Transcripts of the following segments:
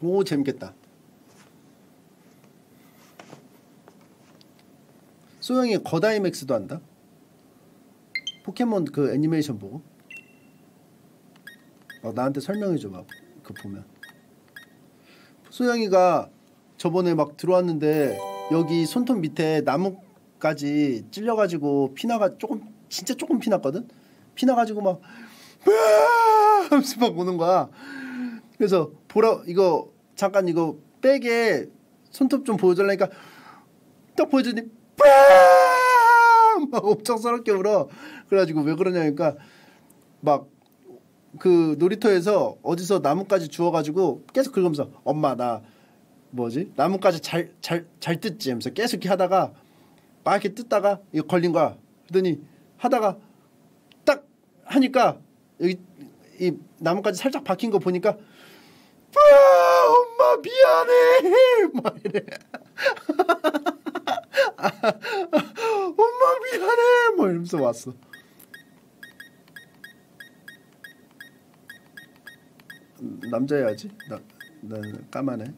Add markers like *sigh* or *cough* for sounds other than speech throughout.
오 재밌겠다. 소영이 거다이맥스도 한다. 포켓몬 그 애니메이션 보고. 어, 나한테 설명해줘봐. 그 보면. 소영이가 저번에 막 들어왔는데 여기 손톱 밑에 나무까지 찔려가지고 피나가 조금 진짜 조금 피났거든. 피나가지고 막 하면서 막 오는 거야. 그래서 보라 이거 잠깐 이거 백에 손톱 좀 보여달라니까 딱 보여주니 막 엄청스럽게 울어. 그래가지고 왜 그러냐니까 막 그 놀이터에서 어디서 나뭇가지 주워가지고 계속 긁으면서 엄마 나 뭐지 나뭇가지 잘 잘 잘 뜯지 하면서 계속 이렇게 하다가 막 이렇게 뜯다가 이거 걸린 거야. 그러더니 하다가 딱 하니까 여기 이 나뭇가지 살짝 박힌 거 보니까 아, 엄마 미안해. *laughs* 막 이래. *laughs* 엄마 미안해. 뭐 이러면서 왔어. 남자야지 나, 나 까마네.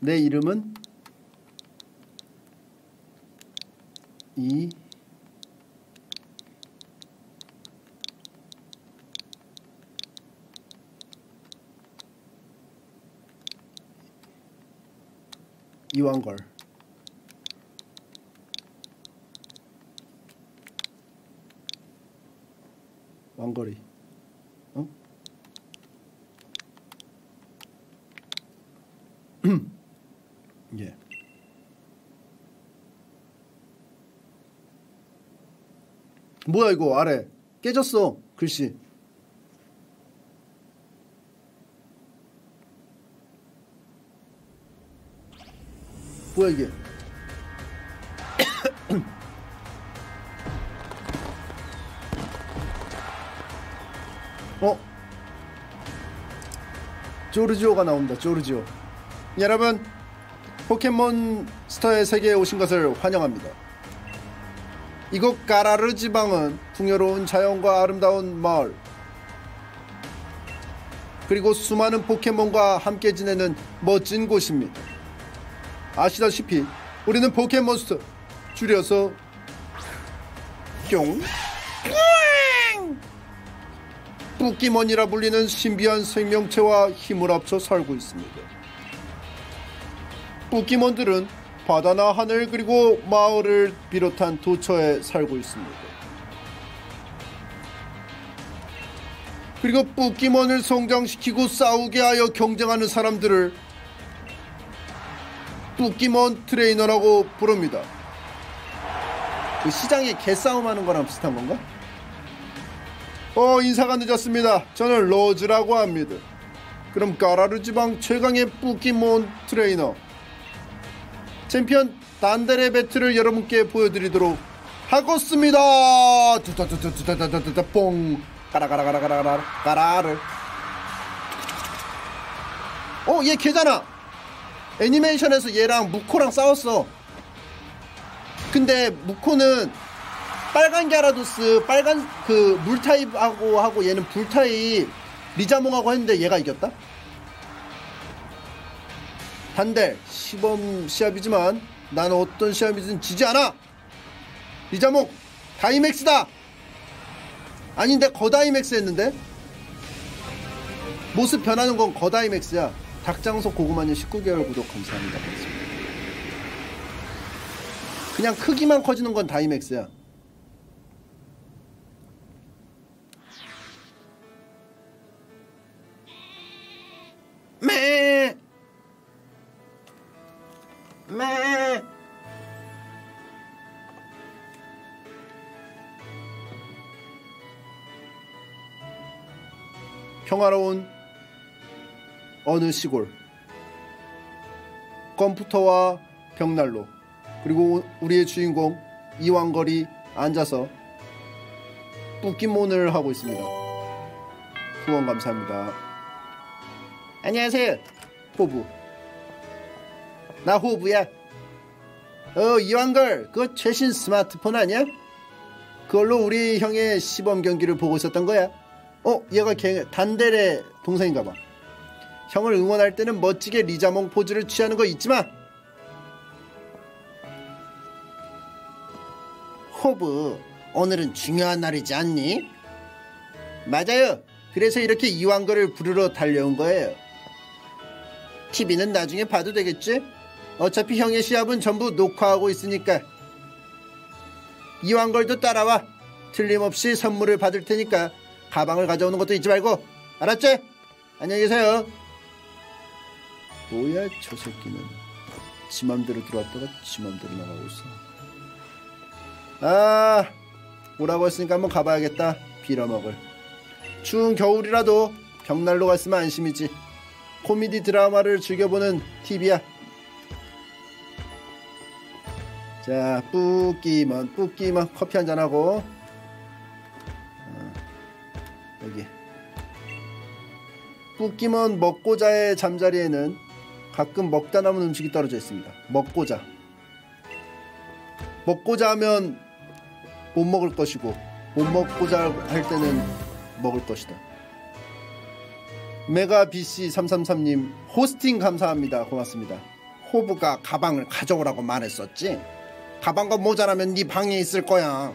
내 이름은 이 이완걸 왕거리 어? 예. 뭐야 이거 아래 깨졌어 글씨 뭐야 이게? *coughs* 어? 조르지오가 나옵니다 조르지오. 여러분 포켓몬스터의 세계에 오신 것을 환영합니다. 이곳 까라르 지방은 풍요로운 자연과 아름다운 마을 그리고 수많은 포켓몬과 함께 지내는 멋진 곳입니다 아시다시피 우리는 포켓몬스터 줄여서 뿅 뿌끼몬이라 불리는 신비한 생명체와 힘을 합쳐 살고 있습니다. 뿌끼몬들은 바다나 하늘 그리고 마을을 비롯한 도처에 살고 있습니다. 그리고 뿌끼몬을 성장시키고 싸우게 하여 경쟁하는 사람들을 뿌끼몬 트레이너라고 부릅니다. 그 시장에 개싸움 하는 거랑 비슷한 건가? 어 인사가 늦었습니다. 저는 로즈라고 합니다. 그럼 까라르 지방 최강의 뿌끼몬 트레이너 챔피언 단데레 배틀을 여러분께 보여드리도록 하겠습니다. 두다두다두다두다두다 뽕 까라가라가라가라 까라를 어얘 걔잖아. 애니메이션에서 얘랑 무코랑 싸웠어. 근데 무코는 빨간 갸라도스 빨간 그 물타입하고 하고 얘는 불타입 리자몽하고 했는데 얘가 이겼다? 단데 시범 시합이지만 나는 어떤 시합이든 지지 않아. 리자몽 다이맥스다. 아닌데 거다이맥스 했는데? 모습 변하는 건 거다이맥스야 닭장석 고구마님 19개월 구독 감사합니다 그냥 크기만 커지는 건 다이맥스야 매. 매. 평화로운 어느 시골 컴퓨터와 벽난로 그리고 우리의 주인공 이왕거리 앉아서 뿌끼몬을 하고 있습니다. 후원 감사합니다. 안녕하세요. 호부. 나 호부야. 어, 이왕걸, 그거 최신 스마트폰 아니야? 그걸로 우리 형의 시범 경기를 보고 있었던 거야. 어, 얘가 걔 단델의 동생인가 봐. 형을 응원할 때는 멋지게 리자몽 포즈를 취하는 거 잊지 마. 호브, 오늘은 중요한 날이지 않니? 맞아요. 그래서 이렇게 이왕거를 부르러 달려온 거예요. TV는 나중에 봐도 되겠지? 어차피 형의 시합은 전부 녹화하고 있으니까. 이왕걸도 따라와. 틀림없이 선물을 받을 테니까 가방을 가져오는 것도 잊지 말고. 알았지? 안녕히 계세요. 뭐야 저 새끼는. 지 맘대로 들어왔다가 지 맘대로 나가고 있어. 아 오라고 했으니까 한번 가봐야겠다. 빌어먹을. 추운 겨울이라도 벽난로 갔으면 안심이지. 코미디 드라마를 즐겨보는 TV야. 자, 뿌끼먼, 뿌끼먼 커피 한잔하고 어, 여기 뿌끼먼 먹고자의 잠자리에는 가끔 먹다 남은 음식이 떨어져 있습니다. 먹고자. 먹고자 하면 못 먹을 것이고 못 먹고자 할 때는 먹을 것이다. 메가 BC 333님 호스팅 감사합니다. 고맙습니다. 호부가 가방을 가져오라고 말했었지. 가방과 모자라면 네 방에 있을 거야.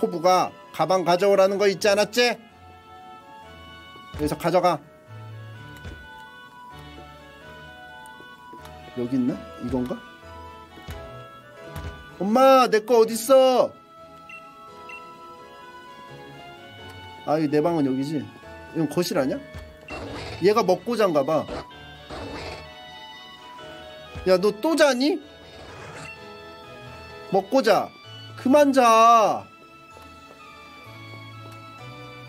호부가 가방 가져오라는 거 있지 않았지? 그래서 가져가. 여기 있나? 이건가? 엄마 내 거 어딨어? 아, 이내 방은 여기지. 이건 거실 아니야? 얘가 먹고 잔가 봐. 야, 너 또 자니? 먹고 자. 그만 자.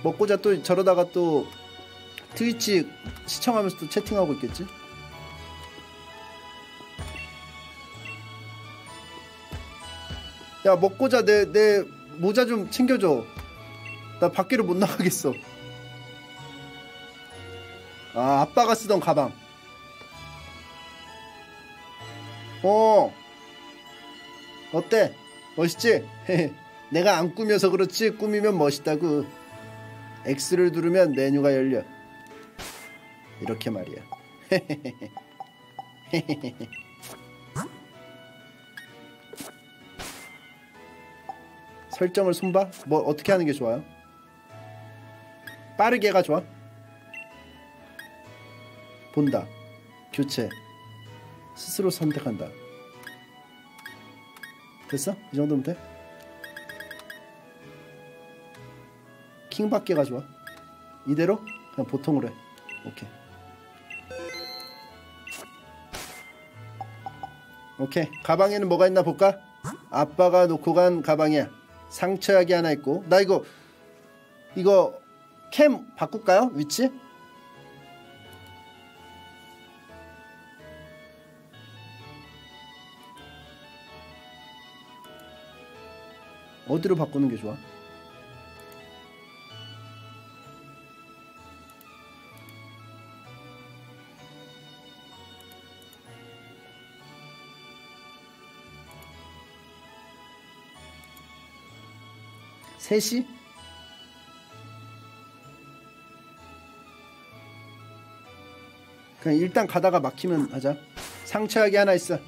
먹고 자 또 저러다가 또 트위치 시청하면서 또 채팅하고 있겠지? 야, 먹고 자. 내, 내 모자 좀 챙겨줘. 나 밖으로 못 나가겠어. 아, 아빠가 쓰던 가방. 어. 어때? 멋있지? *laughs* 내가 안 꾸며서 그렇지 꾸미면 멋있다고. X를 누르면 메뉴가 열려. 이렇게 말이야. *laughs* 설정을 손봐? 뭐 어떻게 하는 게 좋아요? 빠르게가 좋아? 본다. 교체. 스스로 선택한다. 됐어? 이 정도면 돼? 킹받게가 좋아? 이대로? 그냥 보통으로 해. 오케이. 오케이. 가방에는 뭐가 있나 볼까? 아빠가 놓고 간 가방이야. 상처약이 하나 있고. 나 이거 이거 캠 바꿀까요? 위치? 어디로 바꾸는 게 좋아? 셋이? 그냥 일단 가다가 막히면 하자. 상처약이 하나 있어.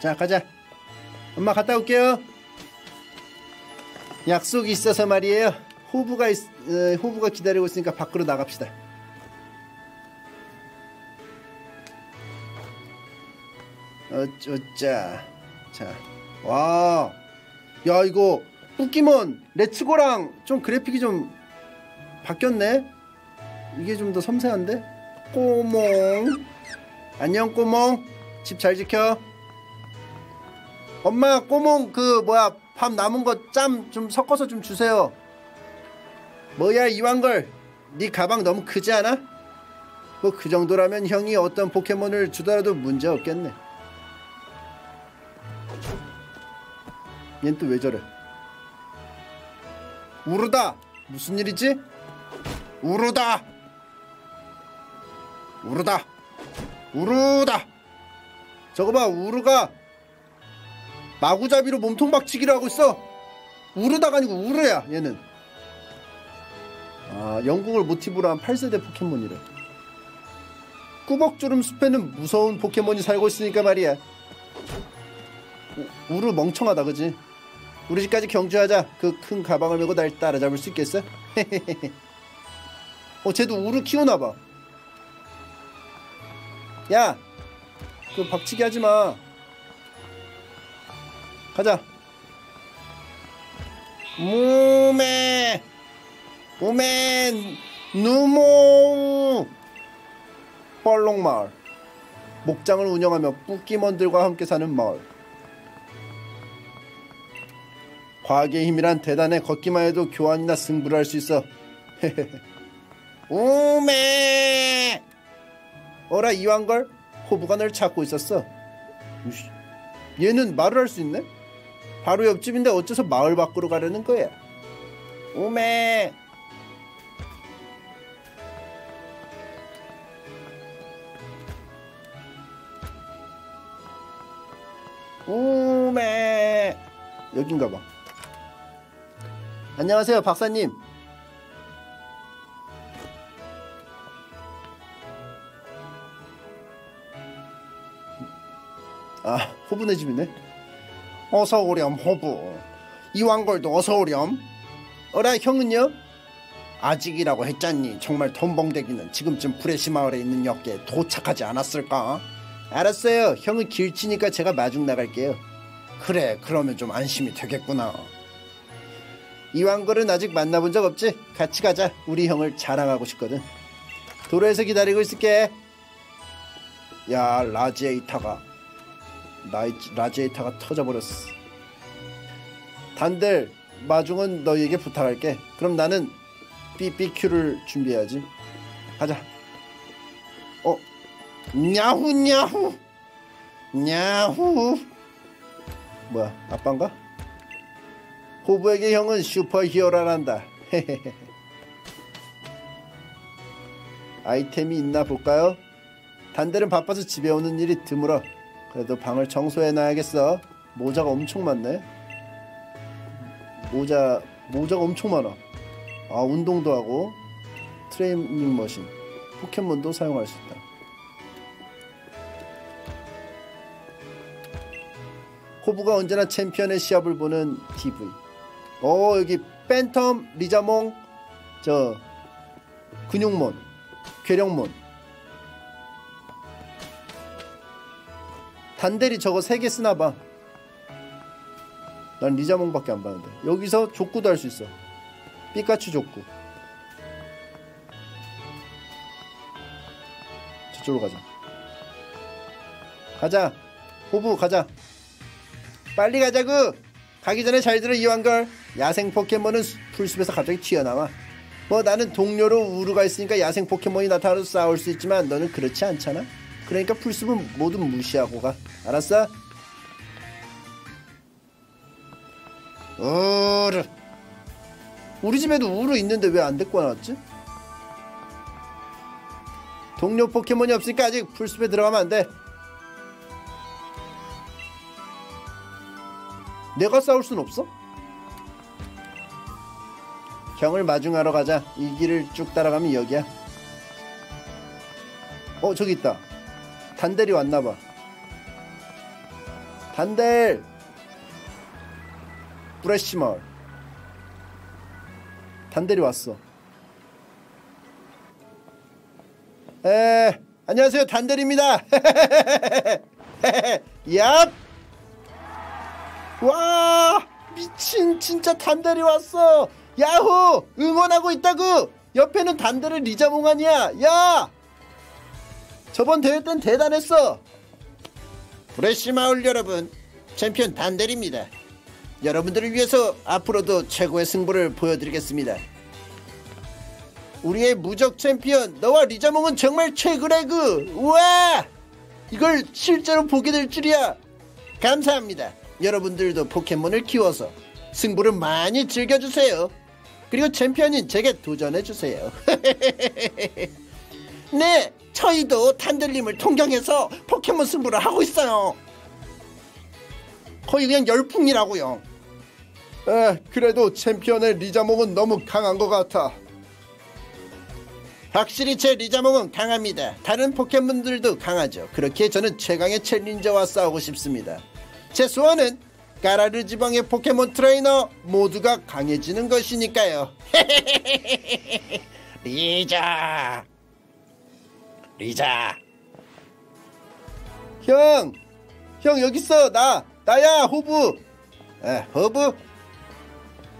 자, 가자. 엄마 갔다 올게요. 약속이 있어서 말이에요. 호부가 있, 어, 호부가 기다리고 있으니까 밖으로 나갑시다. 어쩌자. 자, 와, 야 이거 뿌기몬 레츠고랑 좀 그래픽이 좀 바뀌었네. 이게 좀 더 섬세한데? 꼬몽. 안녕 꼬몽. 집 잘 지켜. 엄마 꼬몽 그 뭐야 밥 남은 거 짬 좀 섞어서 좀 주세요. 뭐야 이왕걸 네 가방 너무 크지 않아? 뭐 그 정도라면 형이 어떤 포켓몬을 주더라도 문제 없겠네. 얜 또 왜 저래? 우르다! 무슨 일이지? 우르다! 우르다! 우르다! 저거 봐 우르가 마구잡이로 몸통 박치기를 하고 있어. 우르다가 아니고 우르야 얘는. 아 영국을 모티브로 한 8세대 포켓몬이래. 꾸벅주름 숲에는 무서운 포켓몬이 살고 있으니까 말이야. 우, 우르 멍청하다 그지 우리 집까지 경주하자. 그 큰 가방을 메고 날 따라잡을 수 있겠어? *laughs* 어 쟤도 우르 키우나봐. 야! 그 박치기 하지 마. 가자. 무메 무메 누모 뻘록마을. 목장을 운영하며 뿌끼먼들과 함께 사는 마을 과학의 힘이란 대단해. 걷기만 해도 교환이나 승부를 할 수 있어. *laughs* 우메! 어라 이왕걸? 호부가 널 찾고 있었어. 얘는 말을 할 수 있네? 바로 옆집인데 어째서 마을 밖으로 가려는 거야? 우메! 우메! 여긴가 봐 안녕하세요 박사님. 아 호부네 집이네 어서 오렴 호부 이왕걸도 어서 오렴. 어라 형은요? 아직이라고 했잖니. 정말 돈봉대기는 지금쯤 프레시 마을에 있는 역에 도착하지 않았을까? 알았어요. 형은 길치니까 제가 마중 나갈게요. 그래 그러면 좀 안심이 되겠구나 이왕걸은 아직 만나본 적 없지? 같이 가자. 우리 형을 자랑하고 싶거든. 도로에서 기다리고 있을게. 야 라지에이터가. 나이 라지에이터가 터져버렸어. 단델 마중은 너희에게 부탁할게. 그럼 나는 BBQ를 준비해야지. 가자. 어? 냐후 냐후. 냐후. 뭐야 아빠인가? 호브에게 형은 슈퍼히어로란다. *laughs* 아이템이 있나 볼까요? 단들은 바빠서 집에 오는 일이 드물어. 그래도 방을 청소해놔야겠어. 모자가 엄청 많네. 모자 모자가 엄청 많아. 아 운동도 하고 트레이닝 머신 포켓몬도 사용할 수 있다. 호부가 언제나 챔피언의 시합을 보는 TV 어 여기 팬텀 리자몽 저 근육몬 괴력몬. 단대리 저거 3개 쓰나봐. 난 리자몽밖에 안 봤는데. 여기서 족구도 할 수 있어. 피카츄 족구. 저쪽으로 가자. 가자. 호부 가자. 빨리 가자구! 가기 전에 잘 들어 이왕걸 야생 포켓몬은 풀숲에서 갑자기 튀어나와 뭐 나는 동료로 우루가 있으니까 야생 포켓몬이 나타나서 싸울 수 있지만 너는 그렇지 않잖아 그러니까 풀숲은 모두 무시하고 가 알았어? 우르 우리 집에도 우르 있는데 왜 안 데리고 나왔지? 동료 포켓몬이 없으니까 아직 풀숲에 들어가면 안 돼 내가 싸울 순 없어? 형을 마중하러 가자. 이 길을 쭉 따라가면 여기야. 어 저기 있다. 단델이 왔나봐. 단델! 브레시마을 단델이 왔어. 에 안녕하세요. 단델입니다. *laughs* 얍! 와 미친 진짜 단델이 왔어 야호! 응원하고 있다구! 옆에는 단델의 리자몽 아니야! 야! 저번 대회 땐 대단했어! 브레시 마을 여러분 챔피언 단델입니다. 여러분들을 위해서 앞으로도 최고의 승부를 보여드리겠습니다. 우리의 무적 챔피언 너와 리자몽은 정말 최고라구 우와! 이걸 실제로 보게 될 줄이야! 감사합니다. 여러분들도 포켓몬을 키워서 승부를 많이 즐겨주세요. 그리고 챔피언인 제게 도전해주세요. *laughs* 네, 저희도 단델님을 동경해서 포켓몬 승부를 하고 있어요. 거의 그냥 열풍이라고요. 에, 그래도 챔피언의 리자몽은 너무 강한 것 같아. 확실히 제 리자몽은 강합니다. 다른 포켓몬들도 강하죠. 그렇게 저는 최강의 챌린저와 싸우고 싶습니다. 제 소원은 까라르 지방의 포켓몬 트레이너 모두가 강해지는 것이니까요. *laughs* 리자. 리자. 형. 형 여기 있어. 나. 나야 호부. 에, 호부.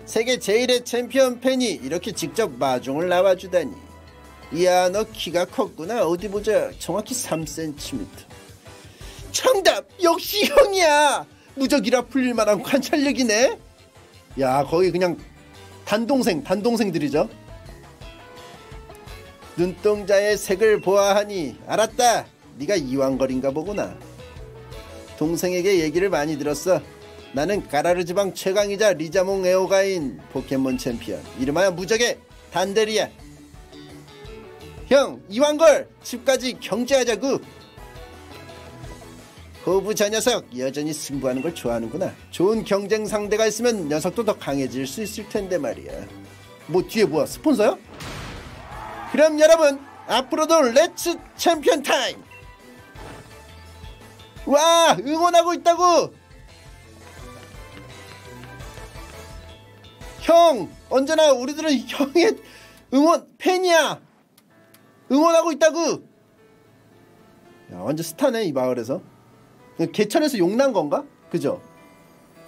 세계 제일의 챔피언 팬이 이렇게 직접 마중을 나와주다니. 이야 너 키가 컸구나. 어디 보자. 정확히 3cm. 정답! 역시 형이야! 무적이라 풀릴 만한 관찰력이네. 야 거의 그냥 단동생 단동생들이죠. 눈동자의 색을 보아하니 알았다. 네가 이왕걸인가 보구나. 동생에게 얘기를 많이 들었어. 나는 가라르 지방 최강이자 리자몽 애호가인 포켓몬 챔피언. 이름하여 무적의 단델이야. 형 이왕걸 집까지 경주하자구. 호브 저 녀석 여전히 승부하는 걸 좋아하는구나. 좋은 경쟁 상대가 있으면 녀석도 더 강해질 수 있을 텐데 말이야. 뭐 뒤에 뭐야 스폰서야? 그럼 여러분 앞으로도 Let's champion time. 와 응원하고 있다고. 형 언제나 우리들은 형의 응원 팬이야. 응원하고 있다고. 야 완전 스타네 이 마을에서. 개천에서 용난 건가? 그죠?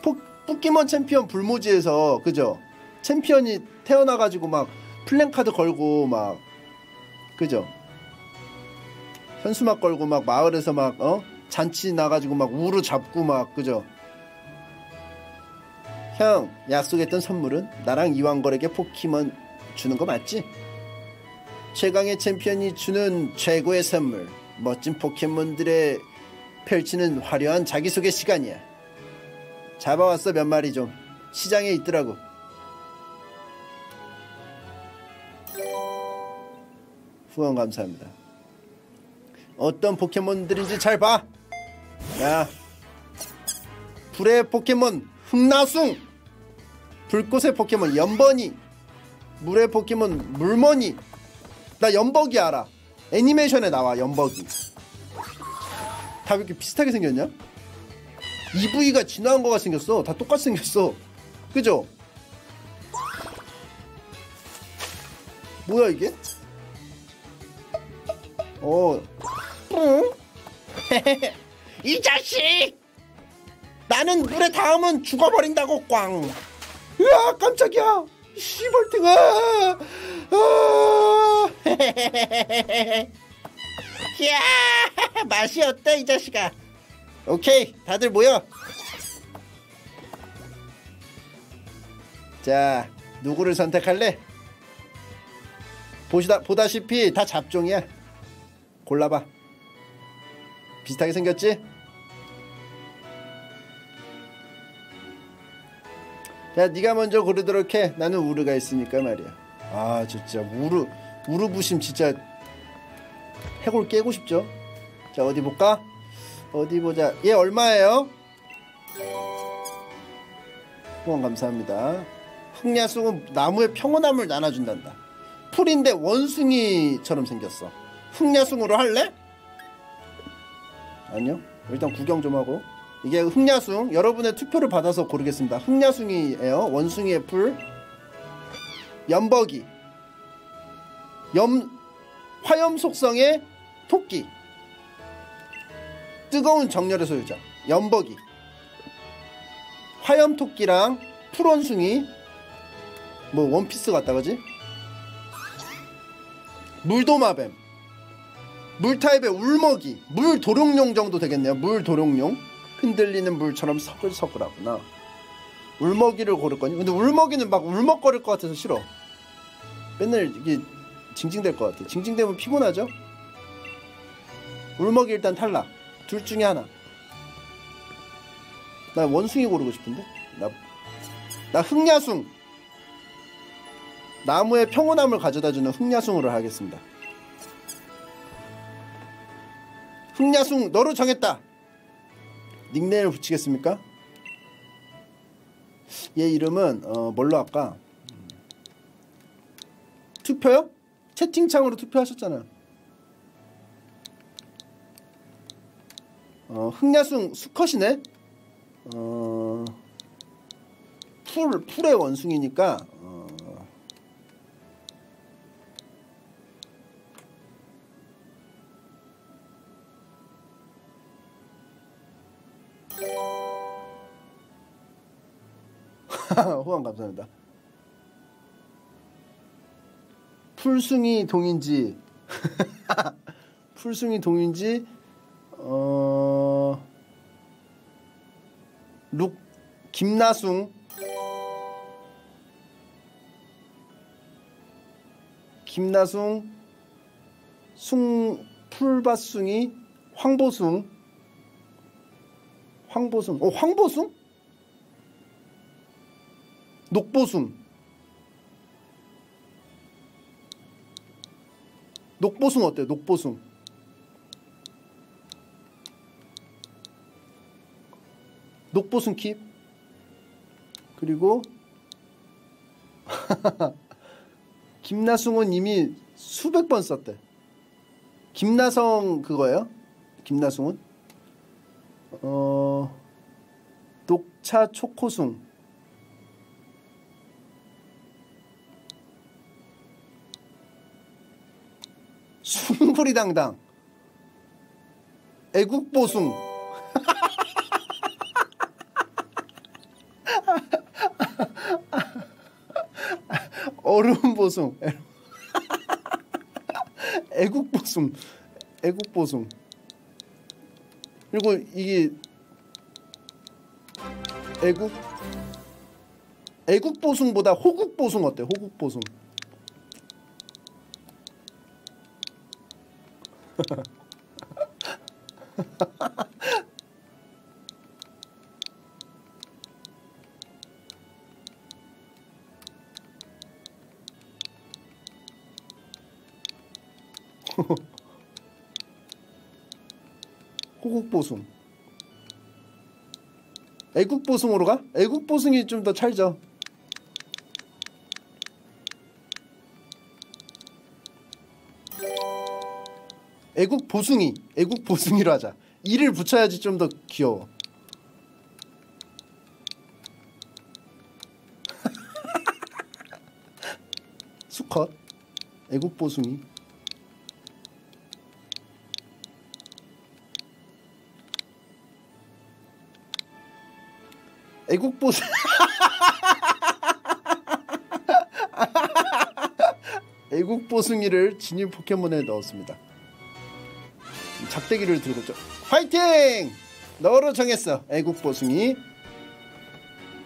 포, 포켓몬 챔피언 불모지에서 그죠? 챔피언이 태어나가지고 막 플랜카드 걸고 막 그죠? 현수막 걸고 막 마을에서 막 어? 잔치 나가지고 막 우르 잡고 막 그죠? 형 약속했던 선물은 나랑 이왕걸에게 포켓몬 주는 거 맞지? 최강의 챔피언이 주는 최고의 선물 멋진 포켓몬들의 펼치는 화려한 자기소개 시간이야. 잡아왔어 몇 마리 좀. 시장에 있더라고. 후원 감사합니다. 어떤 포켓몬들인지 잘 봐. 야, 불의 포켓몬 흑나숭, 불꽃의 포켓몬 연번이, 물의 포켓몬 물머니. 나 연벅이 알아. 애니메이션에 나와 연벅이. 다 이렇게 비슷하게 생겼냐? EV가 진화한 거가 생겼어. 다 똑같이 생겼어. 그죠? 뭐야 이게? 어. 응? *laughs* 이 자식! 나는 물에 닿으면 죽어버린다고 꽝. 으아 깜짝이야. 시벌탱아. 아. *laughs* 이야 맛이 어때 이 자식아? 오케이 다들 모여. 자 누구를 선택할래? 보시다, 보다시피 다 잡종이야. 골라봐. 비슷하게 생겼지? 자 네가 먼저 고르도록 해. 나는 우르가 있으니까 말이야. 아 진짜 우르 우르 부심 진짜 해골 깨고 싶죠? 자 어디 볼까? 어디 보자. 얘 얼마예요? 후원 감사합니다. 흑야숭은 나무의 평온함을 나눠준단다. 풀인데 원숭이처럼 생겼어. 흑야숭으로 할래? 아니요. 일단 구경 좀 하고. 이게 흑야숭 여러분의 투표를 받아서 고르겠습니다. 흑야숭이에요. 원숭이의 풀. 연버기. 염 화염 속성의 토끼. 뜨거운 정열의 소유자 연버기. 화염 토끼랑 풀원숭이. 뭐 원피스 같다 그지? 물도마뱀. 물타입의 울먹이. 물도룡용 정도 되겠네요. 물도룡용 흔들리는 물처럼 서글서글하구나. 울먹이를 고를 거니? 근데 울먹이는 막 울먹거릴 것 같아서 싫어. 맨날 이게 징징댈 것 같아. 징징대면 피곤하죠? 울먹이 일단 탈락. 둘 중에 하나. 나 원숭이 고르고 싶은데? 나, 나 흑야숭. 나무의 평온함을 가져다주는 흑야숭으로 하겠습니다. 흑야숭 너로 정했다. 닉네임을 붙이겠습니까? 얘 이름은 어, 뭘로 할까? 투표요? 채팅창으로 투표하셨잖아요. 어, 흑야숭 수컷이네. 어, 풀 풀의 원숭이니까 어, *laughs* 호감 감사합니다. 풀숭이 동인지 *laughs* 풀숭이 동인지 어... 룩 김나숭. 김나숭 숭 풀밭숭이 황보숭. 황보숭 어 황보숭? 녹보숭. 녹보숭 어때요? 녹보숭 녹보순 킵 그리고 *laughs* 김나승은 이미 수백 번 썼대. 김나성 그거예요? 김나승은? 어 녹차 초코숭 *laughs* 숭구리당당 애국보숭 얼음 보송. *laughs* 애국 보송. 애국 보송. 그리고 이게 애국 애국 보송보다 호국 보송 어때? 호국 보송. *laughs* 호국보숭. 애국보숭으로 가? 애국보숭이 좀 더 찰져 애국보숭이 애국보숭이로 하자. 이를 붙여야지 좀 더 귀여워. *laughs* 수컷. 애국보숭이 애국보스 *laughs* 애국 보승이를 진입 포켓몬에 넣었습니다. 작대기를 들고 죠 화이팅! 너로 정했어 애국보숭이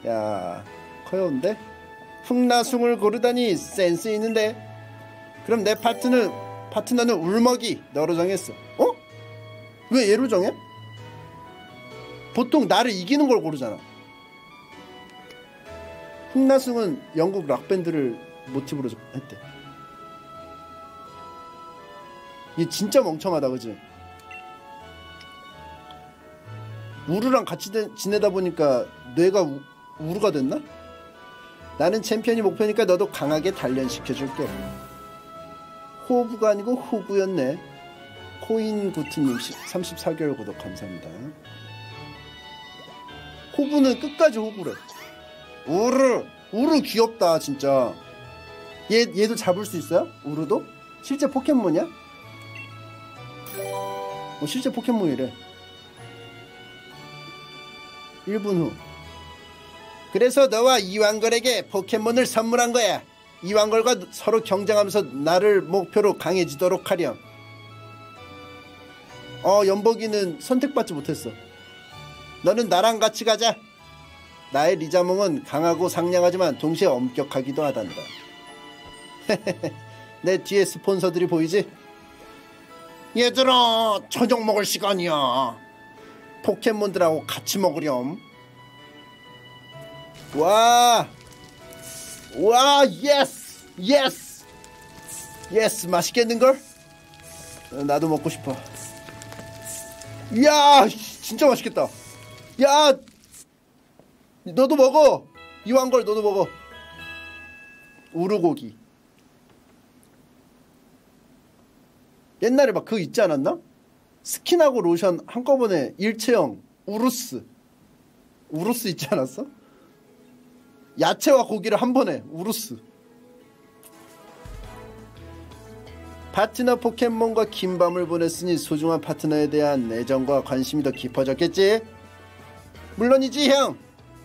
야 귀여운데 흥나숭을 고르다니 센스 있는데 그럼 내 파트는 파트너는 울먹이 너로 정했어 어? 왜 얘로 정해? 보통 나를 이기는 걸 고르잖아 흥나숭은 영국 락 밴드를 모티브로 했대. 이게 진짜 멍청하다 그지? 우르랑 같이 되, 지내다 보니까 뇌가 우, 우르가 됐나? 나는 챔피언이 목표니까 너도 강하게 단련시켜줄게. 호부가 아니고 호부였네. 코인구트님 34개월 구독 감사합니다. 호부는 끝까지 호부래. 우르 우르 귀엽다 진짜. 얘, 얘도 잡을 수 있어요? 우르도? 실제 포켓몬이야? 어, 실제 포켓몬이래. 1분 후. 그래서 너와 이왕걸에게 포켓몬을 선물한 거야. 이왕걸과 서로 경쟁하면서 나를 목표로 강해지도록 하렴. 어 연복이는 선택받지 못했어. 너는 나랑 같이 가자 나의 리자몽은 강하고 상냥하지만 동시에 엄격하기도 하단다. *laughs* 내 뒤에 스폰서들이 보이지? 얘들아 저녁 먹을 시간이야. 포켓몬들하고 같이 먹으렴. 와! 와, yes! yes! yes! 맛있겠는걸? 나도 먹고 싶어. 야 진짜 맛있겠다. 야! 너도 먹어. 이왕걸 너도 먹어. 우르고기. 옛날에 막 그거 있지 않았나? 스킨하고 로션 한꺼번에 일체형 우루스 우루스 있지 않았어? 야채와 고기를 한 번에 우루스 파트너 포켓몬과 긴 밤을 보냈으니 소중한 파트너에 대한 애정과 관심이 더 깊어졌겠지? 물론이지 형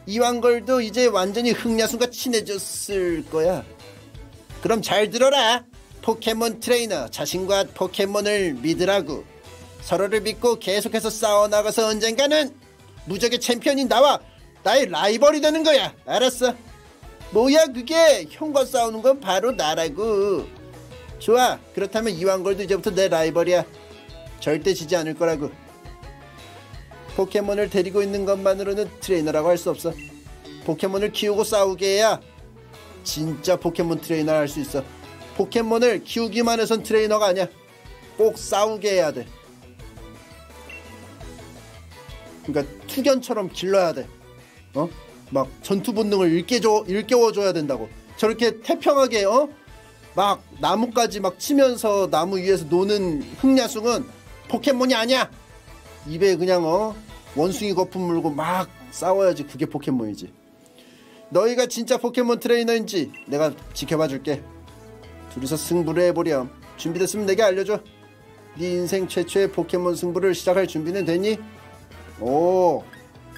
이왕걸도 이제 완전히 흑야수가 친해졌을 거야. 그럼 잘 들어라. 포켓몬 트레이너 자신과 포켓몬을 믿으라고. 서로를 믿고 계속해서 싸워나가서 언젠가는 무적의 챔피언인 나와 나의 라이벌이 되는 거야. 알았어? 뭐야 그게? 형과 싸우는 건 바로 나라고. 좋아 그렇다면 이왕걸도 이제부터 내 라이벌이야. 절대 지지 않을 거라고 포켓몬을 데리고 있는 것만으로는 트레이너라고 할 수 없어. 포켓몬을 키우고 싸우게 해야 진짜 포켓몬 트레이너를 할수 있어. 포켓몬을 키우기만 해선 트레이너가 아니야. 꼭 싸우게 해야 돼. 그러니까 투견처럼 길러야 돼. 어? 막 전투 본능을 일깨줘, 일깨워 줘야 된다고. 저렇게 태평하게 어? 막 나무까지 막 치면서 나무 위에서 노는 흥나숭은 포켓몬이 아니야. 입에 그냥 어 원숭이 거품 물고 막 싸워야지 그게 포켓몬이지. 너희가 진짜 포켓몬 트레이너인지 내가 지켜봐 줄게. 둘이서 승부를 해보렴. 준비됐으면 내게 알려줘. 네 인생 최초의 포켓몬 승부를 시작할 준비는 됐니? 오.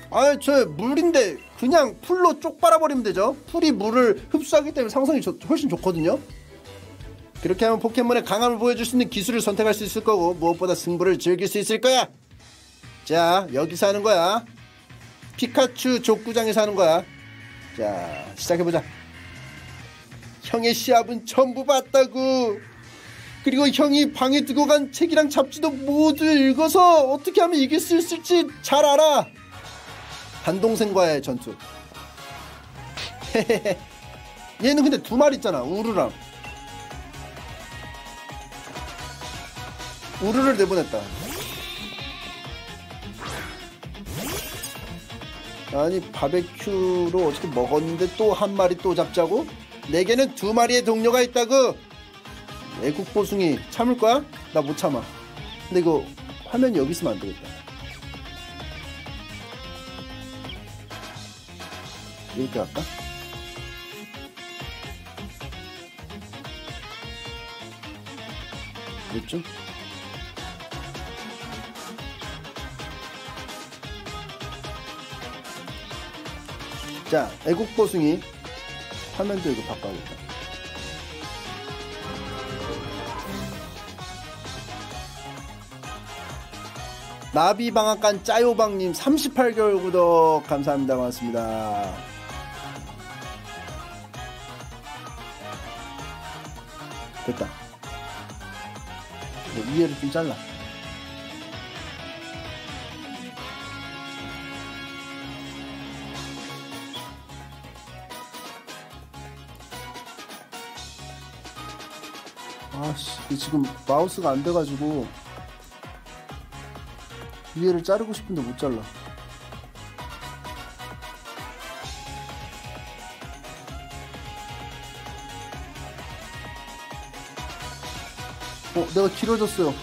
아니 저 물인데 그냥 풀로 쪽 빨아버리면 되죠? 풀이 물을 흡수하기 때문에 상성이 좋- 훨씬 좋거든요? 그렇게 하면 포켓몬의 강함을 보여줄 수 있는 기술을 선택할 수 있을 거고 무엇보다 승부를 즐길 수 있을 거야 자 여기서 하는 거야. 피카츄 족구장에서 하는 거야. 자 시작해보자. 형의 시합은 전부 봤다고. 그리고 형이 방에 두고 간 책이랑 잡지도 모두 읽어서 어떻게 하면 이길 수 있을지 잘 알아. 반동생과의 전투. 얘는 근데 두 마리 있잖아 우르랑 우르를 내보냈다 아니 바베큐로 어떻게 먹었는데 또 한 마리 또 잡자고? 내게는 두 마리의 동료가 있다고 애국 보숭이 참을 거야? 나 못 참아 근데 이거 화면이 여기 있으면 안 되겠다 이렇게 할까? 됐죠? 자, 애국보숭이 화면도 이거 바꿔야겠다. 나비방앗간 짜요방님 38개월 구독 감사합니다. 고맙습니다. 됐다. 위에를 좀 잘라. 지금 마우스가 안 돼가지고 위에를 자르고 싶은데 못 잘라. 어, 내가 길어졌어요.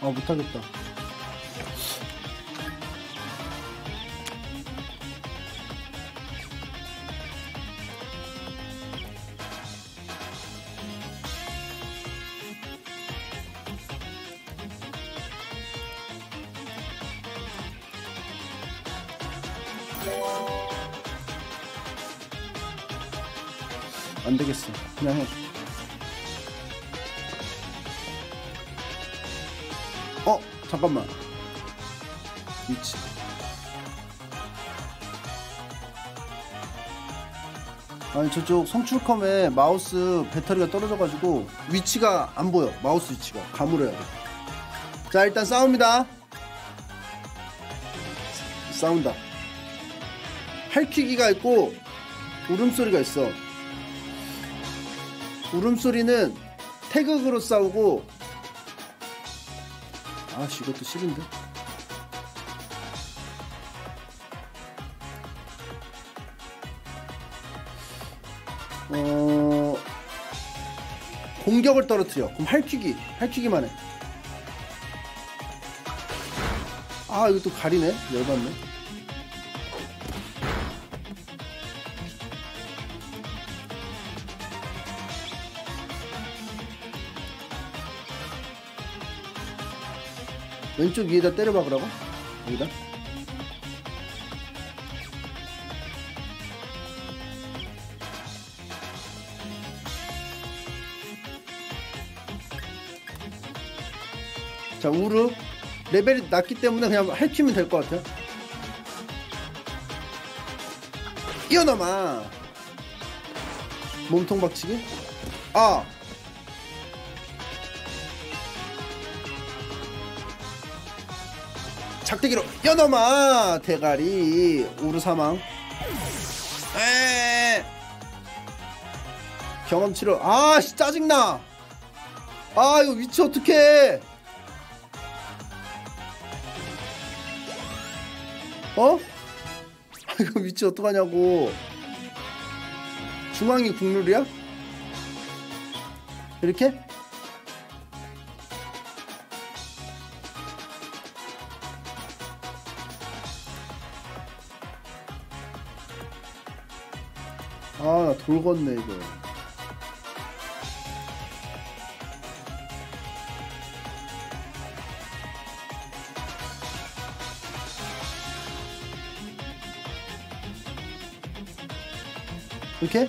아, 못하겠다. 저쪽 성출컴에 마우스 배터리가 떨어져가지고 위치가 안 보여. 마우스 위치가. 가물어야 돼자 일단 싸웁니다. 싸운다. 할퀴기가 있고 울음소리가 있어. 울음소리는 태극으로 싸우고 아씨 이것도 싫은데 공격을 떨어뜨려. 그럼 할퀴기, 할퀴기만 해. 아 이거 또 가리네. 열받네. 왼쪽 위에다 때려봐 그러고 여기다. 자 우르. 레벨이 낮기 때문에 그냥 할퀴면 될 것 같아요. 이어놈아 몸통 박치기. 아. 작대기로 연어마 대가리. 우르 사망. 에. 경험치로 아씨 짜증나. 아 이거 위치 어떡해 어? 이거 위치 어떡하냐고 중앙이 국룰이야? 이렇게? 아, 나 돌겄네, 이거. 이렇게?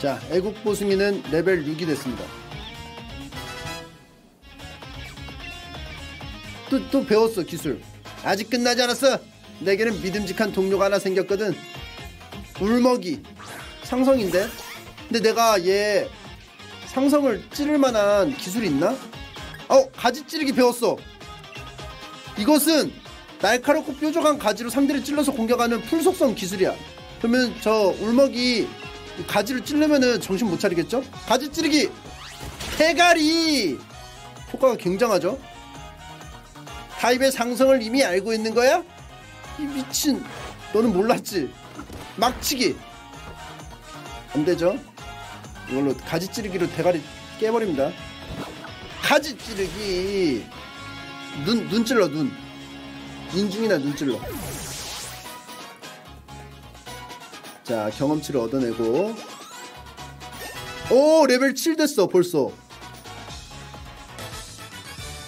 자, 애국 보승이는 레벨 6이 됐습니다. 또, 또 배웠어, 기술. 아직 끝나지 않았어. 내게는 믿음직한 동료가 하나 생겼거든. 울먹이. 상성인데? 근데 내가 얘 상성을 찌를 만한 기술이 있나? 어, 가지 찌르기 배웠어. 이것은 날카롭고 뾰족한 가지로 상대를 찔러서 공격하는 풀속성 기술이야. 그러면 저 울먹이 가지를 찌르면은 정신 못 차리겠죠? 가지 찌르기 대가리 효과가 굉장하죠. 타입의 상성을 이미 알고 있는 거야? 이 미친 너는 몰랐지? 막치기 안 되죠? 이걸로 가지 찌르기로 대가리 깨버립니다. 가지 찌르기 눈, 눈 찔러, 눈. 인중이나 눈 찔러. 자, 경험치를 얻어내고. 오, 레벨 7 됐어, 벌써.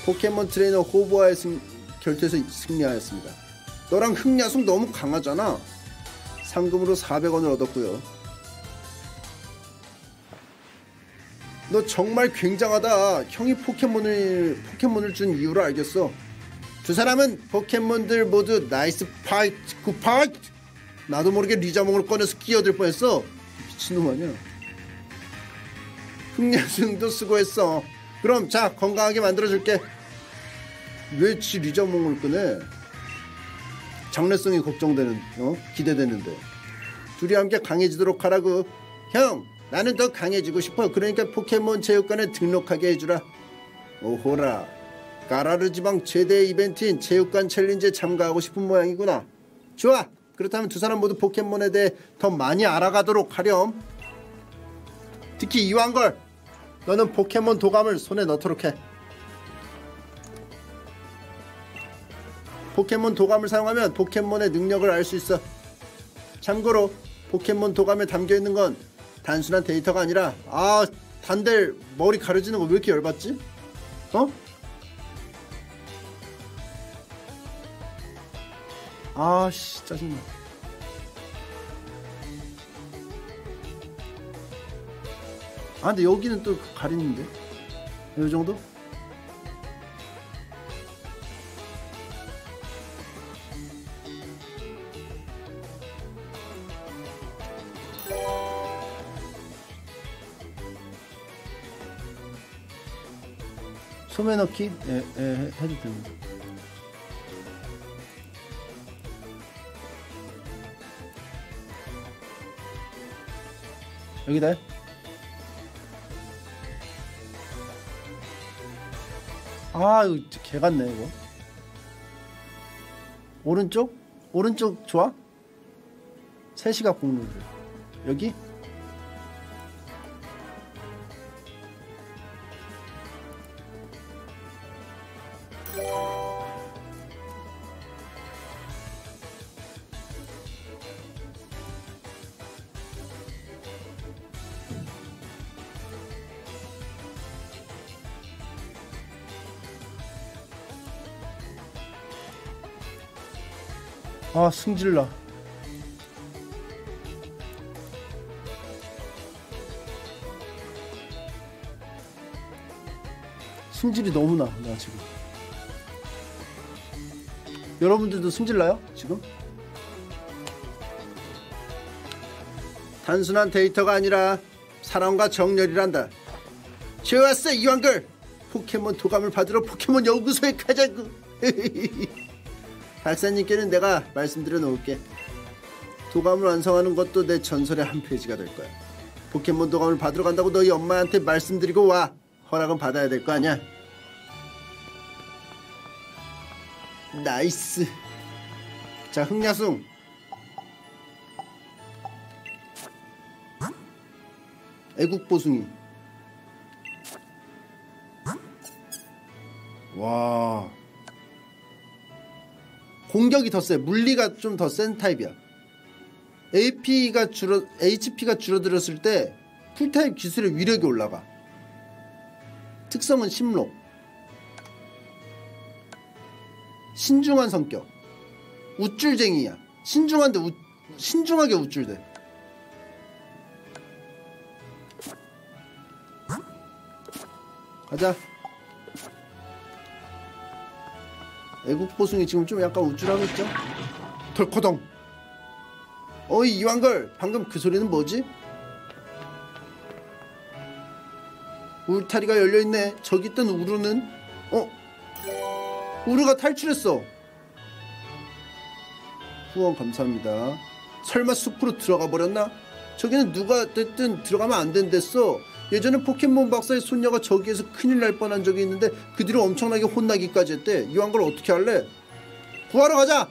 포켓몬 트레이너 호브와의 승, 결투에서 승리하였습니다. 너랑 흑야숙 너무 강하잖아. 상금으로 400원을 얻었고요. 너 정말 굉장하다. 형이 포켓몬을 포켓몬을 준 이유를 알겠어. 두 사람은 포켓몬들 모두 nice fight good fight. 나도 모르게 리자몽을 꺼내서 끼어들 뻔했어. 미친놈 아니야. 흑야승도 수고했어. 그럼 자 건강하게 만들어줄게. 왜 지 리자몽을 꺼내? 장래성이 걱정되는, 어? 기대되는데. 둘이 함께 강해지도록 하라고. 형, 나는 더 강해지고 싶어. 그러니까 포켓몬 체육관에 등록하게 해주라. 오호라. 까라르 지방 최대 이벤트인 체육관 챌린지에 참가하고 싶은 모양이구나. 좋아. 그렇다면 두 사람 모두 포켓몬에 대해 더 많이 알아가도록 하렴. 특히 이왕걸. 너는 포켓몬 도감을 손에 넣도록 해. 포켓몬 도감을 사용하면 포켓몬의 능력을 알 수 있어. 참고로 포켓몬 도감에 담겨 있는 건 단순한 데이터가 아니라 아 단델 머리 가려지는 거 왜 이렇게 열받지? 어? 아씨 짜증나. 아 근데 여기는 또 가리는데 이 정도? 소매 넣기? 예, 예, 해도 됩니다. 여기다. 아, 이거 개 같네, 이거. 오른쪽? 오른쪽 좋아? 3시각 공로드 여기? 아 승질나. 승질이 너무 나 나 지금. 여러분들도 승질나요 지금? 단순한 데이터가 아니라 사랑과 정열이란다. 좋았어 이왕글 포켓몬 도감을 받으러 포켓몬 연구소에 가자고 *laughs* 박사님께는 내가 말씀드려 놓을게. 도감을 완성하는 것도 내 전설의 한 페이지가 될 거야. 포켓몬 도감을 받으러 간다고 너희 엄마한테 말씀드리고 와. 허락은 받아야 될 거 아니야. nice. 자, 흥나숭. 애국보숭이. 와. 공격이 더 세. 물리가 좀 더 센 타입이야. AP가 줄어 HP가 줄어들었을 때 풀타입 기술의 위력이 올라가. 특성은 심록. 신중한 성격. 우쭐쟁이야. 신중한데 우, 신중하게 우쭐대. 가자. 애국보숭이 지금 좀 약간 우쭐하겠죠? 덜커덩 어이 이왕걸 방금 그 소리는 뭐지? 울타리가 열려있네 저기 있던 우르는 어? 우르가 탈출했어 후원 감사합니다 설마 숲으로 들어가 버렸나? 저기는 누가 됐든 들어가면 안 된댔어 예전에 포켓몬 박사의 손녀가 저기에서 큰일 날 뻔한 적이 있는데 그 뒤로 엄청나게 혼나기까지 했대. 이왕 걸 어떻게 할래? 구하러 가자.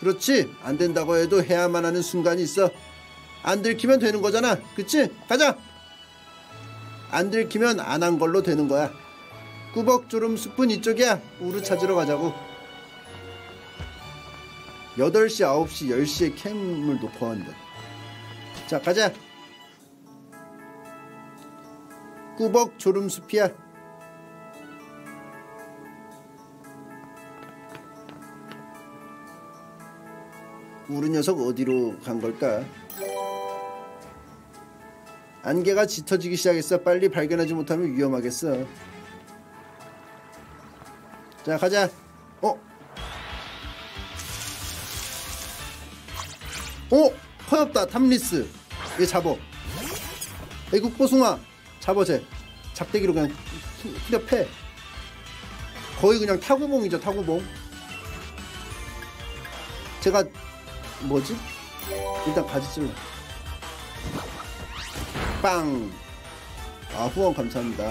그렇지. 안 된다고 해도 해야만 하는 순간이 있어. 안 들키면 되는 거잖아. 그치? 가자. 안 들키면 안 한 걸로 되는 거야. 꾸벅조름 숲은 이쪽이야. 우르 찾으러 가자고. 8시, 9시, 10시에 캠을 놓고 왔는데. 자, 가자. 꾸벅 조름숲이야. 우리 녀석 어디로 간 걸까? 안개가 짙어지기 시작했어. 빨리 발견하지 못하면 위험하겠어. 자, 가자. 어? 어? 허엽다. 탐리스. 얘 잡어. 애국보숭아. 잡아제 작대기로 그냥 후려 패. 거의 그냥 타구봉이죠 타구봉 제가 뭐지? 일단 가지찔러. 빵! 아 후원 감사합니다.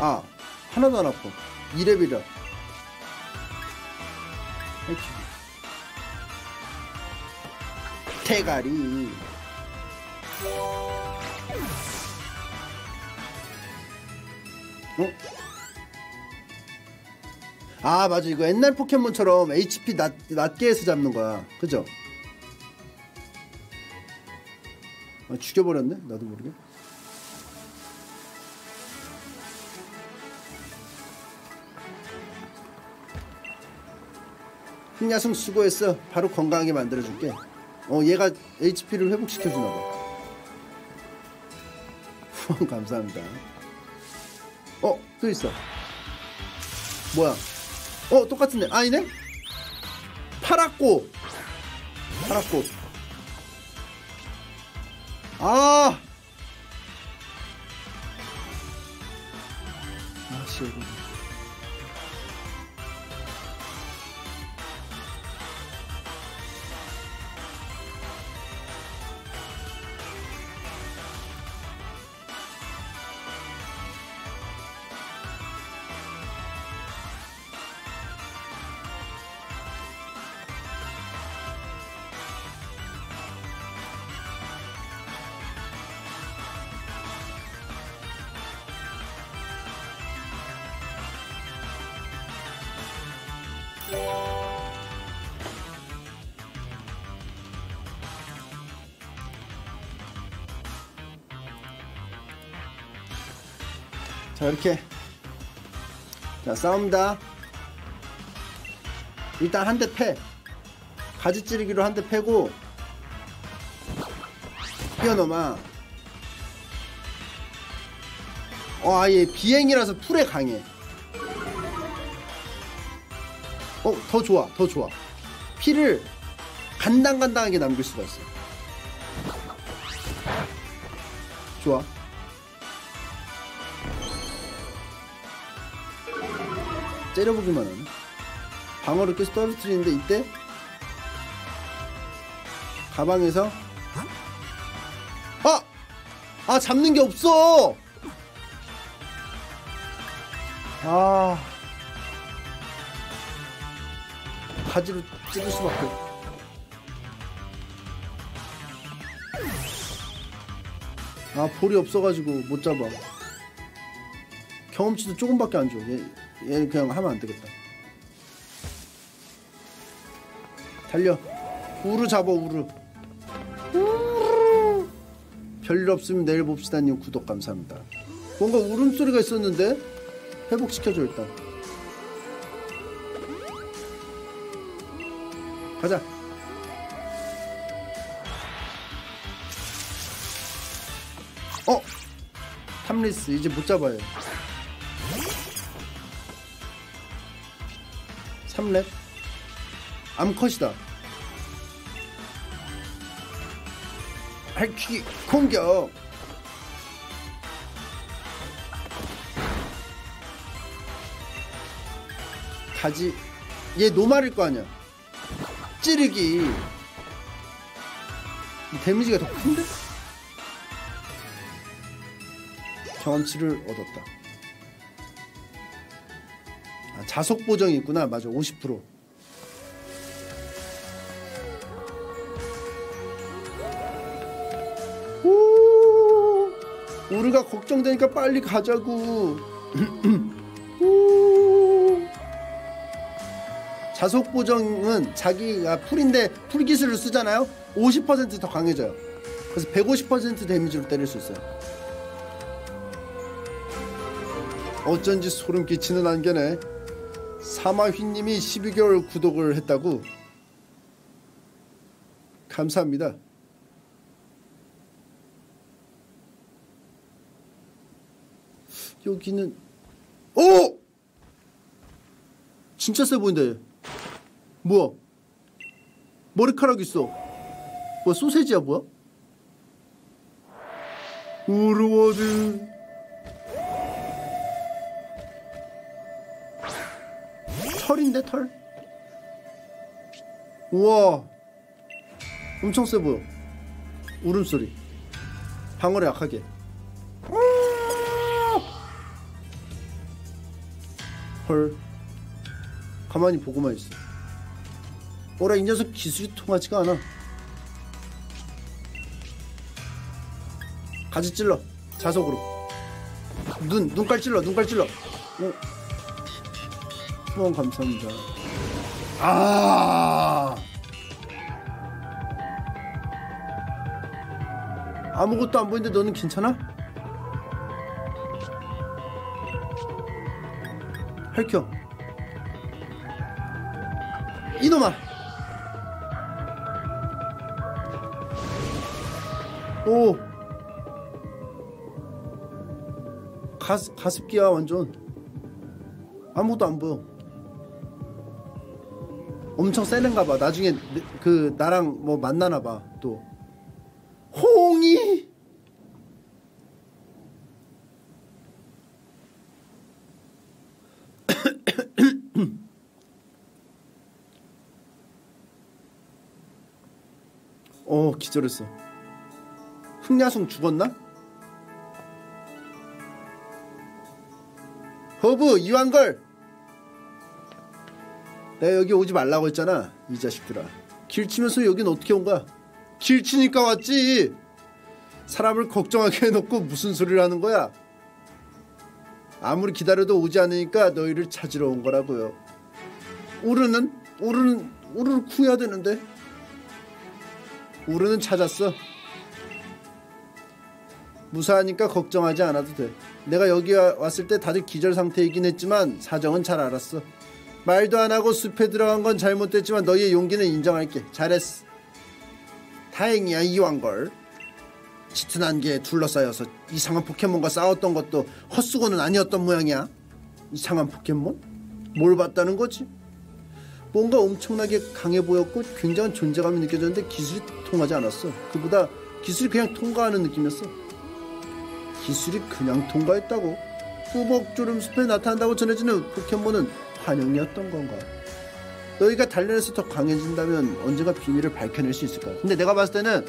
아 하나도 안 아파 2레벨이라 대가리 어? 아 맞아. 이거 옛날 포켓몬처럼 HP 낮, 낮게 해서 잡는 거야. 그죠? 아, 죽여버렸네? 나도 모르게. 흑야승 수고했어. 바로 건강하게 만들어줄게. 어 얘가 HP를 회복시켜주나 봐. 후원 *laughs* 감사합니다 어, 또 있어. 뭐야? 어, 똑같은데. 아니네? 파랗고. 파랗고. 아! 아, 씨, 이거. 자 이렇게. 자 싸웁니다. 일단 한 대 패. 가지 찌르기로 한 대 패고. 뛰어넘어. 어 아예 비행이라서 풀에 강해. 어 더 좋아 더 좋아. 피를 간당간당하게 남길 수가 있어. 좋아 째려보기만 하네 방어를 계속 떨어뜨리는데 이때 가방에서 아! 아 잡는 게 없어! 아. 가지로 찌를 수밖에 아 볼이 없어가지고 못 잡아. 경험치도 조금밖에 안 줘. 얘, 얘 그냥 하면 안 되겠다. 달려. 우르 잡아 우르. 우르 별일 없으면 내일 봅시다님 구독 감사합니다. 뭔가 울음소리가 있었는데 회복시켜줘 일단. 가자. 어? 탐리스 이제 못 잡아요 3렙? 암컷이다. 할퀴 공격. 가지 얘 노말일 거 아니야. 찌르기. 데미지가 더 큰데? 경험치를 얻었다. 아, 자속 보정이 있구나. 맞아. 50% 오, 우리가 걱정되니까 빨리 가자고 오. 자속 보정은 자기가 풀인데 풀 기술을 쓰잖아요. 50%더 강해져요. 그래서 150% 데미지로 때릴 수 있어요. 어쩐지 소름 끼치는 안개네 사마휘님이 12개월 구독을 했다고 감사합니다. 여기는 오! 진짜 세 보인다 얘 뭐야? 머리카락 있어. 뭐야 소세지야 뭐야? 우르워드 털인데 털? 우와. 엄청 세 보여. 울음소리. 방어를 약하게. 헐. 가만히 보고만 있어. 오라 이 녀석 기술이 통하지가 않아. 가지 찔러. 자석으로. 눈 눈깔 찔러 눈깔 찔러. 오. 10원 감사합니다. 아! 아무것도 안 보이는데 너는 괜찮아? 할켜 이놈아 오 가습, 가습기야 완전 아무것도 안 보여 엄청 세는가 봐. 나중에 그 나랑 뭐 만나나 봐 또. 홍이? *coughs* 어 기절했어. 흑야송 죽었나? 허브 이완걸 내가 여기 오지 말라고 했잖아 이 자식들아. 길치면서 여긴 어떻게 온 거야? 길치니까 왔지. 사람을 걱정하게 *laughs* 해놓고 무슨 소리를 하는 거야? 아무리 기다려도 오지 않으니까 너희를 찾으러 온 거라고요. 우르는 우르는 우르를 구해야 되는데. 우르는 찾았어. 무사하니까 걱정하지 않아도 돼. 내가 여기 왔을 때 다들 기절 상태이긴 했지만 사정은 잘 알았어. 말도 안 하고 숲에 들어간 건 잘못됐지만 너희의 용기는 인정할게. 잘했어. 다행이야 이왕걸. 짙은 안개에 둘러싸여서 이상한 포켓몬과 싸웠던 것도 헛수고는 아니었던 모양이야. 이상한 포켓몬? 뭘 봤다는 거지? 뭔가 엄청나게 강해 보였고 굉장한 존재감이 느껴졌는데 기술이 통하지 않았어. 그보다 기술이 그냥 통과하는 느낌이었어. 기술이 그냥 통과했다고? 꾸벅주름 숲에 나타난다고 전해지는 포켓몬은 환영이었던 건가? 너희가 단련해서 더 강해진다면 언젠가 비밀을 밝혀낼 수 있을 거야. 근데 내가 봤을 때는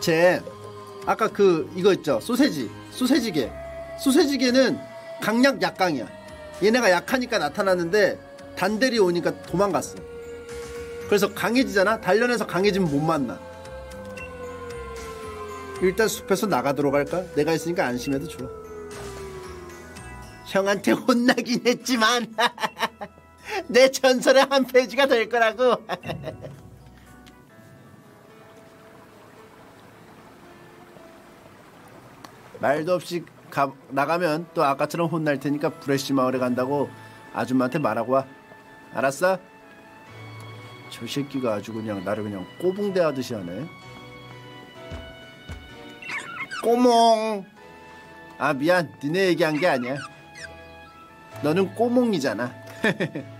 제 아까 그 이거 있죠 소세지 소세지게 소세지게는 강약 약강이야. 얘네가 약하니까 나타났는데 단델이 오니까 도망갔어. 그래서 강해지잖아. 단련해서 강해지면 못 만나. 일단 숲에서 나가도록 할까? 내가 있으니까 안심해도 좋아. 형한테 혼나긴 했지만 *laughs* 내 전설의 한 페이지가 될 거라고. *laughs* 말도 없이 가, 나가면 또 아까처럼 혼날 테니까 브레쉬 마을에 간다고 아줌마한테 말하고 와. 알았어? 저 새끼가 아주 그냥 나를 그냥 꼬붕대하듯이 하네. 꼬몽. 아 미안, 니네 얘기한 게 아니야. 너는 꼬몽이잖아. *laughs*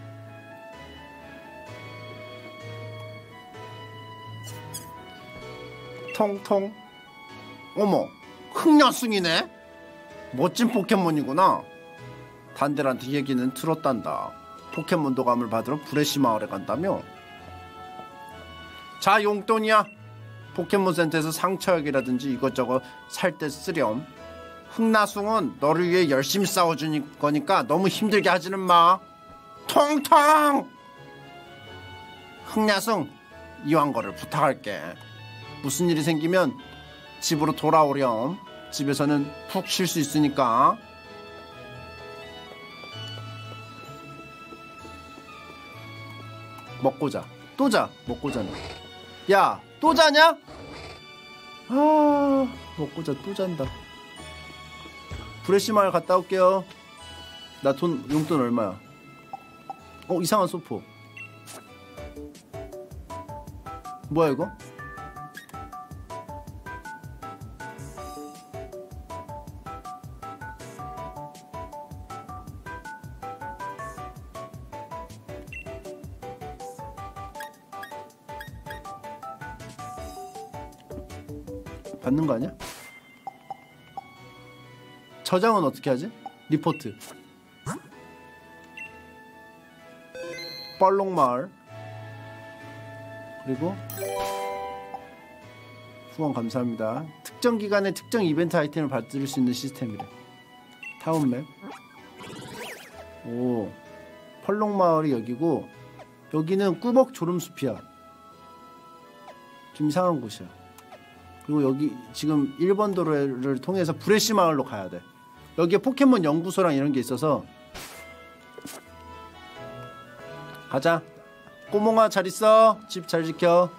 통통. 어머, 흑녀숭이네. 멋진 포켓몬이구나. 단들한테 얘기는 들었단다. 포켓몬 도감을 받으러 브레시 마을에 간다며? 자 용돈이야. 포켓몬 센터에서 상처약이라든지 이것저것 살 때 쓰렴. 흑나숭은 너를 위해 열심히 싸워주니 거니까 너무 힘들게 하지는 마. 통통! 흑나숭 이왕 거를 부탁할게. 무슨 일이 생기면 집으로 돌아오렴. 집에서는 푹 쉴 수 있으니까. 먹고 자. 또 자. 먹고 자네. 야, 또 자냐? 아, 먹고 자. 또 잔다. 브레시 마을 갔다 올게요. 나 돈, 용돈 얼마야? 어, 이상한 소포. 뭐야, 이거? 저장은 어떻게 하지? 리포트. 뻘록마을. 그리고 후원 감사합니다. 특정 기간에 특정 이벤트 아이템을 받을 수 있는 시스템이래. 타운맵. 오. 펄록마을이 여기고 여기는 꾸벅 조름숲이야. 좀 이상한 곳이야. 그리고 여기 지금 1번 도로를 통해서 브레시 마을로 가야 돼. 여기에 포켓몬 연구소랑 이런 게 있어서 가자. 꼬몽아 잘 있어. 집 잘 지켜.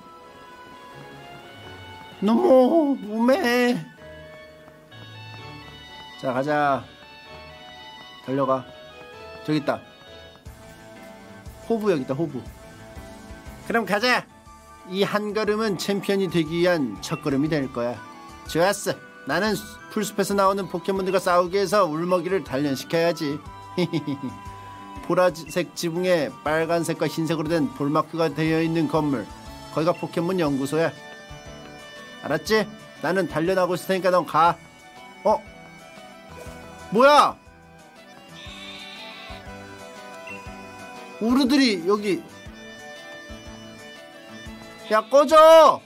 너무 우매. 자 가자. 달려가. 저기 있다. 호부 여기 있다 호부. 그럼 가자. 이 한 걸음은 챔피언이 되기 위한 첫 걸음이 될 거야. 좋았어. 나는 풀숲에서 나오는 포켓몬들과 싸우기 위해서 울먹이를 단련시켜야지. *laughs* 보라색 지붕에 빨간색과 흰색으로 된 볼마크가 되어 있는 건물. 거기가 포켓몬 연구소야. 알았지? 나는 단련하고 있을 테니까 넌 가. 어? 뭐야? 우르들이 여기 야 꺼져!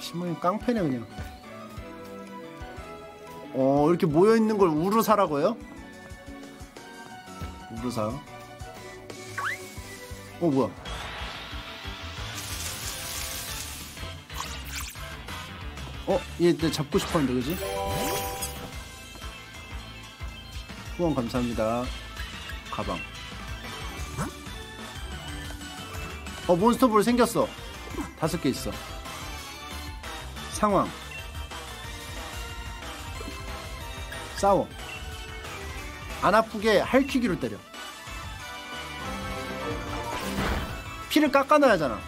야 신문이 깡패네 그냥 어 이렇게 모여있는 걸 우르 사라고 요 우르사 어 뭐야 어? 얘 내 잡고 싶었는데 그지? 후원 감사합니다 가방 어 몬스터볼 생겼어 다섯 개 있어. 상황. 싸워. 안 아프게 할퀴기로 때려. 피를 깎아놔야 하잖아.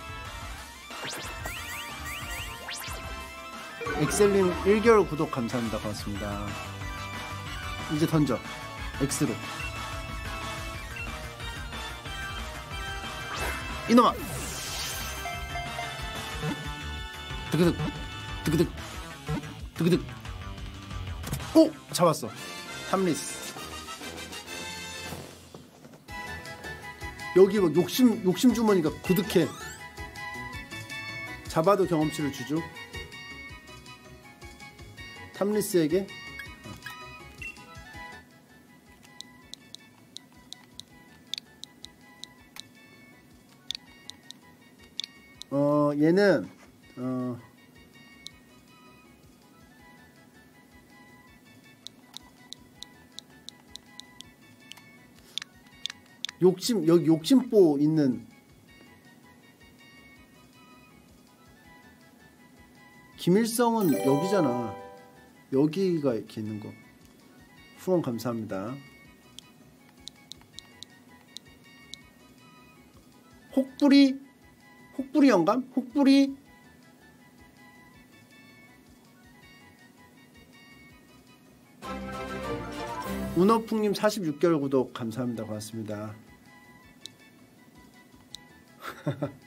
엑셀님 1개월 구독 감사합니다. 고맙습니다. 이제 던져. X로. 이놈아! 드그득, 드그득, 드그득. 오! 잡았어. 탐리스. 여기 막 욕심, 욕심 주머니가 고득해. 잡아도 경험치를 주죠. 탐리스에게 어 얘는 어 욕심 여기 욕심보 있는 김일성은 여기잖아. 여기가 이렇게 있는 거. 후원 감사합니다. 혹부리 혹부리 영감? 혹부리 운어풍님 46개월 구독 감사합니다. 고맙습니다. *laughs*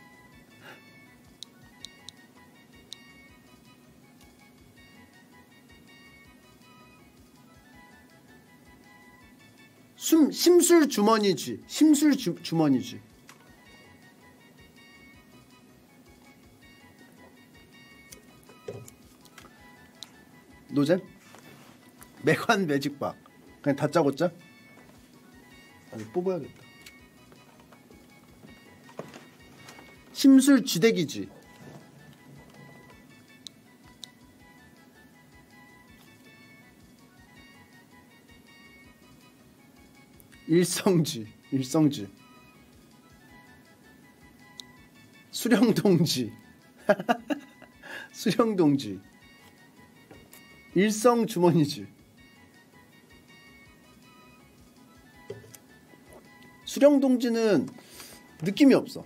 숨, 심술 주머니지. 심술 주, 주머니지. 노잼? 매관 매직박. 그냥 다짜고짜? 아니, 뽑아야겠다. 심술 쥐대기지. 일성지, 일성지. 수령동지. *laughs* 수령동지. 일성 주머니지. 수령동지는 느낌이 없어.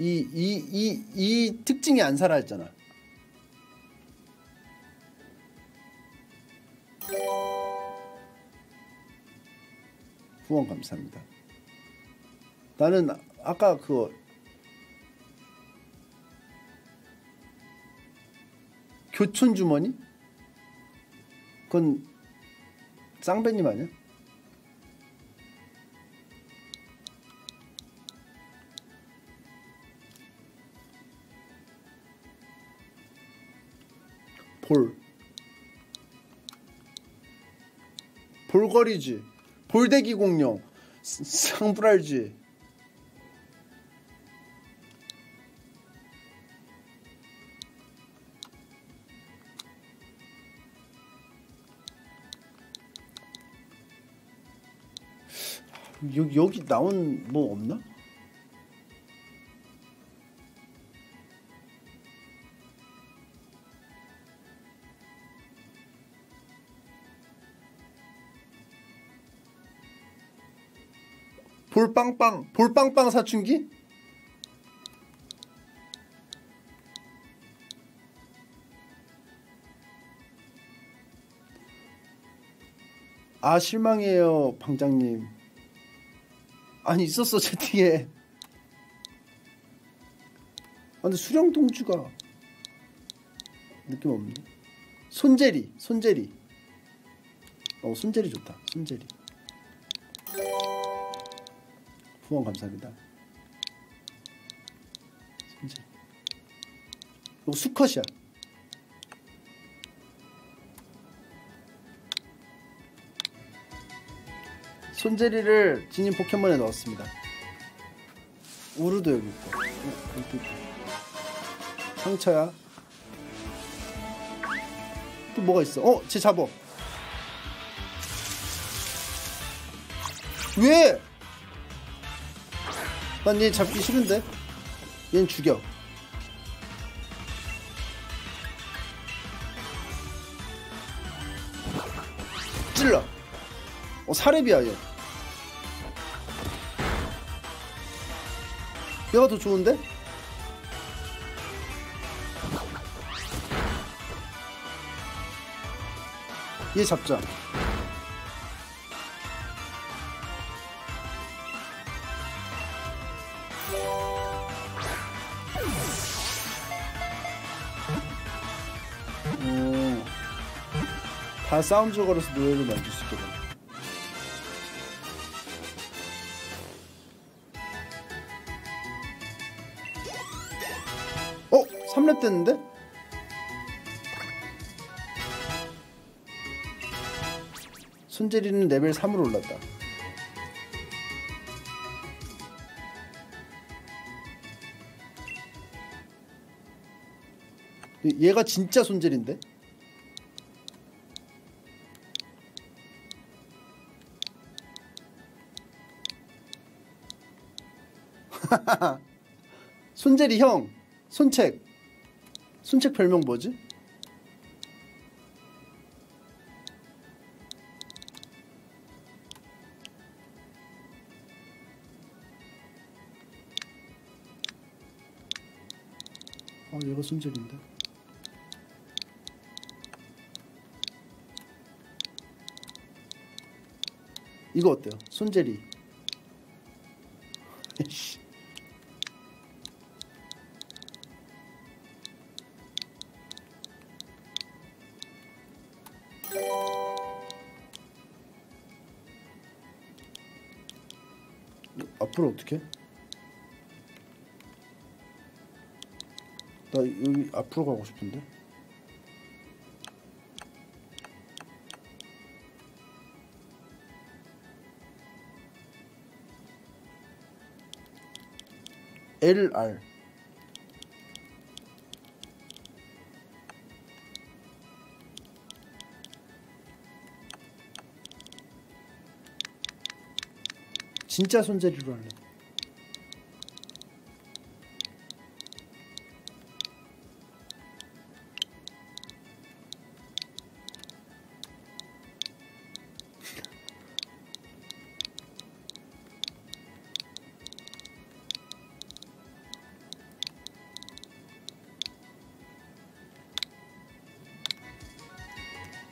이, 이, 이, 이 특징이 안 살아있잖아. 후원 감사합니다. 나는 아까 그 교촌 주머니? 그건 쌍배님 아니야? 볼. 볼거리지. 볼대기 공룡. 상불알지. 여기, 여기 나온 뭐 없나? 볼빵빵 볼빵빵 사춘기? 아 실망해요 방장님. 아니 있었어 채팅에. 아, 근데 수령동주가 느낌 없는데? 손재리 손재리. 어 손재리 좋다 손재리 후원 감사합니다 손재리 이거 수컷이야 손재리를 진인 포켓몬에 넣었습니다. 우르도 여기. 어, 있고. 상처야. 또 뭐가 있어? 어, 쟤 잡어. 왜? 난 얘 잡기 싫은데? 얘는 죽여. 찔러. 어 사렙이야 얘. 얘가 더 좋은데? 얘 잡자 다 싸움 저거로서 노예를 만들 수 돼. 어? 3렙 됐는데? 손재리는 레벨 3으로 올랐다. 얘가 진짜 손재리인데? 손재리 형 손책 손책 별명 뭐지? 아 얘가 손재리인데 이거 어때요? 손재리 앞으로 어떻게? 나 여기 앞으로 가고 싶은데. LR 진짜 손재리로 할래.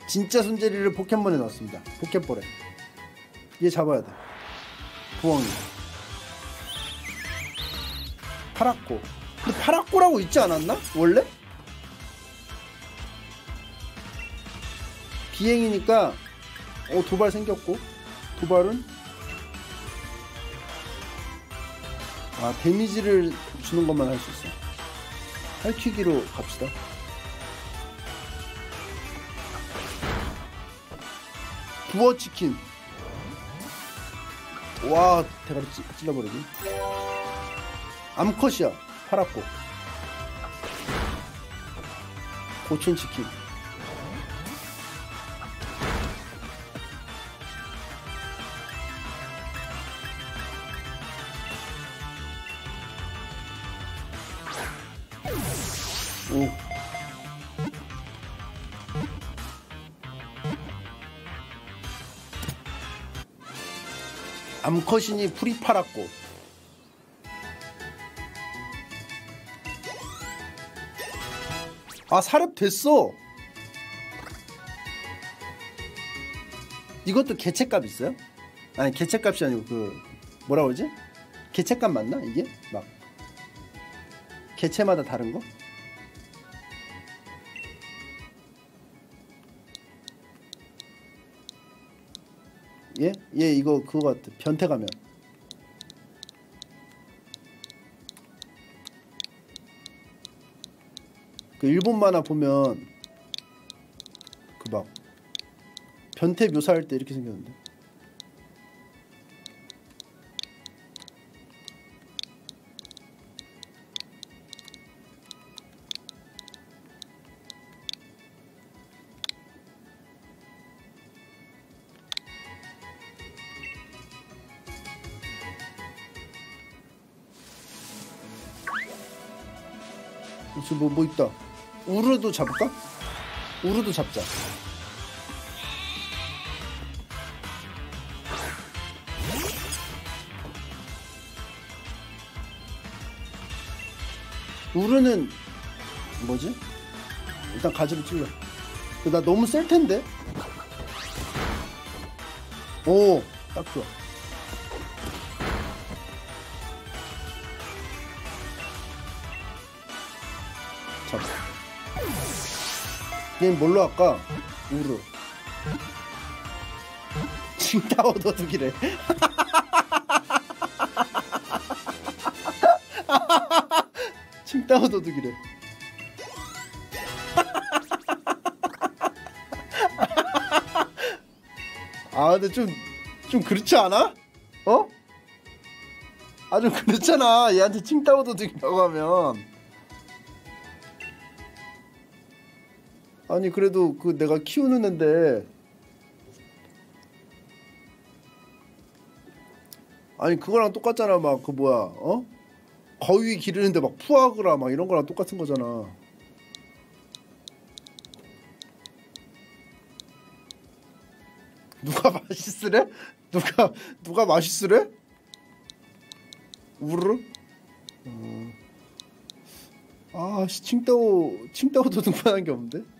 진짜 손재리를 포켓몬에 넣었습니다. 포켓볼에. 얘 잡아야 돼. 부엉이. 파라꼬. 근데 파라꼬라고 있지 않았나? 원래? 비행이니까 어 도발 생겼고 도발은 아 데미지를 주는 것만 할 수 있어. 할퀴기로 갑시다. 부어 치킨. 와 대가리 찌, 찔러버리기. 암컷이야. 파랗고. 고춘 치킨. 암컷이니 풀이 파랗고 아 사렙 됐어 이것도 개체값 있어요? 아니 개체값이 아니고 그 뭐라 그러지? 개체값 맞나 이게? 막 개체마다 다른 거? 이거 그거 같아. 변태 가면. 그 일본 만화 보면 그 막 변태 묘사할 때 이렇게 생겼는데 무슨 뭐, 뭐 있다. 우르도 잡을까? 우르도 잡자. 우르는 뭐지? 일단 가지로 찔러. 나 너무 셀 텐데. 오, 딱 좋아. 얘 뭘로 할까? 우르. 칭따오 도둑이래. 칭따오 도둑이래. 아 근데 좀 좀 그렇지 않아? 어? 아 좀 그렇잖아 얘한테 칭따오 도둑이라고 하면 아니 그래도 그 내가 키우는 앤데 아니 그거랑 똑같잖아 막 그 뭐야 어? 거위 기르는데 막 푸아그라 막 이런 거랑 똑같은 거잖아 *laughs* 누가 맛있으래? 누가 누가 맛있으래? 우르르? 어. 아, 씨, 칭따오 칭따오도 등반한 게 없는데?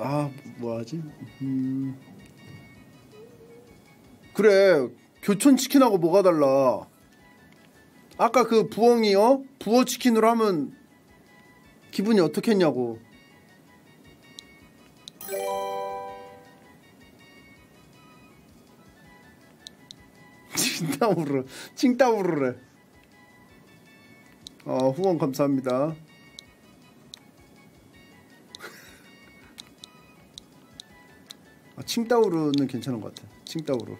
아, 뭐하지? 음. 그래, 교촌 치킨하고 뭐가 달라? 아까 그 부엉이요? 부어 치킨으로 하면 기분이 어떻겠냐고. *laughs* 칭따오르, 칭따오르래. 어, 후원 감사합니다. 칭따오르는 괜찮은 것 같아. 칭따오르.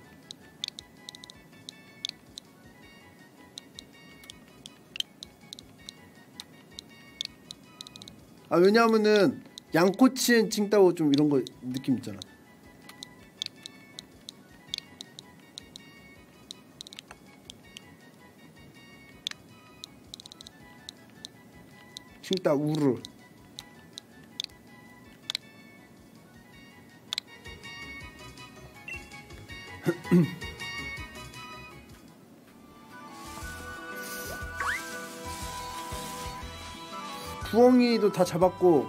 아 왜냐하면은 양꼬치엔 칭따오 좀 이런 거 느낌 있잖아. 칭따우르. 부엉이도 다 잡았고.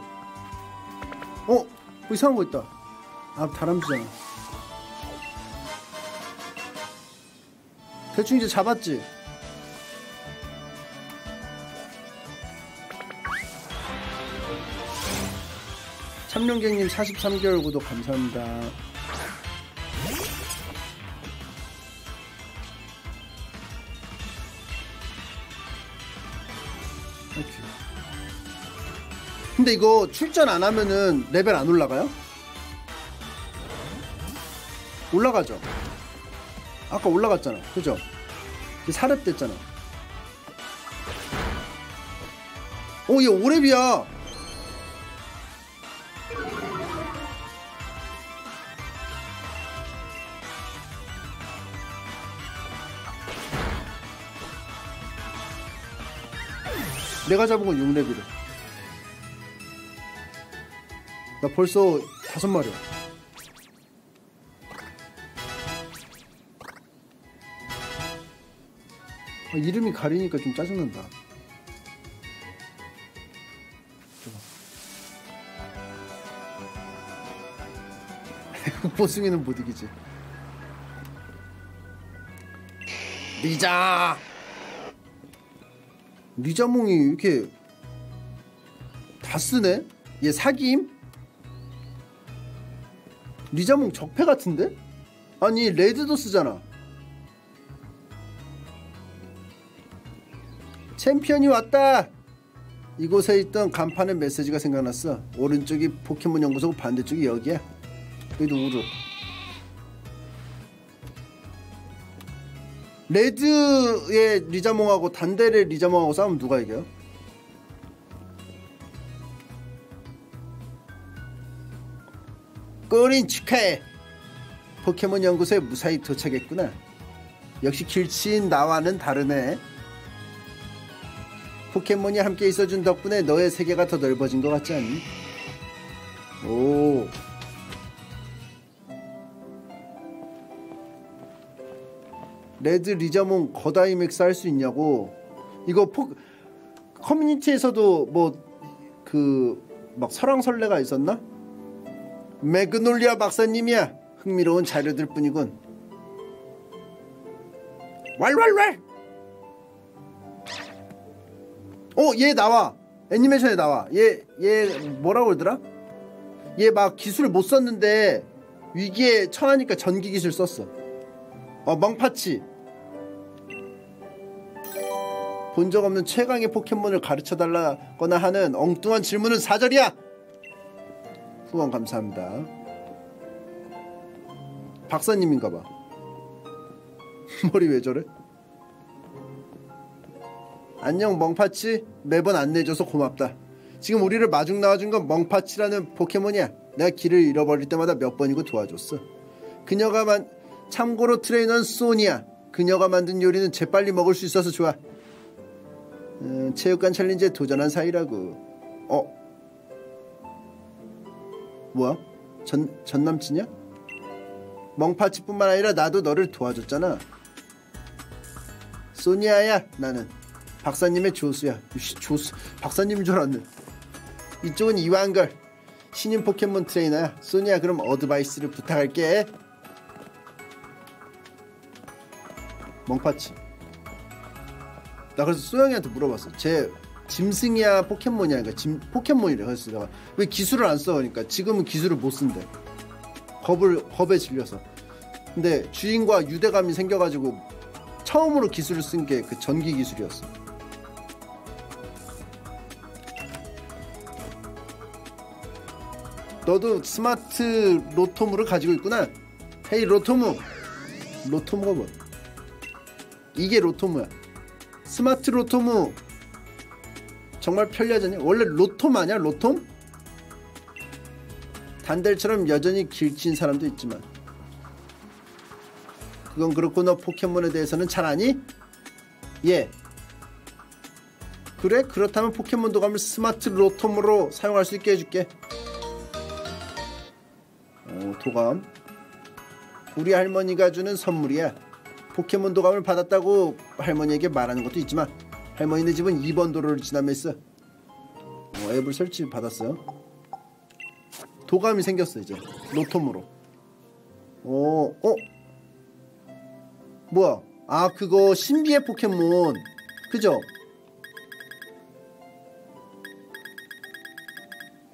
어? 뭐 이상한 거 있다. 아 다람쥐잖아. 대충 이제 잡았지? 참룡객님 43개월 구독 감사합니다 근데 이거 출전 안 하면은 레벨 안 올라가요? 올라가죠. 아까 올라갔잖아. 그죠? 4렙 됐잖아. 오, 얘 5렙이야. 내가 잡은 건 6렙이래. 나 벌써 다섯 마리야. 아, 이름이 가리니까 좀 짜증난다. *laughs* 보승이는 못 이기지. 리자! 리자몽이 이렇게 다 쓰네? 얘 사기임? 리자몽 적폐 같은데? 아니 레드도 쓰잖아. 챔피언이 왔다! 이곳에 있던 간판의 메시지가 생각났어. 오른쪽이 포켓몬 연구소고 반대쪽이 여기야. 여기도 우르 레드의 리자몽하고 단델의 리자몽하고 싸우면 누가 이겨요? 골인 축하해 포켓몬 연구소에 무사히 도착했구나 역시 길치인 나와는 다르네 포켓몬이 함께 있어준 덕분에 너의 세계가 더 넓어진 것 같지 않니? 오. 레드 리자몽 거다이 맥스 할 수 있냐고. 이거 포 커뮤니티에서도 뭐 그 막 설왕설래가 있었나? 매그놀리아 박사님이야. 흥미로운 자료들 뿐이군. 왈왈왈! 어, 얘 나와. 애니메이션에 나와. 얘, 얘 뭐라고 그러더라? 얘 막 기술을 못 썼는데 위기에 처하니까 전기 기술 썼어. 어, 멍파치. 본 적 없는 최강의 포켓몬을 가르쳐 달라거나 하는 엉뚱한 질문은 사절이야. 후원 감사합니다. 박사님인가 봐. *laughs* 머리 왜 저래? 안녕 멍파치 매번 안내줘서 고맙다 지금 우리를 마중 나와준 건 멍파치라는 포켓몬이야 내가 길을 잃어버릴 때마다 몇 번이고 도와줬어 그녀가 만 참고로 트레이너는 소니야 그녀가 만든 요리는 재빨리 먹을 수 있어서 좋아 음, 체육관 챌린지에 도전한 사이라고 어? 뭐야? 전, 전 남친이야? 멍파치뿐만 아니라 나도 너를 도와줬잖아. 소니아야 나는. 박사님의 조수야. 조수 박사님인 줄 알았네. 이쪽은 이완걸. 신인 포켓몬 트레이너야. 소니아 그럼 어드바이스를 부탁할게. 멍파치. 나 그래서 소영이한테 물어봤어. 쟤 짐승이야 포켓몬이야. 그러니까 짐, 포켓몬이래 그래서 내가. 왜 기술을 안 써? 그러니까 지금은 기술을 못 쓴대. 겁을 겁에 질려서. 근데 주인과 유대감이 생겨가지고 처음으로 기술을 쓴 게 그 전기 기술이었어. 너도 스마트 로토무를 가지고 있구나. hey 로토무. 로토무가 뭐야? 이게 로토무야. 스마트 로토무 정말 편리하잖니? 원래 로톰 아니야 로톰? 단델처럼 여전히 길친 사람도 있지만. 그건 그렇고 너 포켓몬에 대해서는 잘 아니? 예. 그래? 그렇다면 포켓몬 도감을 스마트 로톰으로 사용할 수 있게 해줄게. 어, 도감. 우리 할머니가 주는 선물이야. 포켓몬 도감을 받았다고 할머니에게 말하는 것도 있지만 할머니네 집은 2번 도로를 지나며 있어. 어, 앱을 설치 받았어요. 도감이 생겼어 이제. 로톰으로. 어, 어? 뭐야? 아 그거 신비의 포켓몬. 그죠?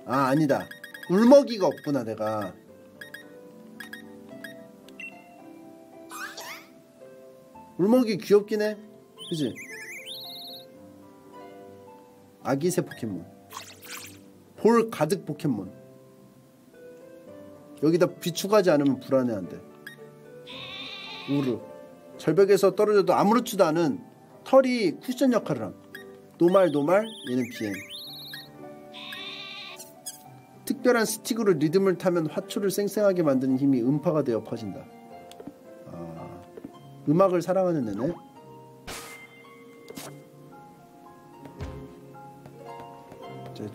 아 아니다. 울먹이가 없구나 내가. 울먹이 귀엽긴 해. 그지? 아기새 포켓몬. 볼 가득 포켓몬. 여기다 비추가지 않으면 불안해한대 우르. 절벽에서 떨어져도 아무렇지도 않은 털이 쿠션 역할을 함. 노말 노말 얘는 비행. 특별한 스틱으로 리듬을 타면 화초를 쌩쌩하게 만드는 힘이 음파가 되어 퍼진다. 아, 음악을 사랑하는 애네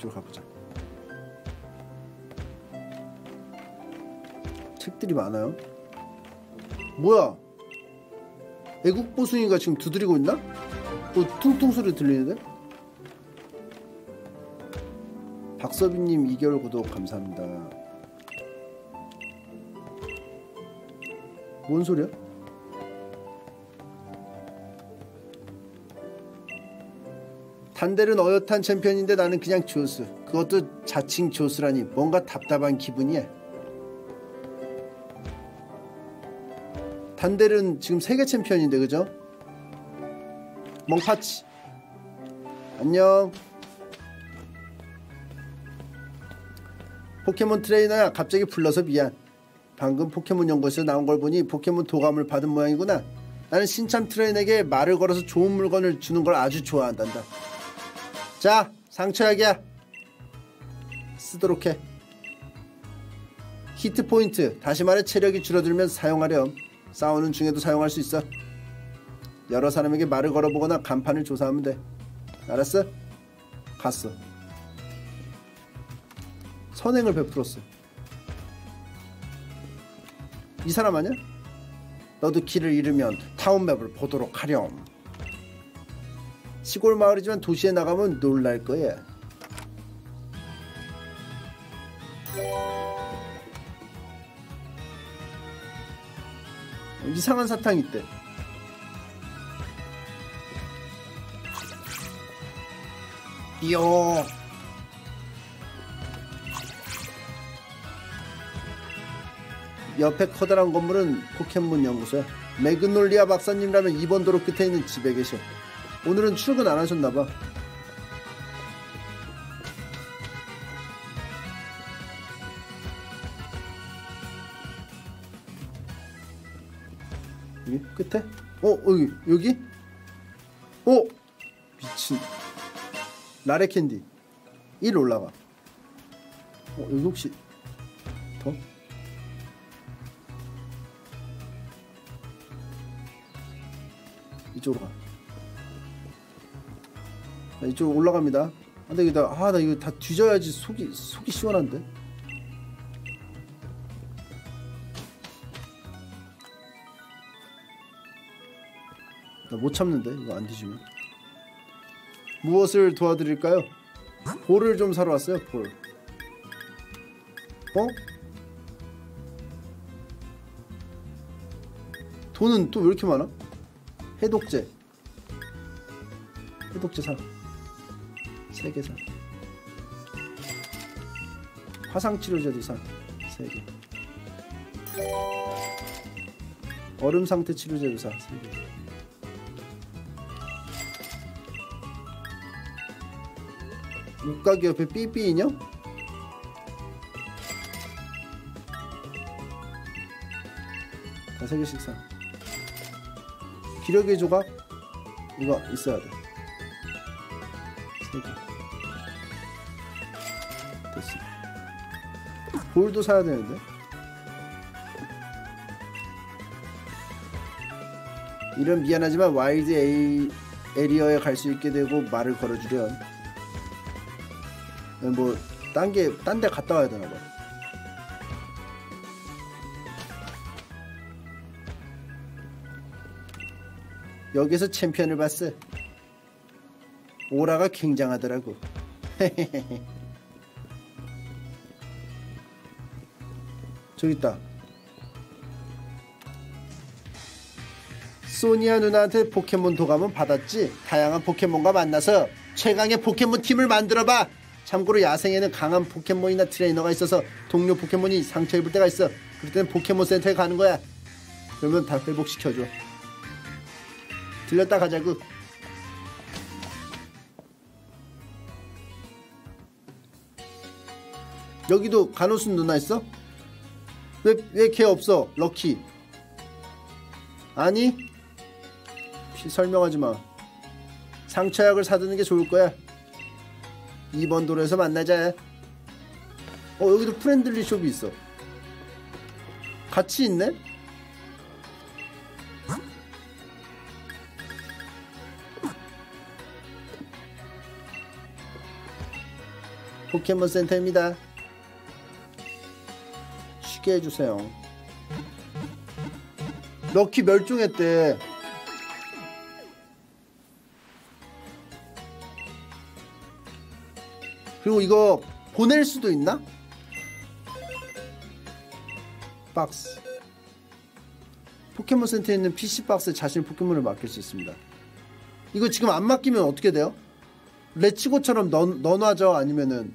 자 이쪽으로 가보자 책들이 많아요 뭐야 애국 보숭이가 지금 두드리고 있나? 뭐 퉁퉁 소리 들리는데? 박서빈님 2개월 구독 감사합니다 뭔 소리야? 단델은 어엿한 챔피언인데 나는 그냥 조스 그것도 자칭 조스라니 뭔가 답답한 기분이야. 단델은 지금 세계 챔피언인데 그죠? 멍파치 안녕. 포켓몬 트레이너야 갑자기 불러서 미안. 방금 포켓몬 연구소에서 나온 걸 보니 포켓몬 도감을 받은 모양이구나. 나는 신참 트레이너에게 말을 걸어서 좋은 물건을 주는 걸 아주 좋아한단다 자 상처약이야 쓰도록 해 히트 포인트 다시 말해 체력이 줄어들면 사용하렴 싸우는 중에도 사용할 수 있어 여러 사람에게 말을 걸어보거나 간판을 조사하면 돼 알았어? 갔어. 선행을 베풀었어. 이 사람 아니야? 너도 길을 잃으면 타운맵을 보도록 하렴. 시골 마을이지만 도시에 나가면 놀랄 거야. 이상한 사탕 있대. 띠요. 옆에 커다란 건물은 포켓몬 연구소야. 매그놀리아 박사님라면 2번 도로 끝에 있는 집에 계셔. 오늘은 출근 안 하셨나봐. 여기 끝에? 어 여기 여기? 어 미친 rare candy 1 올라가. 어 여기 혹시 더? 이쪽으로 가. 자, 이쪽으로 올라갑니다. 아, 근데 이거 나, 아, 나 이거 다 뒤져야지 속이 속이 시원한데. 나 못 참는데 이거 안 뒤지면. 무엇을 도와드릴까요? 볼을 좀 사러 왔어요. 볼. 어? 돈은 또 왜 이렇게 많아? 해독제. 해독제 사. 세개 사. 화상치료제도 사. 세 개. 얼음 상태 치료제도 사. 세 개. 육각이 옆에 삐삐 인형? 다섯 개씩 사. 기력의 조각? 이거 있어야 돼. 세 개. 볼도 사야 되는데. 이런 미안하지만 wild area, 에리어에 갈 수 있게 되고 말을 걸어주렴. 뭐, 딴 게, 딴 데 갔다 와야 되나 봐. 여기서 챔피언을 봤어. 오라가 굉장하더라고. *laughs* 저기 있다. 소니아 누나한테 포켓몬 도감은 받았지? 다양한 포켓몬과 만나서 최강의 포켓몬 팀을 만들어봐! 참고로 야생에는 강한 포켓몬이나 트레이너가 있어서 동료 포켓몬이 상처 입을 때가 있어. 그럴 때는 포켓몬 센터에 가는 거야. 그러면 다 회복시켜줘. 들렸다 가자고. 여기도 간호순 누나 있어? 왜 왜 걔 없어? 럭키. 아니? 설명하지 마. 상처약을 사두는 게 좋을 거야. 2번 도로에서 만나자. 어 여기도 프렌들리 숍이 있어. 같이 있네? 포켓몬 센터입니다. 쉬게 해주세요. 럭키 멸종했대. 그리고 이거 보낼 수도 있나? 박스. 포켓몬 센터에 있는 PC 박스에 자신의 포켓몬을 맡길 수 있습니다. 이거 지금 안 맡기면 어떻게 돼요? 레치고처럼 넣, 넣어놔줘 아니면은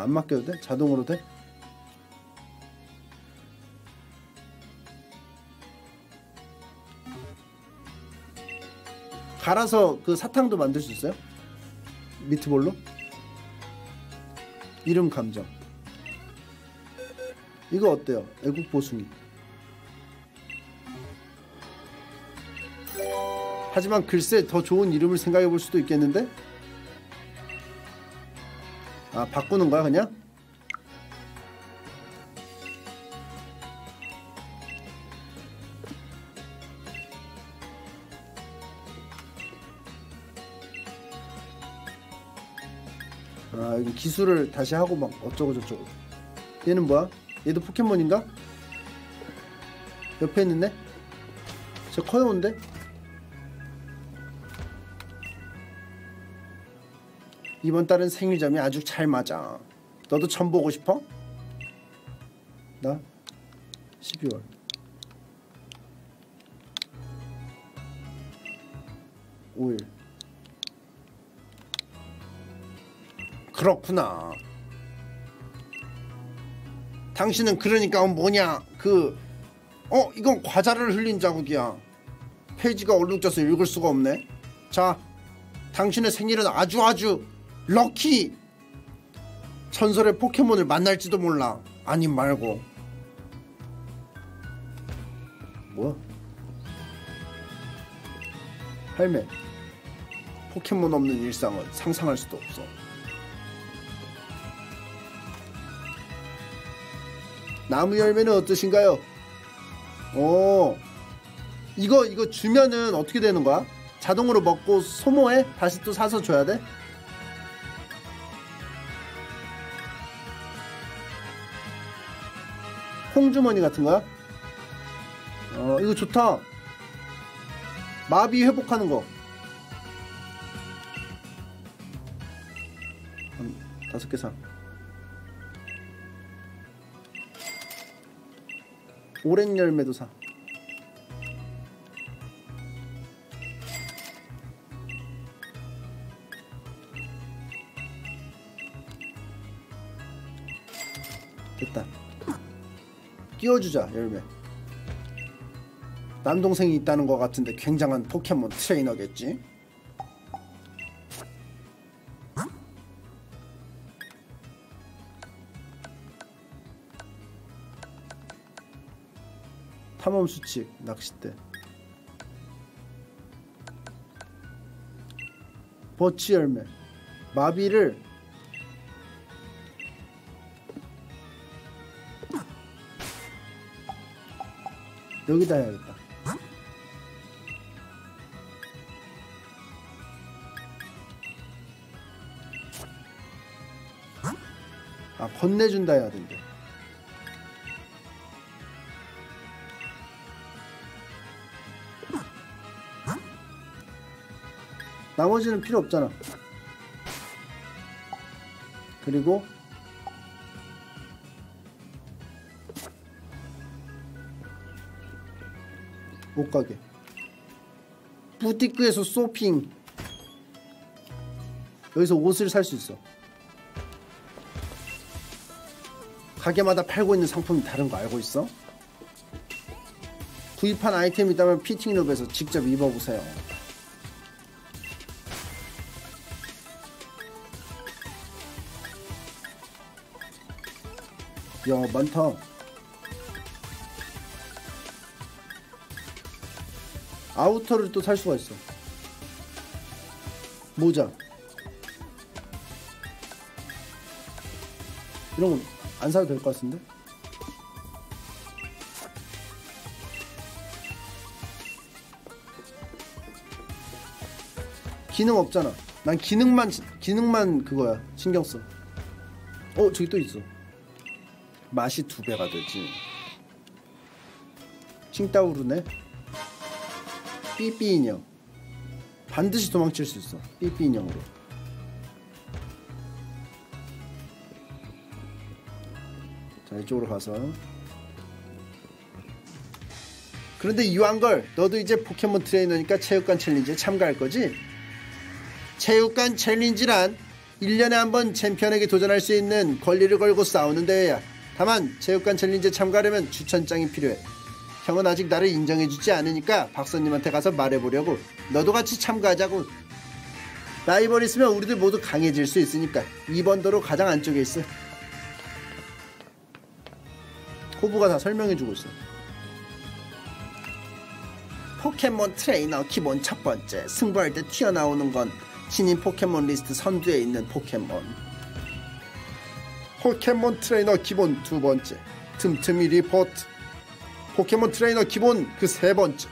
안 맡겨도 돼? 자동으로 돼? 갈아서 그 사탕도 만들 수 있어요? 미트볼로? 이름 감정 이거 어때요? 애국 보숭이 하지만 글쎄 더 좋은 이름을 생각해 볼 수도 있겠는데? 아 바꾸는 거야 그냥? 아 여기 기술을 다시 하고 막 어쩌고 저쩌고 얘는 뭐야? 얘도 포켓몬인가? 옆에 있는데? 저 커요인데? 이번 달은 생일점이 아주 잘 맞아. 너도 점 보고 싶어? 나? 12월. 오일. 그렇구나. 당신은 그러니까 뭐냐? 그 어 이건 과자를 흘린 자국이야. 페이지가 얼룩져서 읽을 수가 없네. 자 당신의 생일은 아주 아주 럭키 전설의 포켓몬을 만날지도 몰라 아님 말고 뭐야 할매 포켓몬 없는 일상은 상상할 수도 없어 나무 열매는 어떠신가요? 오 이거 이거 주면은 어떻게 되는 거야? 자동으로 먹고 소모해? 다시 또 사서 줘야 돼? 콩주머니 같은 거야? 어 이거 좋다 마비 회복하는 거한 다섯 개 사. 오렌 열매도 사. 끼워주자 열매. 남동생이 있다는 것 같은데 굉장한 포켓몬 트레이너겠지? 탐험 수칙 낚싯대 버치 열매 마비를 여기다 해야겠다. 아 건네준다 해야 된대. 나머지는 필요 없잖아. 그리고 옷가게. 부티크에서 쇼핑. 여기서 옷을 살 수 있어. 가게마다 팔고 있는 상품이 다른 거 알고 있어? 구입한 아이템이 있다면 피팅룸에서 직접 입어보세요. 야 많다 아우터를 또 살 수가 있어. 모자. 이런 건 안 사도 될 것 같은데? 기능 없잖아. 난 기능만 기능만 그거야. 신경 써. 어 저기 또 있어. 맛이 두 배가 되지. 칭따오르네 삐삐 인형. 반드시 도망칠 수 있어. 삐삐 인형으로. 자 이쪽으로 가서. 그런데 이왕걸 너도 이제 포켓몬 트레이너니까 체육관 챌린지에 참가할 거지? 체육관 챌린지란 1년에 한 번 챔피언에게 도전할 수 있는 권리를 걸고 싸우는 대회야. 다만 체육관 챌린지에 참가하려면 추천장이 필요해 형은 아직 나를 인정해주지 않으니까 박사님한테 가서 말해보려고 너도 같이 참가하자고. 라이벌 있으면 우리들 모두 강해질 수 있으니까 2번 도로 가장 안쪽에 있어. 호부가 다 설명해주고 있어. 포켓몬 트레이너 기본 첫 번째 승부할 때 튀어나오는 건 지닌 포켓몬 리스트 선두에 있는 포켓몬. 포켓몬 트레이너 기본 두 번째 틈틈이 리포트 포켓몬 트레이너 기본 그 세 번째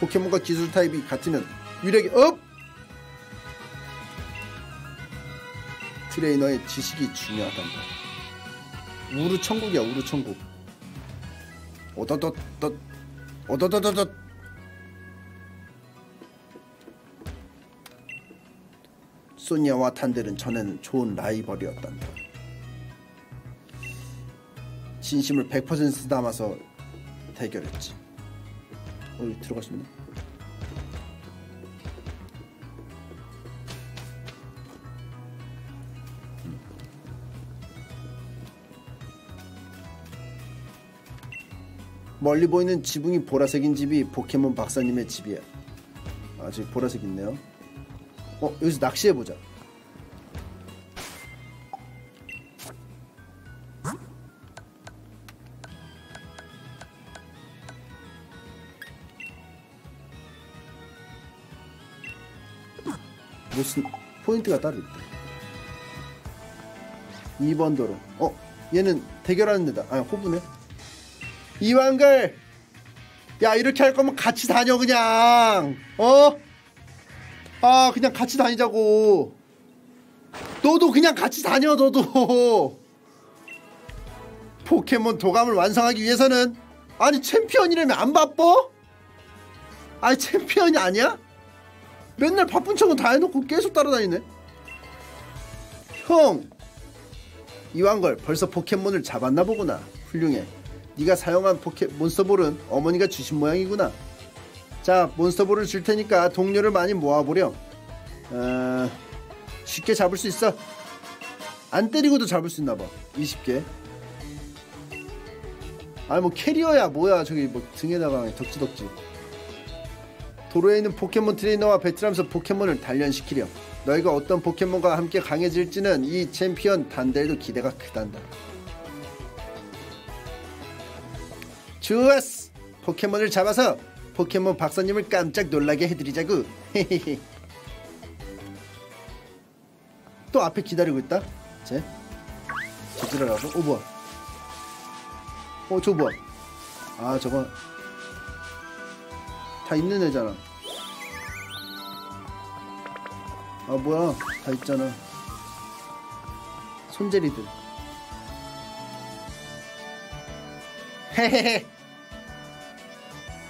포켓몬과 기술 타입이 같으면 위력이 up 트레이너의 지식이 중요하단다. 우르 천국이야 우르 천국. 오더덧덧 오더더더덧 소니아와 탄델은 전에는 좋은 라이벌이었단다. 진심을 100% 담아서 대결했지. 어디 들어가시면 멀리 보이는 지붕이 보라색인 집이 포켓몬 박사님의 집이야. 아, 저기 보라색 있네요. 어, 여기서 낚시해보자. 무슨 포인트가 따로 있다. 2번 도로. 어, 얘는 대결하는 데다. 아, 호부네. 이완글 야 이렇게 할 거면 같이 다녀 그냥 어? 아 그냥 같이 다니자고 너도 그냥 같이 다녀 너도 *laughs* 포켓몬 도감을 완성하기 위해서는 아니 챔피언이라면 안 바빠? 아니 챔피언이 아니야? 맨날 바쁜 척은 다 해놓고 계속 따라다니네 형 이왕걸 벌써 포켓몬을 잡았나 보구나 훌륭해 네가 사용한 포켓 몬스터볼은 어머니가 주신 모양이구나. 자, 몬스터볼을 줄 테니까 동료를 많이 모아보렴. 어, 쉽게 잡을 수 있어. 안 때리고도 잡을 수 있나 봐. 20개. 아니 뭐 캐리어야 뭐야 저기 뭐 등에다가 덕지덕지. 도로에 있는 포켓몬 트레이너와 battle하면서 포켓몬을 단련시키렴. 너희가 어떤 포켓몬과 함께 강해질지는 이 챔피언 단델도 기대가 크단다. 좋았어 포켓몬을 잡아서 포켓몬 박사님을 깜짝 놀라게 해드리자구. 또 앞에 기다리고 있다. 쟤? 저지라라고? 어 뭐야? 어저 뭐야? 아 저거 다 있는 애잖아 아 뭐야 다 있잖아 손재리들 헤헤헤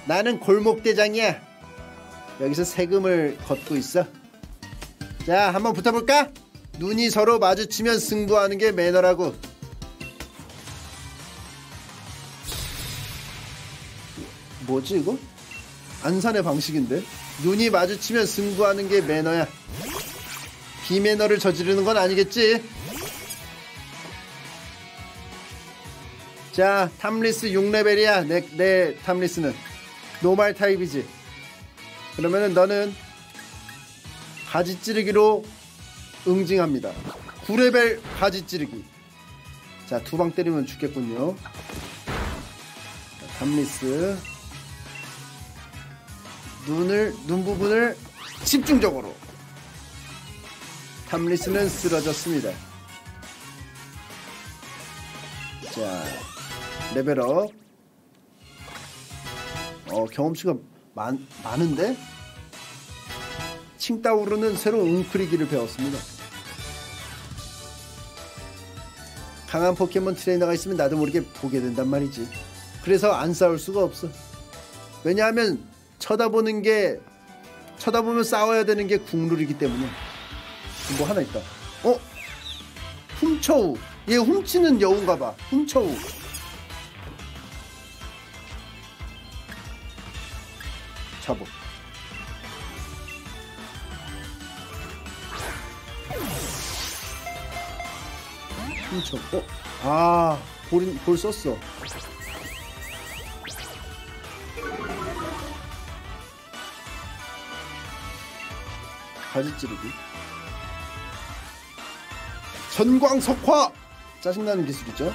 나는 골목대장이야. 여기서 세금을 걷고 있어. 자, 한번 붙어볼까? 눈이 서로 마주치면 승부하는 게 매너라고. 뭐지 이거? 안산의 방식인데? 눈이 마주치면 승부하는 게 매너야. 비매너를 저지르는 건 아니겠지? 자, 탐리스 6레벨이야. 내, 내 탐리스는. 노말 타입이지. 그러면은 너는 가지 찌르기로 응징합니다. 9레벨 가지 찌르기. 자, 두 방 때리면 죽겠군요. 자, 담리스. 눈을, 눈 부분을 집중적으로. 탐리스는 쓰러졌습니다. 자, 레벨업. 어, 경험치가 많, 많은데? 칭따오르는 새로운 웅크리기를 배웠습니다. 강한 포켓몬 트레이너가 있으면 나도 모르게 보게 된단 말이지. 그래서 안 싸울 수가 없어. 왜냐하면 쳐다보는 게 쳐다보면 싸워야 되는 게 국룰이기 때문에. 뭐 하나 있다. 어? 훔쳐우. 얘 훔치는 여우인가 봐. 훔쳐우. 잡어. 훔쳐. 어? 아, 볼, 볼 썼어. 가지 찌르기. 전광석화! 짜증나는 기술이죠.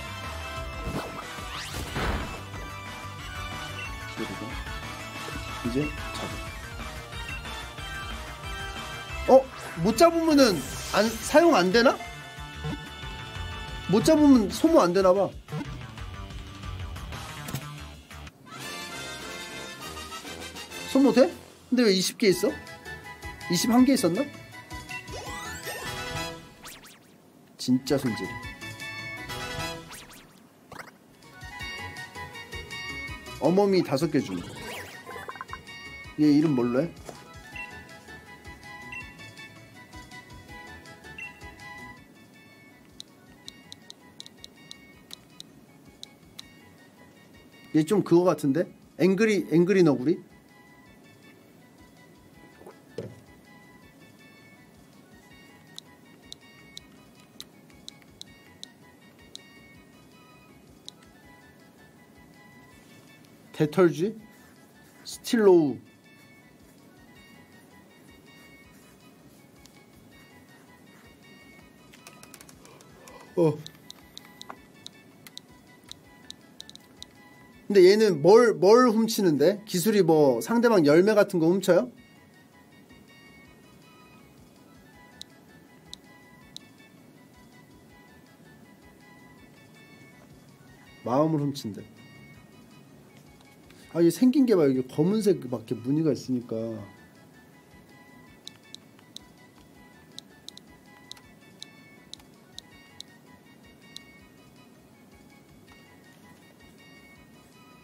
그리고 이제 잡아. 어? 못 잡으면은 안 사용 안 되나? 못 잡으면 소모 안 되나 봐. 소모 돼? 근데 왜 20개 있어? 21개 있었나? 진짜 손질. 어머미 다섯 개 준. 얘 이름 뭘로 해? 얘 좀 그거 같은데? 앵그리 앵그리 너구리? 대털쥐? 스틸로우 어. 근데 얘는 뭘, 뭘 훔치는데? 기술이 뭐 상대방 열매 같은 거 훔쳐요? 마음을 훔친대. 아, 얘 생긴 게 봐. 여기 검은색 밖에 무늬가 있으니까.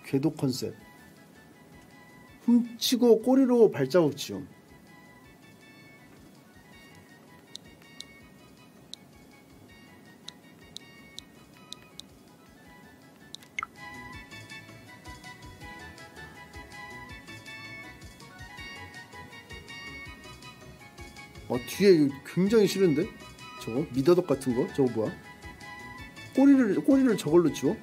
궤도 컨셉. 훔치고 꼬리로 발자국 지움. 뒤에 굉장히 싫은데? 저거 미더덕 같은 거? 저거 뭐야? 꼬리를 꼬리를 저걸로 지워?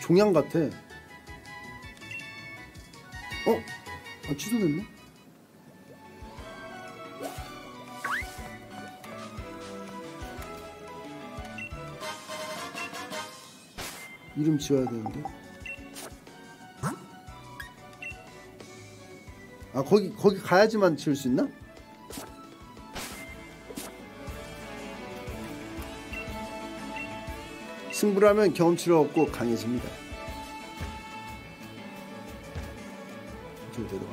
종양 같아. 어? 아 취소됐네? 이름 지어야 되는데. 아 거기 거기 가야지만 지을 수 있나? 승부라면 경험치를 얻고 강해집니다. 이쪽으로 내려가.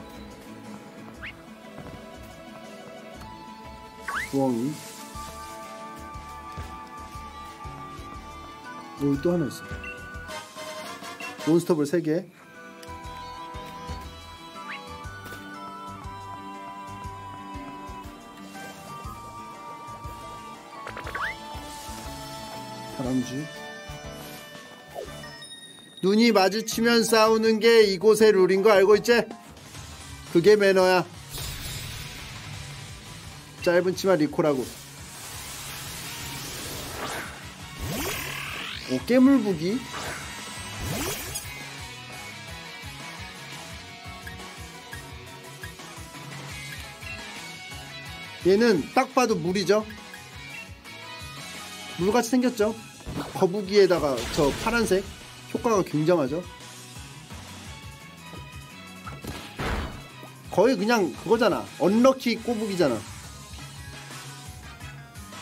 부엉이. 여기 또 하나 있어. 몬스터볼 3개. 다람쥐. 눈이 마주치면 싸우는 게 이곳의 룰인 거 알고 있지? 그게 매너야. 짧은 치마 리코라고. 오, 깨물부기. 얘는 딱 봐도 물이죠. 물같이 생겼죠. 거북이에다가 저 파란색 효과가 굉장하죠. 거의 그냥 그거잖아. 언럭키 꼬북이잖아.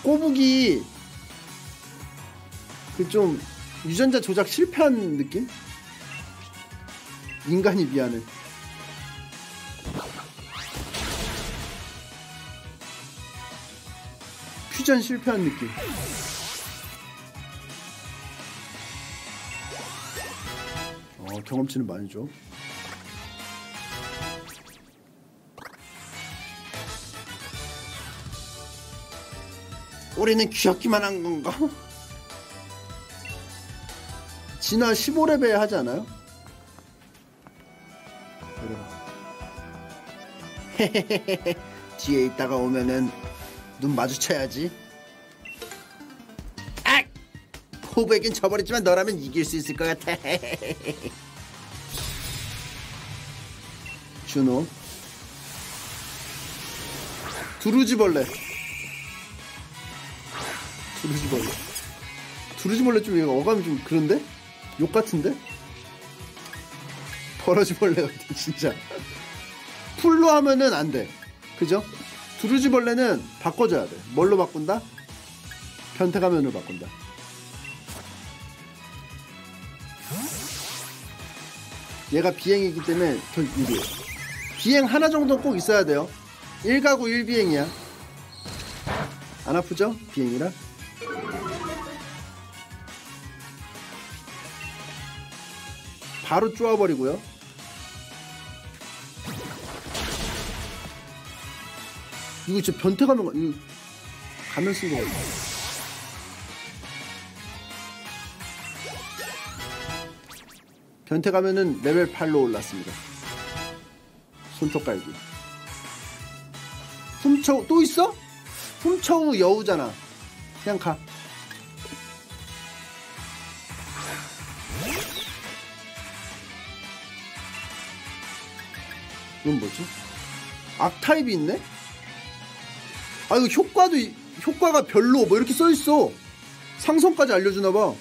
꼬북이 그 좀 유전자 조작 실패한 느낌? 인간이 미안해. 퓨전 실패한 느낌. 어, 경험치는 많이 줘. 우리는 귀엽기만 한 건가? 진화 15레벨 하지 않아요? 헤헤헤헤 *laughs* 뒤에 있다가 오면은 눈 마주쳐야지. 아! 호구에겐 져버렸지만 너라면 이길 수 있을 것 같아. *laughs* 준호. 두루지벌레. 두루지벌레. 두루지벌레 좀 어감이 좀 그런데? 욕 같은데? 버러지벌레 같아 진짜. 풀로 하면은 안 돼. 그죠? 두루지벌레는 바꿔줘야 돼. 뭘로 바꾼다? 변태가면으로 바꾼다. 얘가 비행이기 때문에 더 유리해. 비행 하나 정도 꼭 있어야 돼요. 1가구 1비행이야. 안 아프죠? 비행이라? 바로 쪼아버리고요. 이거 진짜 변태 가면 이거 가면 쓴 거 같아. 변태 가면은 레벨 8로 올랐습니다. 손톱 깔기. 훔쳐 또 있어? 훔쳐우 여우잖아. 그냥 가. 이건 뭐지? 악타입이 있네? 아 이거 효과도 이- 효과가 별로 뭐 이렇게 써 있어. 상성까지 알려주나 봐.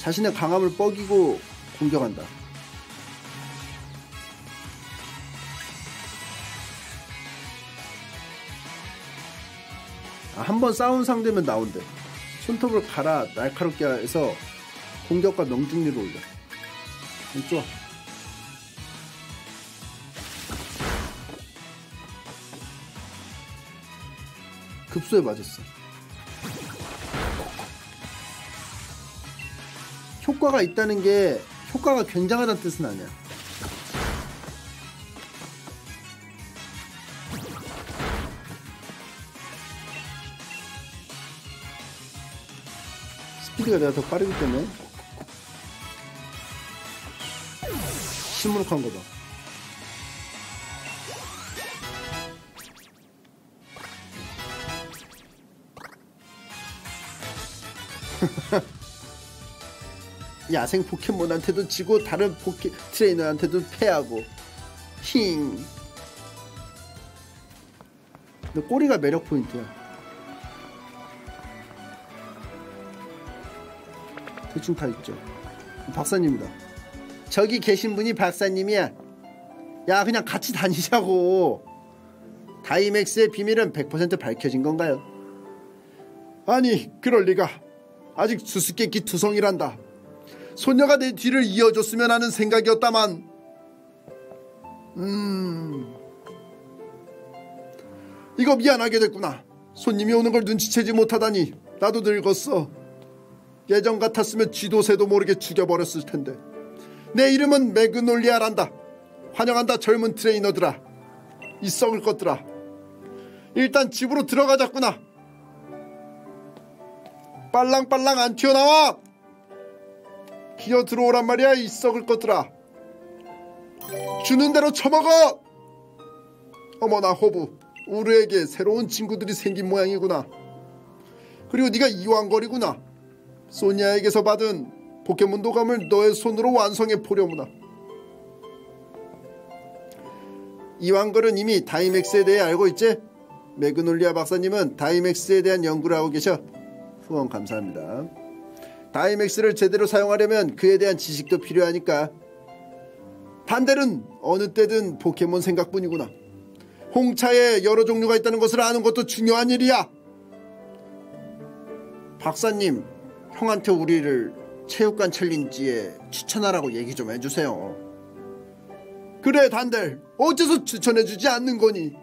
자신의 강함을 뻐기고 공격한다. 아, 한번 싸운 상대면 나온대. 손톱을 갈아 날카롭게 해서 공격과 명중률을 올려. 음, 좋아. 급소에 맞았어. 효과가 있다는 게 효과가 굉장하다는 뜻은 아니야. 스피드가 내가 더 빠르기 때문에 시무룩한 거 봐. *laughs* 야생 포켓몬한테도 지고 다른 포켓 트레이너한테도 패하고 힝. 근데 꼬리가 매력 포인트야. 대충 다 있죠. 박사님이다. 저기 계신 분이 박사님이야. 야 그냥 같이 다니자고. 다이맥스의 비밀은 100% 밝혀진 건가요? 아니 그럴 리가. 아직 수수께끼 투성이란다. 소녀가 내 뒤를 이어줬으면 하는 생각이었다만 음 이거 미안하게 됐구나. 손님이 오는 걸 눈치채지 못하다니 나도 늙었어. 예전 같았으면 쥐도새도 모르게 죽여버렸을 텐데. 내 이름은 매그놀리아란다. 환영한다 젊은 트레이너들아. 이 썩을 것들아. 일단 집으로 들어가자꾸나 빨랑빨랑 안 튀어나와. 기어 들어오란 말이야 이 썩을 것들아. 주는 대로 처먹어. 어머나 호부. 우르에게 새로운 친구들이 생긴 모양이구나. 그리고 네가 이왕거리구나. 소니아에게서 받은 포켓몬 도감을 너의 손으로 완성해 보려무나. 이왕걸은 이미 다이맥스에 대해 알고 있지? 매그놀리아 박사님은 다이맥스에 대한 연구를 하고 계셔 후원 감사합니다 다이맥스를 제대로 사용하려면 그에 대한 지식도 필요하니까. 단델은 어느 때든 포켓몬 생각뿐이구나. 홍차에 여러 종류가 있다는 것을 아는 것도 중요한 일이야. 박사님, 형한테 우리를 체육관 챌린지에 추천하라고 얘기 좀 해주세요. 그래, 단델. 어째서 추천해주지 않는 거니?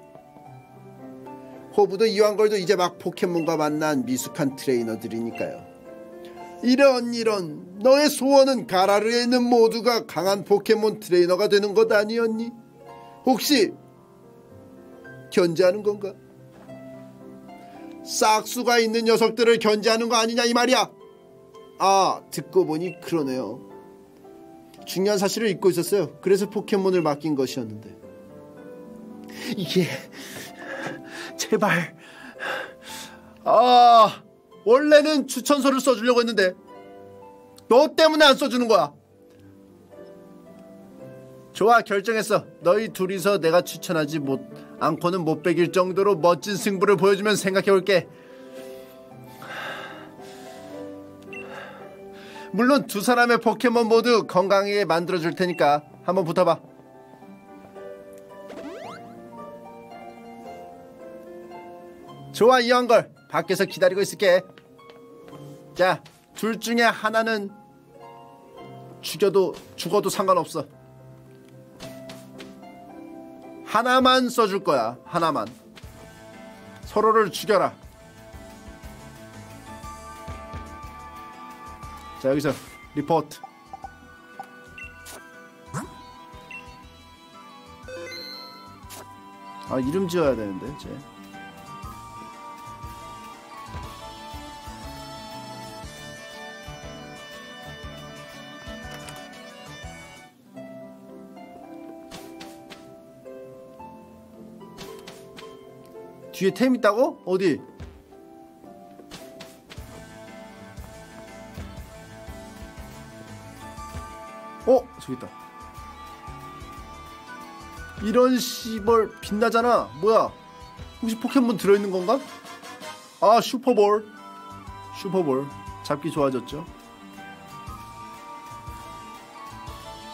호부도 이왕걸도 이제 막 포켓몬과 만난 미숙한 트레이너들이니까요. 이런 이런 너의 소원은 가라르에 있는 모두가 강한 포켓몬 트레이너가 되는 것 아니었니? 혹시 견제하는 건가? 싹수가 있는 녀석들을 견제하는 거 아니냐 이 말이야. 아 듣고 보니 그러네요. 중요한 사실을 잊고 있었어요. 그래서 포켓몬을 맡긴 것이었는데. 이게 제발 아 원래는 추천서를 써주려고 했는데 너 때문에 안 써주는 거야. 좋아 결정했어. 너희 둘이서 내가 추천하지 못 않고는 못 베길 정도로 멋진 승부를 보여주면 생각해 볼게. 물론 두 사람의 포켓몬 모두 건강하게 만들어 줄 테니까 한번 붙어봐. 좋아 이한걸 밖에서 기다리고 있을게. 자, 둘 중에 하나는 죽여도 죽어도 상관없어. 하나만 써줄 거야. 하나만. 서로를 죽여라. 자 여기서 리포트. 아 이름 지어야 되는데 쟤. 뒤에 템 있다고? 어디? 어? 저기 있다. 이런 시벌 빛나잖아. 뭐야? 혹시 포켓몬 들어있는 건가? 아 슈퍼볼. 슈퍼볼. 잡기 좋아졌죠.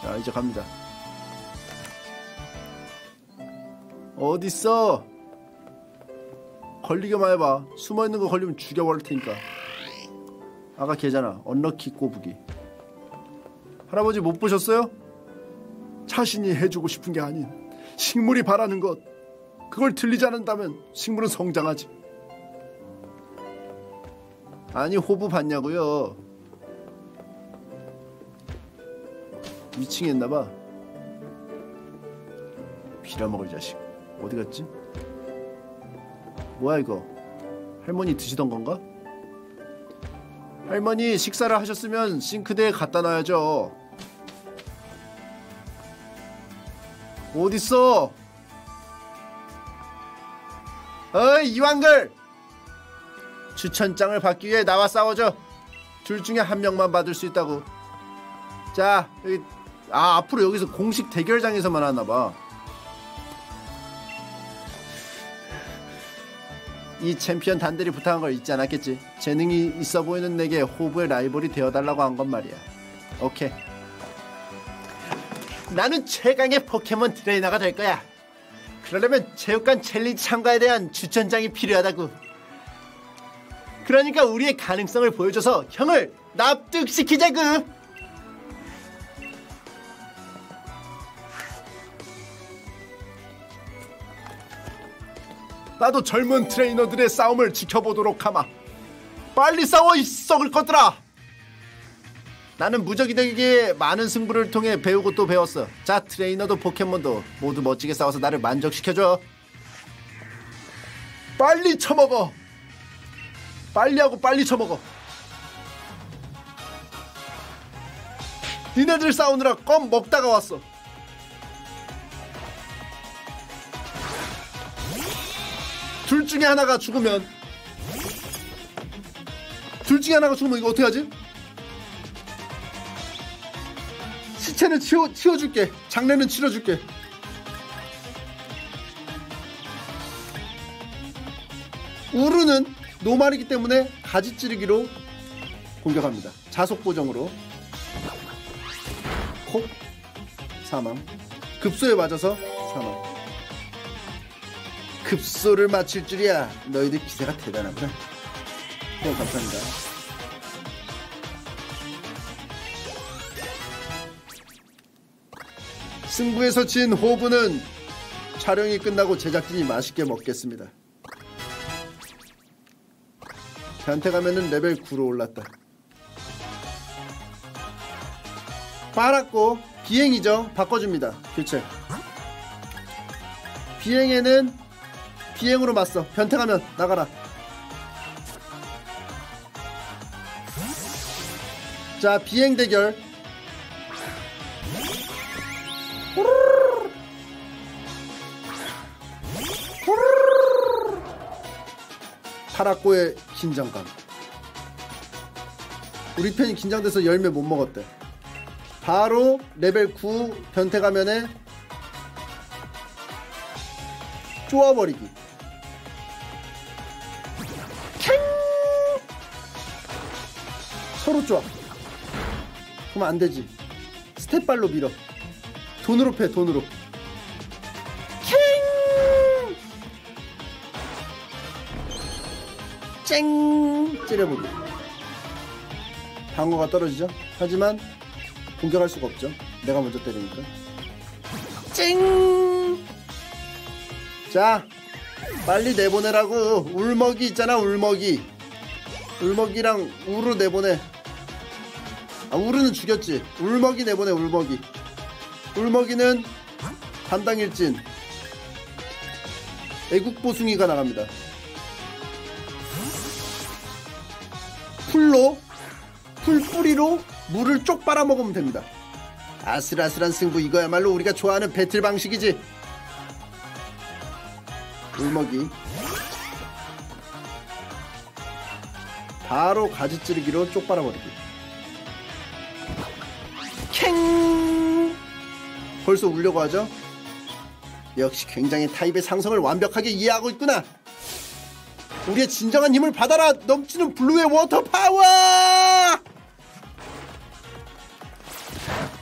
자 이제 갑니다. 어딨어? 걸리기만 해봐. 숨어있는 거 걸리면 죽여버릴 테니까. 아까 걔잖아. 언럭키 꼬부기. 할아버지 못 보셨어요? 자신이 해주고 싶은 게 아닌 식물이 바라는 것. 그걸 들리지 않는다면 식물은 성장하지. 아니 호부 봤냐고요? 위층에 있나봐. 빌어먹을 자식. 어디 갔지? 뭐야 이거? 할머니 드시던 건가? 할머니 식사를 하셨으면 싱크대에 갖다 놔야죠. 어딨어? 어이 이왕글! 추천장을 받기 위해 나와 싸워줘. 둘 중에 한 명만 받을 수 있다고. 자 여기 아 앞으로 여기서 공식 대결장에서만 하나봐. 이 챔피언 단델이 부탁한 걸 잊지 않았겠지. 재능이 있어 보이는 내게 호브의 라이벌이 되어달라고 한 건 말이야. 오케이. 나는 최강의 포켓몬 트레이너가 될 거야. 그러려면 체육관 challenge 참가에 대한 추천장이 필요하다고. 그러니까 우리의 가능성을 보여줘서 형을 납득시키자구. 나도 젊은 트레이너들의 싸움을 지켜보도록 하마. 빨리 싸워 이 썩을 것들아. 나는 무적이되게 많은 승부를 통해 배우고 또 배웠어. 자 트레이너도 포켓몬도 모두 멋지게 싸워서 나를 만족시켜줘. 빨리 쳐먹어. 빨리 하고 빨리 쳐먹어. 니네들 싸우느라 껌 먹다가 왔어. 둘 중에 하나가 죽으면. 둘 중에 하나가 죽으면 이거 어떻게 하지? 시체는 치워, 치워줄게. 장례는 치러줄게. 우르는 노말이기 때문에 가지 찌르기로 공격합니다. 자속 보정으로. 콕. 사망. 급소에 맞아서 사망 급소를 맞출 줄이야. 너희들 기세가 대단하구나. 네 감사합니다. 승부에서 진 호브는 촬영이 끝나고 제작진이 맛있게 먹겠습니다. 변태 가면은 레벨 9로 올랐다. 빨았고 비행이죠. 바꿔줍니다. 교체. 비행에는 비행으로 맞서 변태가면 나가라. 자 비행 대결. 파라꼬의 긴장감. 우리 편이 긴장돼서 열매 못 먹었대. 바로 레벨 9 변태 가면에 쪼아버리기 서로 쪼아 그럼 안 되지 스텝발로 밀어 돈으로 패 돈으로 쨍 찌려보기 방어가 떨어지죠 하지만 공격할 수가 없죠. 내가 먼저 때리니까. 찡! 자, 빨리 내보내라고. 울먹이 있잖아, 울먹이. 울먹이랑 우르 내보내. 아, 우르는 죽였지. 울먹이 내보내, 울먹이. 울먹이는 담당일진. 애국보숭이가 나갑니다. 풀로, 풀 뿌리로 물을 쪽 빨아먹으면 됩니다. 아슬아슬한 승부 이거야말로 우리가 좋아하는 배틀 방식이지. 울먹이 바로 가지 찌르기로 쪽 빨아버리기. 캥 벌써 울려고 하죠? 역시 굉장히 타입의 상성을 완벽하게 이해하고 있구나. 우리의 진정한 힘을 받아라 넘치는 블루의 water power!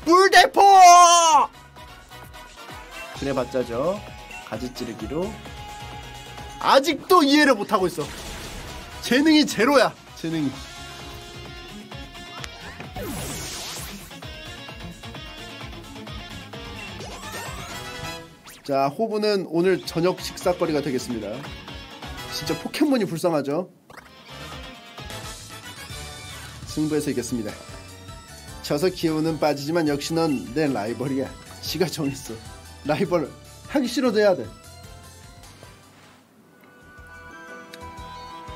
물대포! 그래봤자죠. 가지 찌르기로 아직도 이해를 못하고 있어. 재능이 제로야. 재능이. 자, 호브는 오늘 저녁 식사거리가 되겠습니다. 진짜 포켓몬이 불쌍하죠? 승부에서 이겼습니다. 져서 기운은 빠지지만 역시 넌 내 라이벌이야. 지가 정했어. 라이벌 하기 싫어도 해야 돼.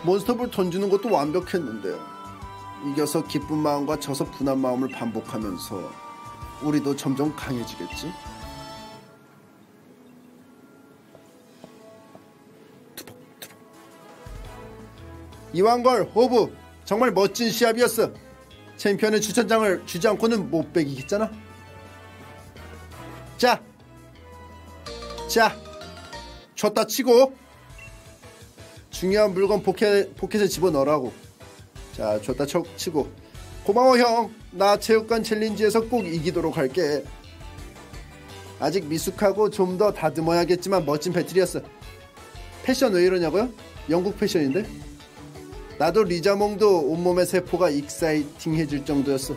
몬스터볼 던지는 것도 완벽했는데 이겨서 기쁜 마음과 져서 분한 마음을 반복하면서 우리도 점점 강해지겠지? 이왕걸 호브 정말 멋진 시합이었어. 챔피언의 추천장을 주지 않고는 못 배기겠잖아. 자, 자, 줬다 치고 중요한 물건 포켓, 포켓에 집어넣으라고. 자, 줬다 쳐, 치고 고마워 형. 나 체육관 challenge에서 꼭 이기도록 할게. 아직 미숙하고 좀 더 다듬어야겠지만 멋진 battle이었어. 패션 왜 이러냐고요? 영국 패션인데? 나도 리자몽도 온몸의 세포가 exciting해질 정도였어.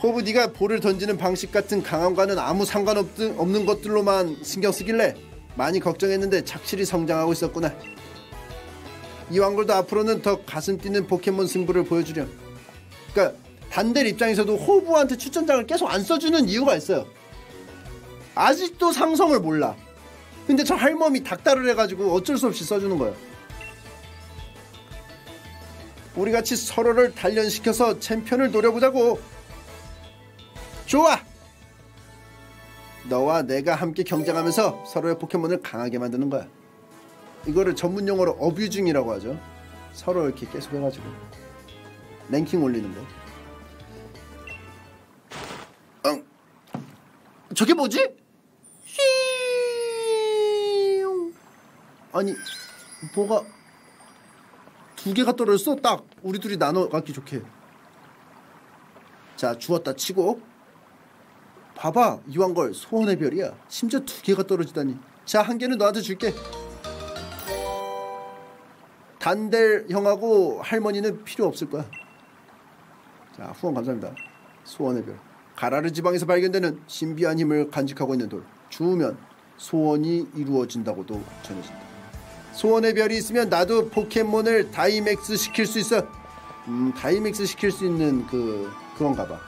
호브 네가 볼을 던지는 방식 같은 강함과는 아무 상관없는 것들로만 신경 쓰길래 많이 걱정했는데 착실히 성장하고 있었구나. 이왕골도 앞으로는 더 가슴 뛰는 포켓몬 승부를 보여주렴. 그러니까 반대 입장에서도 호브한테 추천장을 계속 안 써주는 이유가 있어요. 아직도 상성을 몰라. 근데 저 할멈이 닥달을 해가지고 어쩔 수 없이 써주는 거예요. 우리 같이 서로를 단련시켜서 챔피언을 노려보자고. 좋아. 너와 내가 함께 경쟁하면서 서로의 포켓몬을 강하게 만드는 거야. 이거를 전문 용어로 어뷰징이라고 하죠. 서로 이렇게 계속 해가지고 랭킹 올리는 거. 응. 저게 뭐지? 아니 뭐가 두 개가 떨어졌어? 딱 우리 둘이 나눠 갖기 좋게. 자 주웠다 치고. 봐봐 이왕걸 소원의 별이야. 심지어 두 개가 떨어지다니. 자 한 개는 너한테 줄게. 단델 형하고 할머니는 필요 없을 거야. 자 후원 감사합니다. 소원의 별. 가라르 지방에서 발견되는 신비한 힘을 간직하고 있는 돌. 주우면 소원이 이루어진다고도 전해진다 소원의 별이 있으면 나도 포켓몬을 다이맥스 시킬 수 있어. 음, 다이맥스 시킬 수 있는 그 그런가 봐.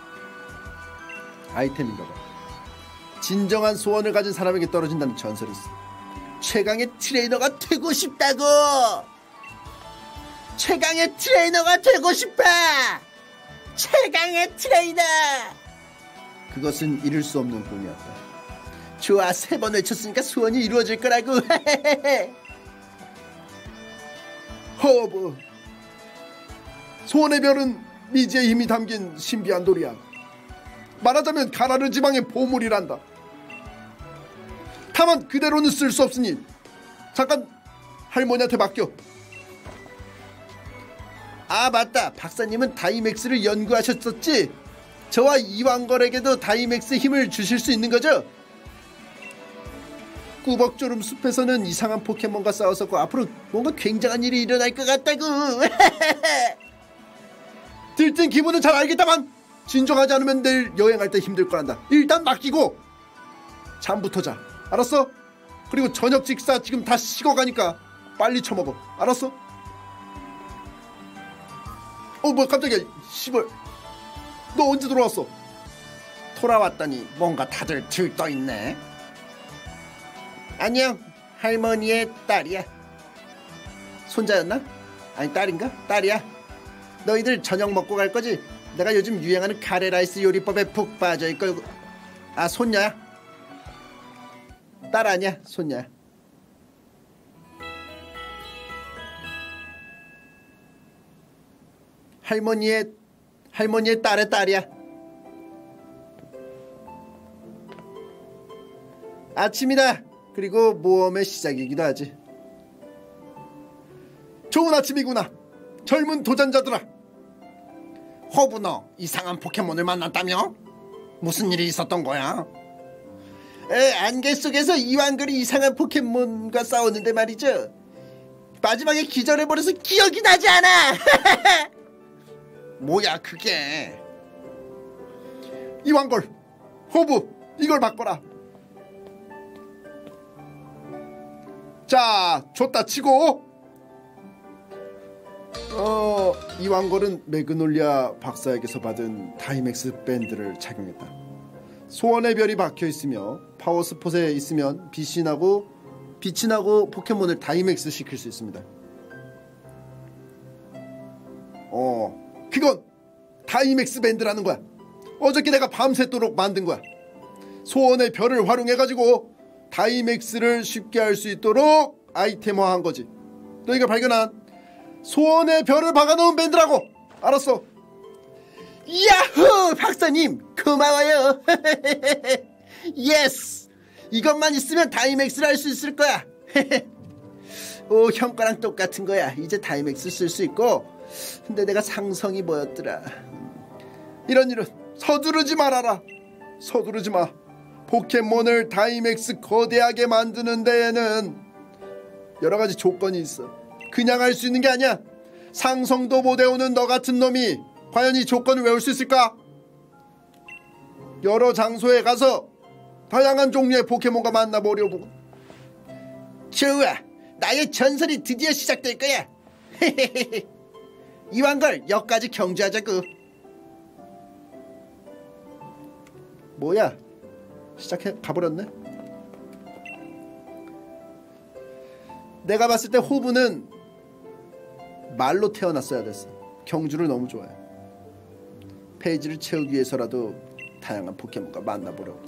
아이템인가 봐. 진정한 소원을 가진 사람에게 떨어진다는 전설이 있어. 최강의 트레이너가 되고 싶다고. 최강의 트레이너가 되고 싶어. 최강의 트레이너. 그것은 이룰 수 없는 꿈이었다. 좋아, 세 번 외쳤으니까 소원이 이루어질 거라고. *laughs* 호브. 소원의 별은 미지의 힘이 담긴 신비한 돌이야 말하자면 가라르 지방의 보물이란다. 다만 그대로는 쓸 수 없으니 잠깐 할머니한테 맡겨. 아 맞다. 박사님은 다이맥스를 연구하셨었지? 저와 이왕걸에게도 다이맥스 힘을 주실 수 있는 거죠? 꾸벅조름 숲에서는 이상한 포켓몬과 싸웠었고 앞으로 뭔가 굉장한 일이 일어날 것 같다고 *laughs* 들뜬 기분은 잘 알겠다만 진정하지 않으면 내일 여행할 때 힘들 거란다. 일단 맡기고 잠부터 자. 알았어? 그리고 저녁 식사 지금 다 식어가니까 빨리 처먹어. 알았어? 어, 뭐 깜짝이야. 씨발. 너 언제 돌아왔어? 돌아왔더니 뭔가 다들 들떠 있네. 안녕, 할머니의 딸이야. 손자였나? 아니 딸인가? 딸이야. 너희들 저녁 먹고 갈 거지? 내가 요즘 유행하는 카레라이스 요리법에 푹 빠져 있고 아 손녀야? 딸 아니야 손녀야. 할머니의 할머니의 딸의 딸이야. 아침이다. 그리고 모험의 시작이기도 하지. 좋은 아침이구나. 젊은 도전자들아. 호브 너 이상한 포켓몬을 만났다며? 무슨 일이 있었던 거야? 에, 안개 속에서 이왕걸이 이상한 포켓몬과 싸웠는데 말이죠. 마지막에 기절해버려서 기억이 나지 않아. *laughs* 뭐야 그게? 이왕걸, 호브, 이걸 바꿔라. 자, 줬다 치고. 어, 이왕걸은 매그놀리아 박사에게서 받은 다이맥스 밴드를 착용했다. 소원의 별이 박혀 있으며 파워스폿에 있으면 빛이 나고 빛이 나고 포켓몬을 다이맥스 시킬 수 있습니다. 어, 그건 다이맥스 밴드라는 거야. 어저께 내가 밤새도록 만든 거야. 소원의 별을 활용해가지고 다이맥스를 쉽게 할 수 있도록 아이템화한 거지. 너희가 발견한 소원의 별을 박아놓은 밴드라고. 알았어. 야호! 박사님 고마워요. *laughs* Yes! 이것만 있으면 다이맥스를 할 수 있을 거야. *laughs* 오, 형 거랑 똑같은 거야. 이제 다이맥스 쓸 수 있고. 근데 내가 상성이 뭐였더라. 이런 일은 서두르지 말아라. 서두르지 마. 포켓몬을 다이맥스 거대하게 만드는 데에는 여러 가지 조건이 있어. 그냥 할 수 있는 게 아니야. 상성도 못 외우는 너 같은 놈이 과연 이 조건을 외울 수 있을까? 여러 장소에 가서 다양한 종류의 포켓몬과 만나보려고. 좋아. 나의 전설이 드디어 시작될 거야. *laughs* 이왕걸 역까지 경주하자고. 뭐야? 시작해 가버렸네. 내가 봤을 때 호브는 말로 태어났어야 됐어. 경주를 너무 좋아해. 페이지를 채우기 위해서라도 다양한 포켓몬과 만나보려고.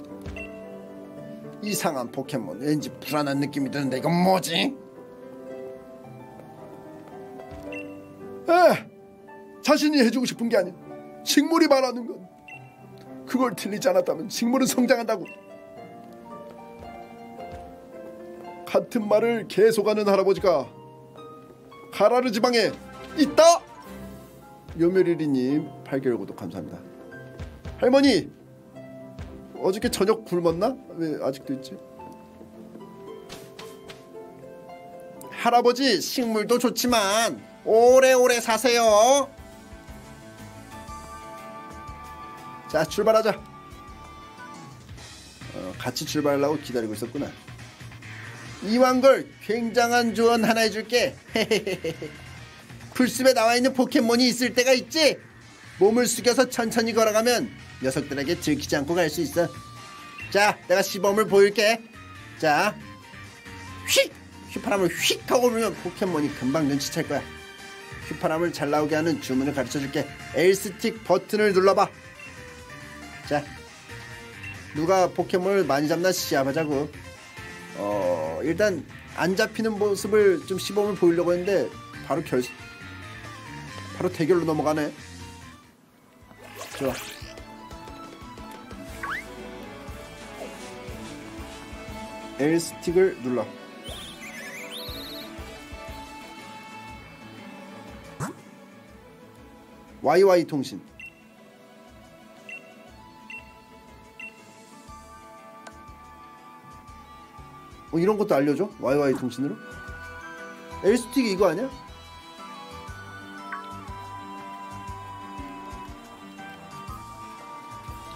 이상한 포켓몬 왠지 불안한 느낌이 드는데 이건 뭐지? 에 자신이 해주고 싶은 게 아니야. 식물이 말하는 건 그걸 틀리지 않았다면 식물은 성장한다고. 같은 말을 계속하는 할아버지가 가라르 지방에 있다. 요멸이리님 8개월 구독 감사합니다. 할머니 어저께 저녁 굶었나? 왜 아직도 있지? 할아버지 식물도 좋지만 오래오래 사세요. 자 출발하자. 어, 같이 출발하려고 기다리고 있었구나. 이왕걸 굉장한 조언 하나 해줄게. 풀숲에 나와 있는 포켓몬이 있을 때가 있지. 몸을 숙여서 천천히 걸어가면 녀석들에게 들키지 않고 갈 수 있어. 자, 내가 시범을 보일게. 자, 휙! 휘파람을 휙 하고 불면 포켓몬이 금방 눈치챌 거야. 휘파람을 잘 나오게 하는 주문을 가르쳐 줄게. L스틱 버튼을 눌러봐. 자, 누가 포켓몬을 많이 잡나 시합하자고. 어, 일단 안 잡히는 모습을 좀 시범을 보이려고 했는데 바로 결 바로 대결로 넘어가네. 좋아. L 스틱을 눌러. YY 통신. 어, 이런 것도 알려줘? YY 통신으로? L 스틱이 이거 아니야?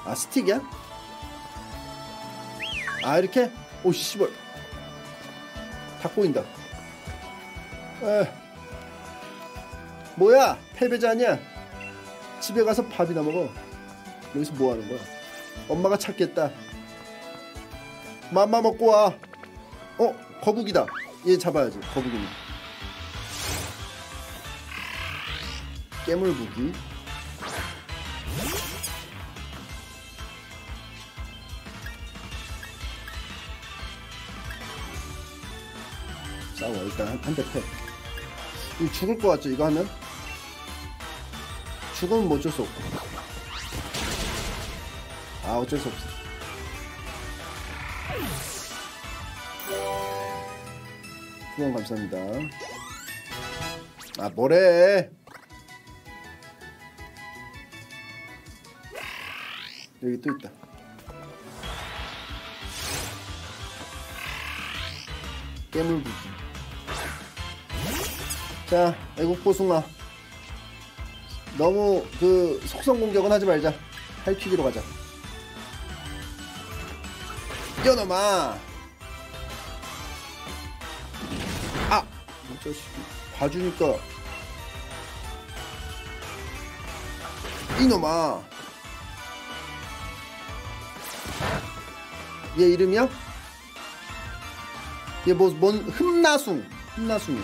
아 스틱이야? 아 이렇게? 오 씨발 다 꼬인다 에 뭐야 패배자 아니야 집에 가서 밥이나 먹어 여기서 뭐 하는 거야 엄마가 찾겠다 맘마 먹고 와 어? 거북이다 얘 잡아야지 거북이는 깨물부기 싸워 일단 한대 패. 이거 죽을 것 같죠 이거 하면? 죽으면 뭐 어쩔 수 없고 아 어쩔 수 없어 후원 감사합니다. 아 뭐래? 여기 또 있다. 깨물 부기 자 애국 보숭아. 너무 그 속성 공격은 하지 말자. 할퀴기로 가자. 이놈아 아! 봐주니까 이놈아. 얘 이름이야? 얘 뭐 뭔 흠나숭. 흠나숭이.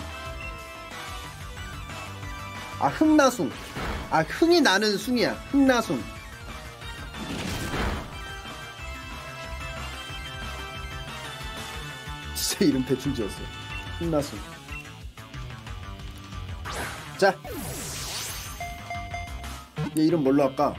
아 흠나숭. 아 흥이 나는 숭이야. 흠나숭. 진짜 이름 대충 지었어. 흠나숭 자 얘 이름 뭘로 할까?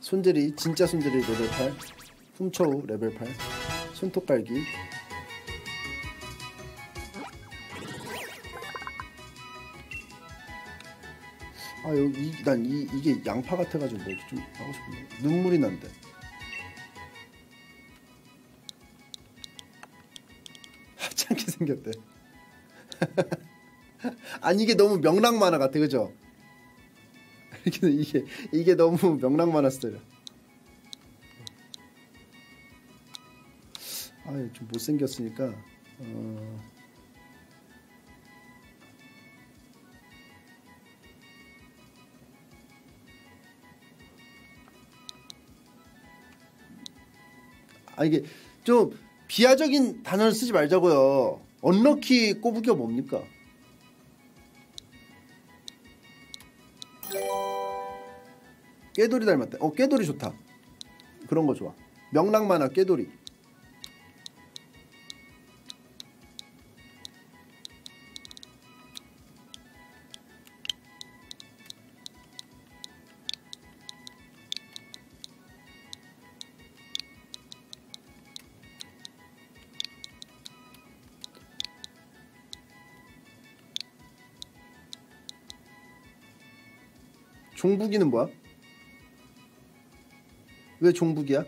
손들이 진짜 손들이 레벨 8 훔쳐우 레벨 8 손톱 깔기 아 여기 이- 난 이, 이게 양파 같아가지고 뭐 좀 하고 싶은데 눈물이 난대 하찮게 생겼대 *laughs* 아니 이게 너무 명랑 만화 같아 그죠? 이게 이게 너무 명랑 만화 스타일이야. 아좀 못생겼으니까 어... 아 이게 좀 비하적인 단어를 쓰지 말자고요. 언럭키 꼬부기가 뭡니까? 깨돌이 닮았다. 어 깨돌이 좋다. 그런 거 좋아. 명랑 만화 깨돌이. 종북이는 뭐야? 왜 종북이야?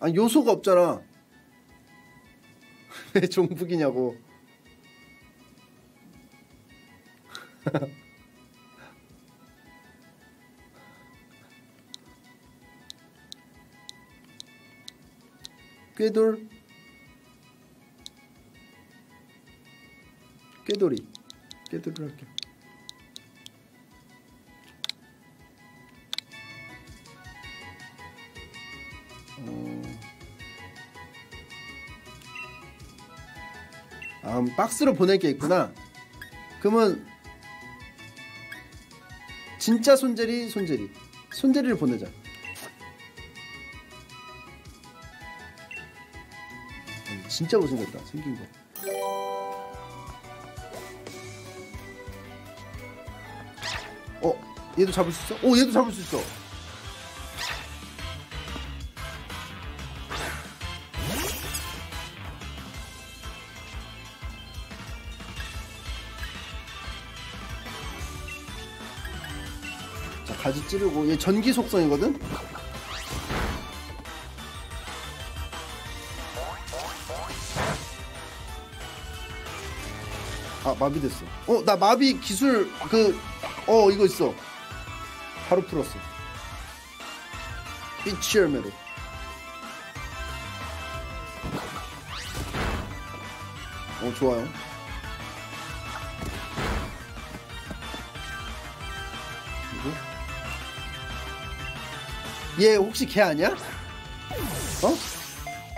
아 요소가 없잖아. *laughs* 왜 종북이냐고. *laughs* 꾀돌 꾀돌이 꾀돌을 할게. 아, 그럼 박스로 보낼 게 있구나. 그러면 진짜 손재리 손재리 손재리를 보내자. 음, 진짜 못생겼다 생긴 거. 얘도 잡을 수 있어? 오 얘도 잡을 수 있어. 자, 가지 찌르고 얘 전기 속성이거든. 아 마비 됐어. 어 나 마비 기술 그 어 이거 있어. 바로 풀었어. 빛시얼메로. 어 좋아요. 이거? 얘 혹시 걔 아니야? 어?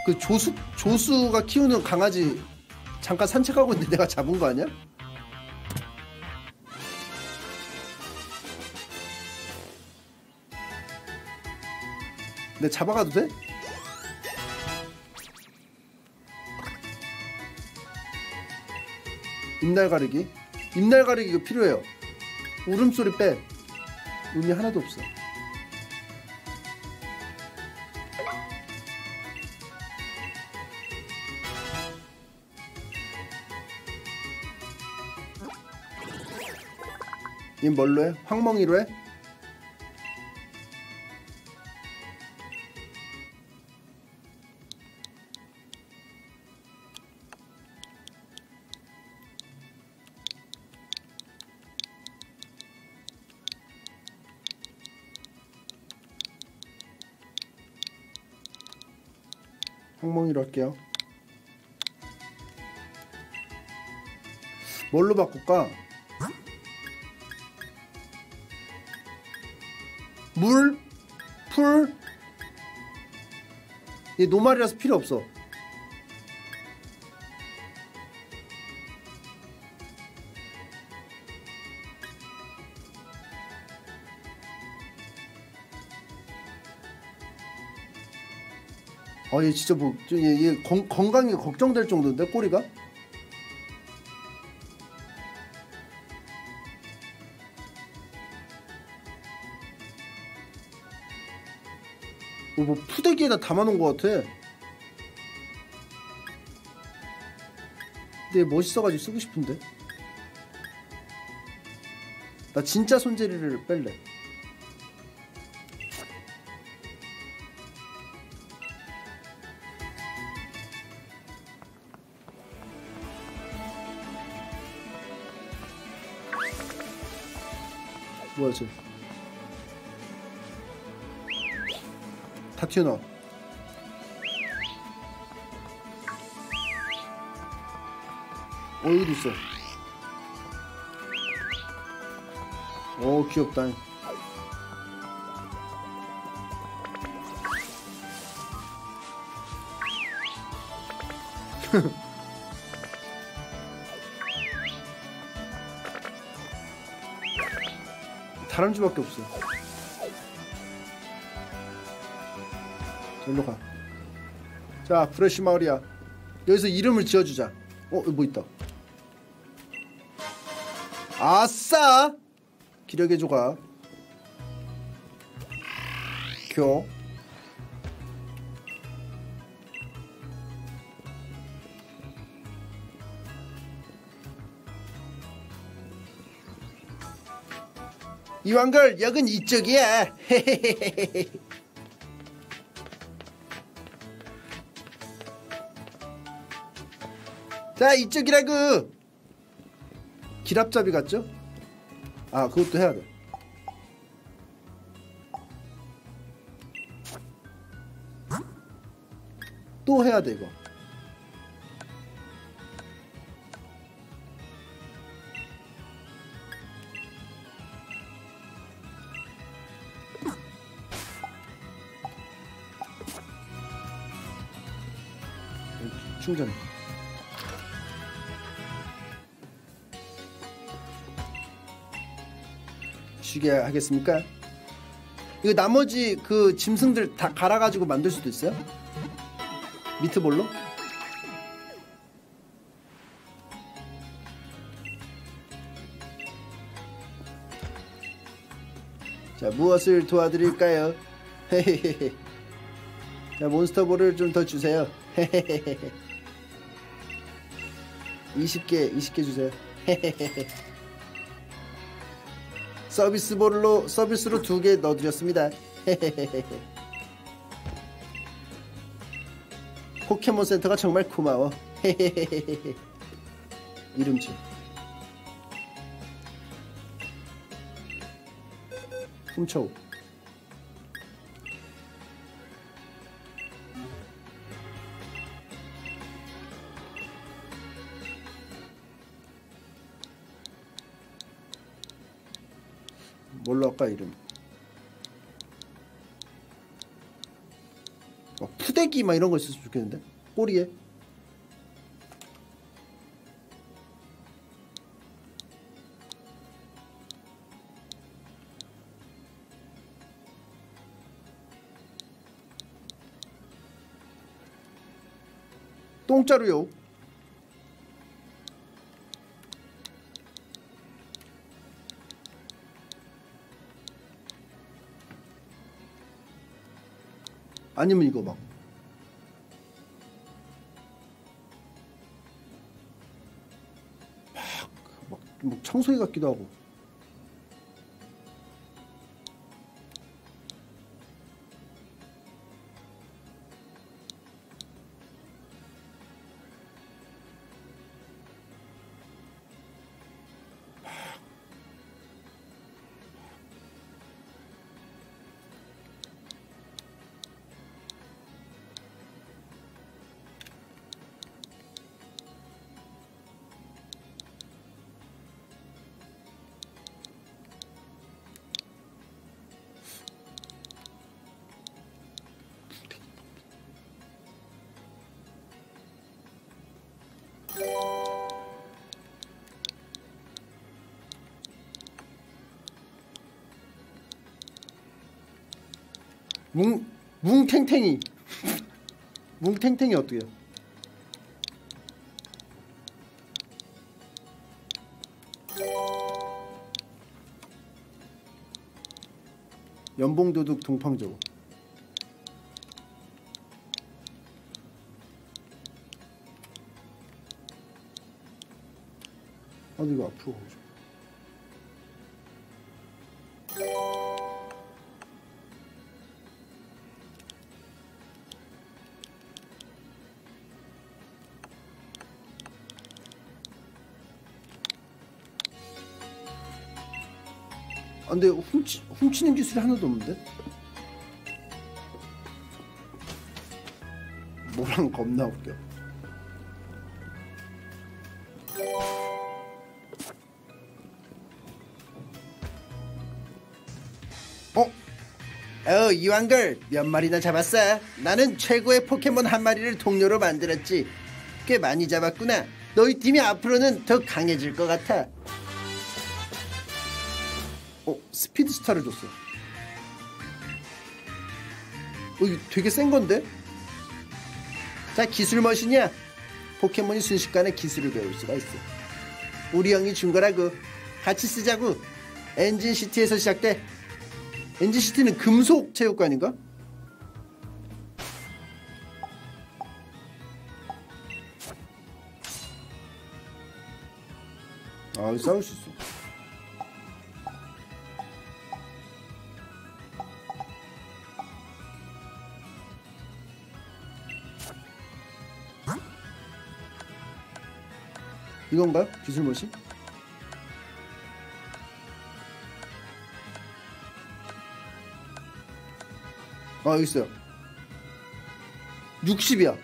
그 조수 조수가 키우는 강아지 잠깐 산책하고 있는데 내가 잡은 거 아니야? 내 잡아가도 돼? 입날 가리기 입날 가리기 이거 필요해요 울음소리 빼 의미 하나도 없어 이 뭘로 해? 황멍이로 해? 황멍이로 할게요. 뭘로 바꿀까? 물, 풀. 얘 노말이라서 필요 없어. 아, 얘 진짜 뭐, 저 얘, 얘 건, 건강이 걱정될 정도인데, 꼬리가? 뭐, 뭐 푸대기에다 담아놓은 것 같아. 근데 멋있어가지고 쓰고 싶은데. 나 진짜 손재리를 뺄래. 다 튀어나와. 어 여기도 있어. 오 귀엽다. *laughs* 다람쥐밖에 없어. 자, 일로 가. 자, 프레쉬 마을이야. 여기서 이름을 지어주자. 어, 여기 뭐 있다. 아싸! 기력의 조각. 교. 이왕걸 역은 이쪽이야. *laughs* 자 이쪽이라고. 기랍잡이 같죠? 아 그것도 해야 돼. 또 해야 돼 이거. 충전. 쉬게 하겠습니까? 이거 나머지 그 짐승들 다 갈아가지고 만들 수도 있어요? 미트볼로? 자 무엇을 도와드릴까요? 헤헤헤헤 자 몬스터볼을 좀 더 주세요 헤헤헤헤 20개 20개 주세요 *laughs* 서비스 볼로 서비스로 두 개 넣어드렸습니다. *laughs* 포켓몬 센터가 정말 고마워. 이름치. 훔쳐. 뭘 로 할까 이름? 어, 푸대기 막 이런 거 있었으면 좋겠는데? 꼬리에? 똥자루요 아니면 이거 막. 막, 청소기 같기도 하고. 뭉 뭉탱탱이. 뭉탱탱이 어떻게요? 연봉도둑 동팡저고 아 이거 앞으로 가죠 아, 근데 훔치, 훔치는 기술이 하나도 없는데? 뭐랑 겁나 웃겨. 어? 어, 이왕걸 몇 마리나 잡았어? 나는 최고의 포켓몬 한 마리를 동료로 만들었지. 꽤 많이 잡았구나. 너희 팀이 앞으로는 더 강해질 것 같아. 스피드스타를 줬어. 어, 이거 되게 센 건데? 자, 기술 머신이야. 포켓몬이 순식간에 기술을 배울 수가 있어. 우리 형이 준 거라고. 같이 쓰자고. 엔진시티에서 시작돼. 엔진시티는 금속 체육관인가? 아, 싸울 수 있어. 이건가요? 기술 머신? 아 여기 있어요 60이야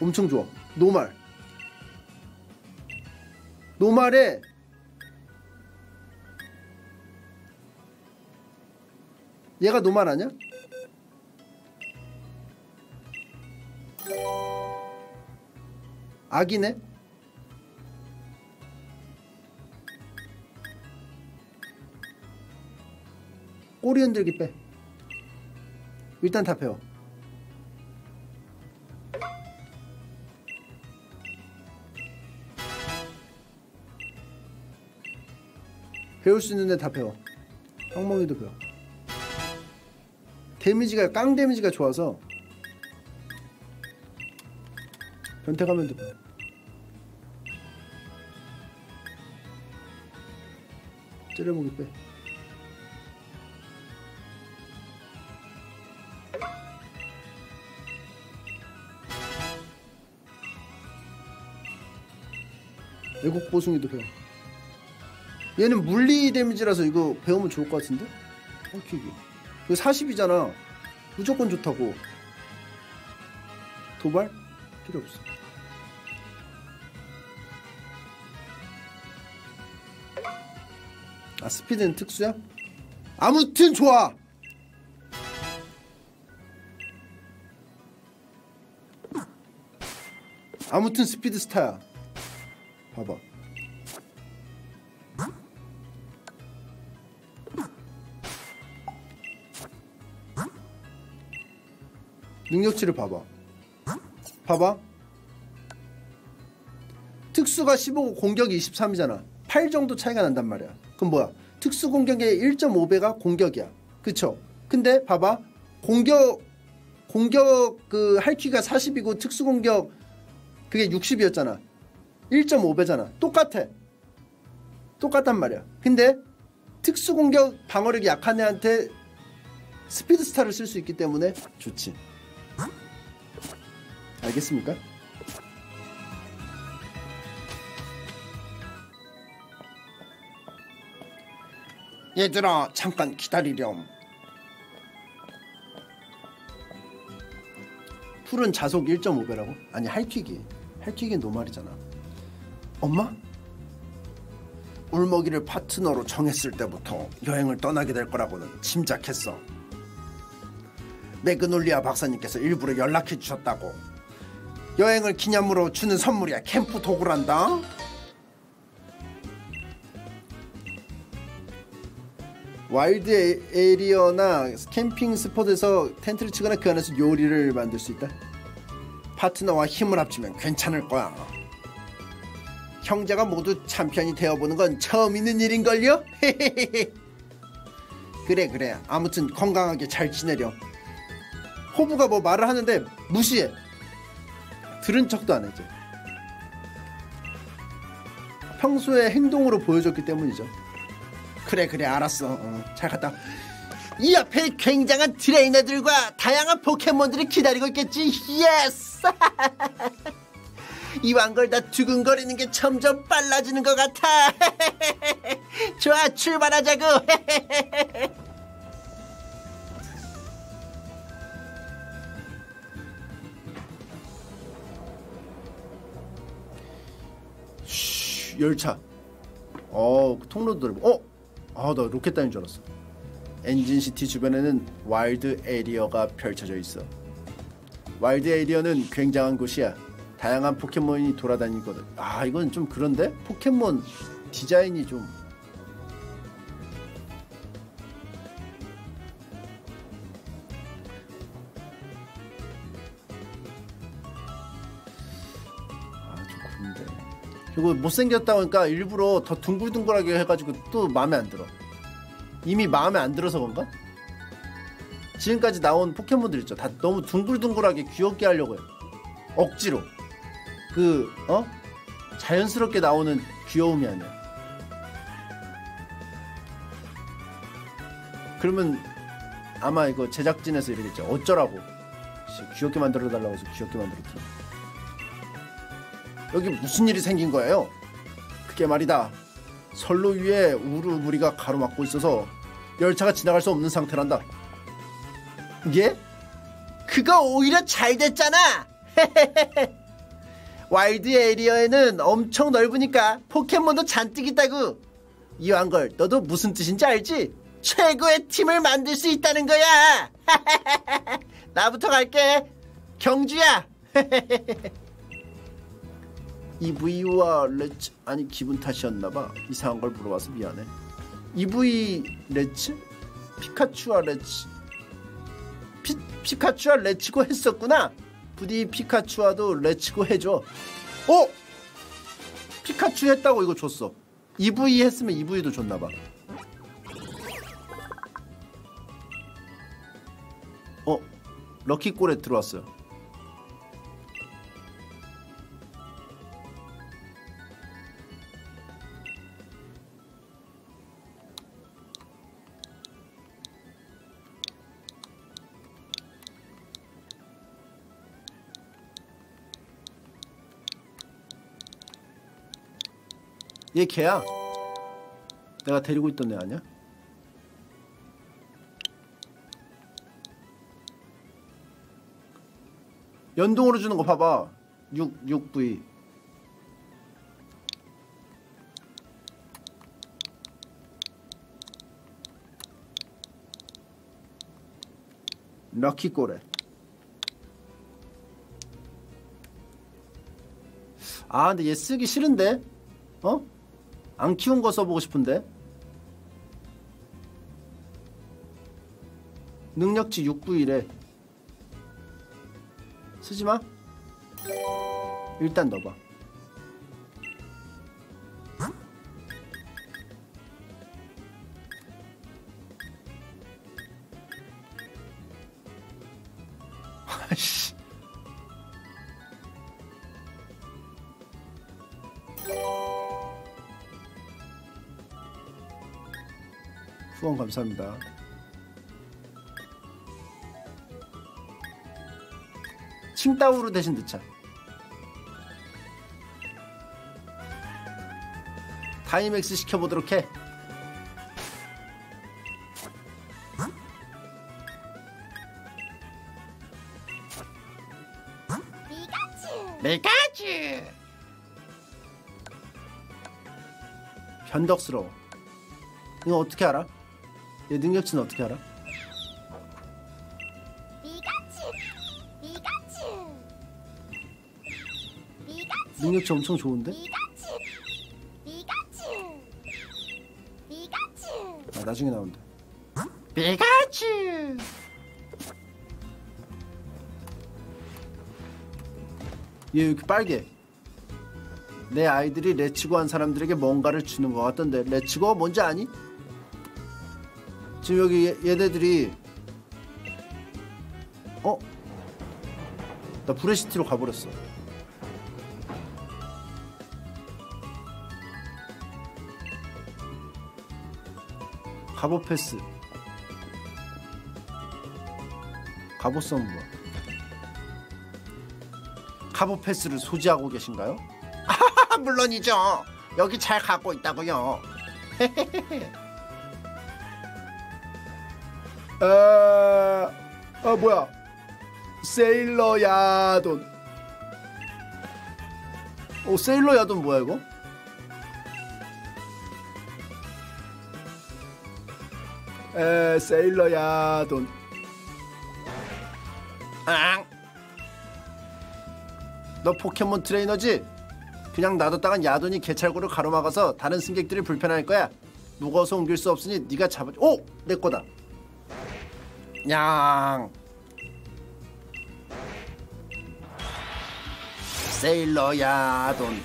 엄청 좋아 노말 노말에 얘가 노말 아니야? 아기네? 꼬리 흔들기 빼. 일단 다 배워. 배울 수 있는 애다 배워. 엉멍이도 배워. 데미지가 깡 데미지가 좋아서 변태 가면도 배워. 찌려보기 빼. 애국 보숭이도 배워. 얘는 물리 데미지라서 이거 배우면 좋을 것 같은데? 헬킥이. 이거 40이잖아. 무조건 좋다고. 도발? 필요 없어. 아, 스피드는 특수야? 아무튼 좋아! 아무튼 스피드 스타야. 봐봐. 능력치를 봐봐. 봐봐. 특수가 15고 공격이 23이잖아. 8 정도 차이가 난단 말이야. 그럼 뭐야? 특수 공격의 1.5배가 공격이야. 그쵸? 근데 봐봐. 공격 공격 그 할퀴가 40이고 특수 공격 그게 60이었잖아. 1.5배잖아. 똑같아. 똑같단 말이야. 근데 특수 공격 방어력이 약한 애한테 스피드 스타를 쓸 수 있기 때문에 좋지. 알겠습니까? 얘들아 잠깐 기다리렴 풀은 자속 1.5배라고? 아니 할퀴기 할퀴기 노말이잖아 엄마? 울먹이를 파트너로 정했을 때부터 여행을 떠나게 될 거라고는 짐작했어. 매그놀리아 박사님께서 일부러 연락해 주셨다고. 여행을 기념으로 주는 선물이야. 캠프 도구란다. 와일드 에- 에리어나 캠핑 스폿에서 텐트를 치거나 그 안에서 요리를 만들 수 있다. 파트너와 힘을 합치면 괜찮을 거야 형제가 모두 챔피언이 되어보는 건 처음 있는 일인걸요? *laughs* 그래 그래. 아무튼 건강하게 잘 지내렴. 호브가 뭐 말을 하는데 무시해. 들은 척도 안 해줘 평소에 행동으로 보여줬기 때문이죠. 그래 그래. 알았어. 어, 잘 갔다. 이 앞에 굉장한 트레이너들과 다양한 포켓몬들이 기다리고 있겠지. Yes *laughs* 이왕걸 나 두근거리는 게 점점 빨라지는 것 같아. *laughs* 좋아 출발하자고. *laughs* 쉬, 열차. 어 통로도 넓어? 어? 아 나 로켓단인 줄 알았어. 엔진시티 주변에는 와일드 에리어가 펼쳐져 있어. 와일드 에리어는 굉장한 곳이야 다양한 포켓몬이 돌아다니거든. 아 이건 좀 그런데? 포켓몬 디자인이 좀. 그런데. 그리고 못생겼다 보니까 일부러 더 둥글둥글하게 해가지고 또 마음에 안 들어. 이미 마음에 안 들어서 그런가? 지금까지 나온 포켓몬들 있죠. 다 너무 둥글둥글하게 귀엽게 하려고 해 억지로 그 어? 자연스럽게 나오는 귀여움이 아니야 그러면 아마 이거 제작진에서 이러겠죠 어쩌라고 씨, 귀엽게 만들어 달라고 해서 귀엽게 만들었죠 여기 무슨 일이 생긴 거예요? 그게 말이다. 선로 위에 우르 무리가 가로막고 있어서 열차가 지나갈 수 없는 상태란다. 예? 그거 오히려 잘 됐잖아 *laughs* 와일드 에리어에는 엄청 넓으니까 포켓몬도 잔뜩 있다고. 이왕걸 너도 무슨 뜻인지 알지? 최고의 팀을 만들 수 있다는 거야. *laughs* 나부터 갈게. 경주야. *laughs* 이브이와 Let's 아니 기분 탓이었나봐. 이상한 걸 물어봐서 미안해. 이브이 Let's? 피카츄와 Let's? 피, 피카츄와 Let's Go 했었구나 부디 피카츄와도 Let's Go 해줘 어? 피카츄 했다고 이거 줬어 EV 했으면 EV도 줬나봐 어? 럭키골에 들어왔어요 얘 걔야. 내가 데리고 있던 애 아니야? 연동으로 주는 거 봐봐. 6 6V. 럭키 꼬레. 아 근데 얘 쓰기 싫은데? 어? 안 키운 거 써보고 싶은데? 능력치 691에. 쓰지마. 일단 넣어봐 감사합니다. 칭따오로 대신 넣자. 다이맥스 시켜보도록 해. 메가츄! 변덕스러워. 이거 어떻게 알아? 얘 능력치는 어떻게 알아? 미가츄 미가츄 미가츄 능력치 엄청 좋은데? 미가츄 미가츄 미가츄 아, 나중에 나온다. 피카츄! 얘왜 이렇게 빨개? 내 아이들이 레츠고 한 사람들에게 뭔가를 주는 것 같던데 레츠고 뭔지 아니? 지금 여기 얘, 얘네들이 어? 나 브레시티로 가버렸어. 갑옷 패스. 갑옷 선물 갑옷 패스를 소지하고 계신가요? *laughs* 물론이죠. 여기 잘 갖고 있다고요 *laughs* 아, 아 뭐야 세일러 야돈 오 세일러 야돈 뭐야 이거? 에 세일러 야돈 앙. 너 포켓몬 트레이너지? 그냥 놔뒀다간 야돈이 개찰구를 가로막아서 다른 승객들이 불편할 거야 무거워서 옮길 수 없으니 네가 잡아 오! 내 거다 냥. 세일러 야돈.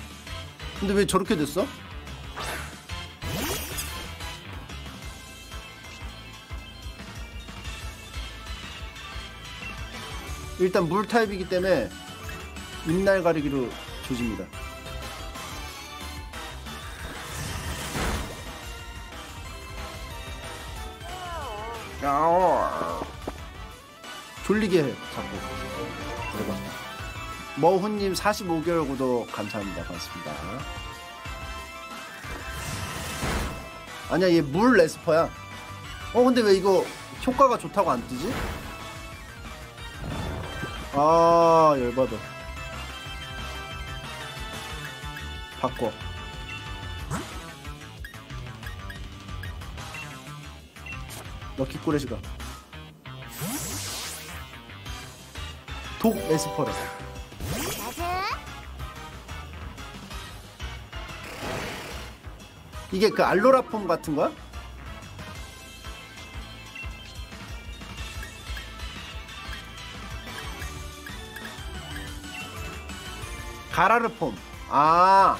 근데 왜 저렇게 됐어? 일단 물 타입이기 때문에 윗날 가리기로 조집니다 졸리게 해 자꾸 그래봐 머훈님 45개월 구독 감사합니다. 반갑습니다. 아니야 얘 물 레스퍼야. 어 근데 왜 이거 효과가 좋다고 안 뜨지? 아 열받아. 바꿔. 럭키 꾸레시가 독 에스퍼라 맞아 이게 그 알로라 폼 같은 거야? 가라르 폼. 아.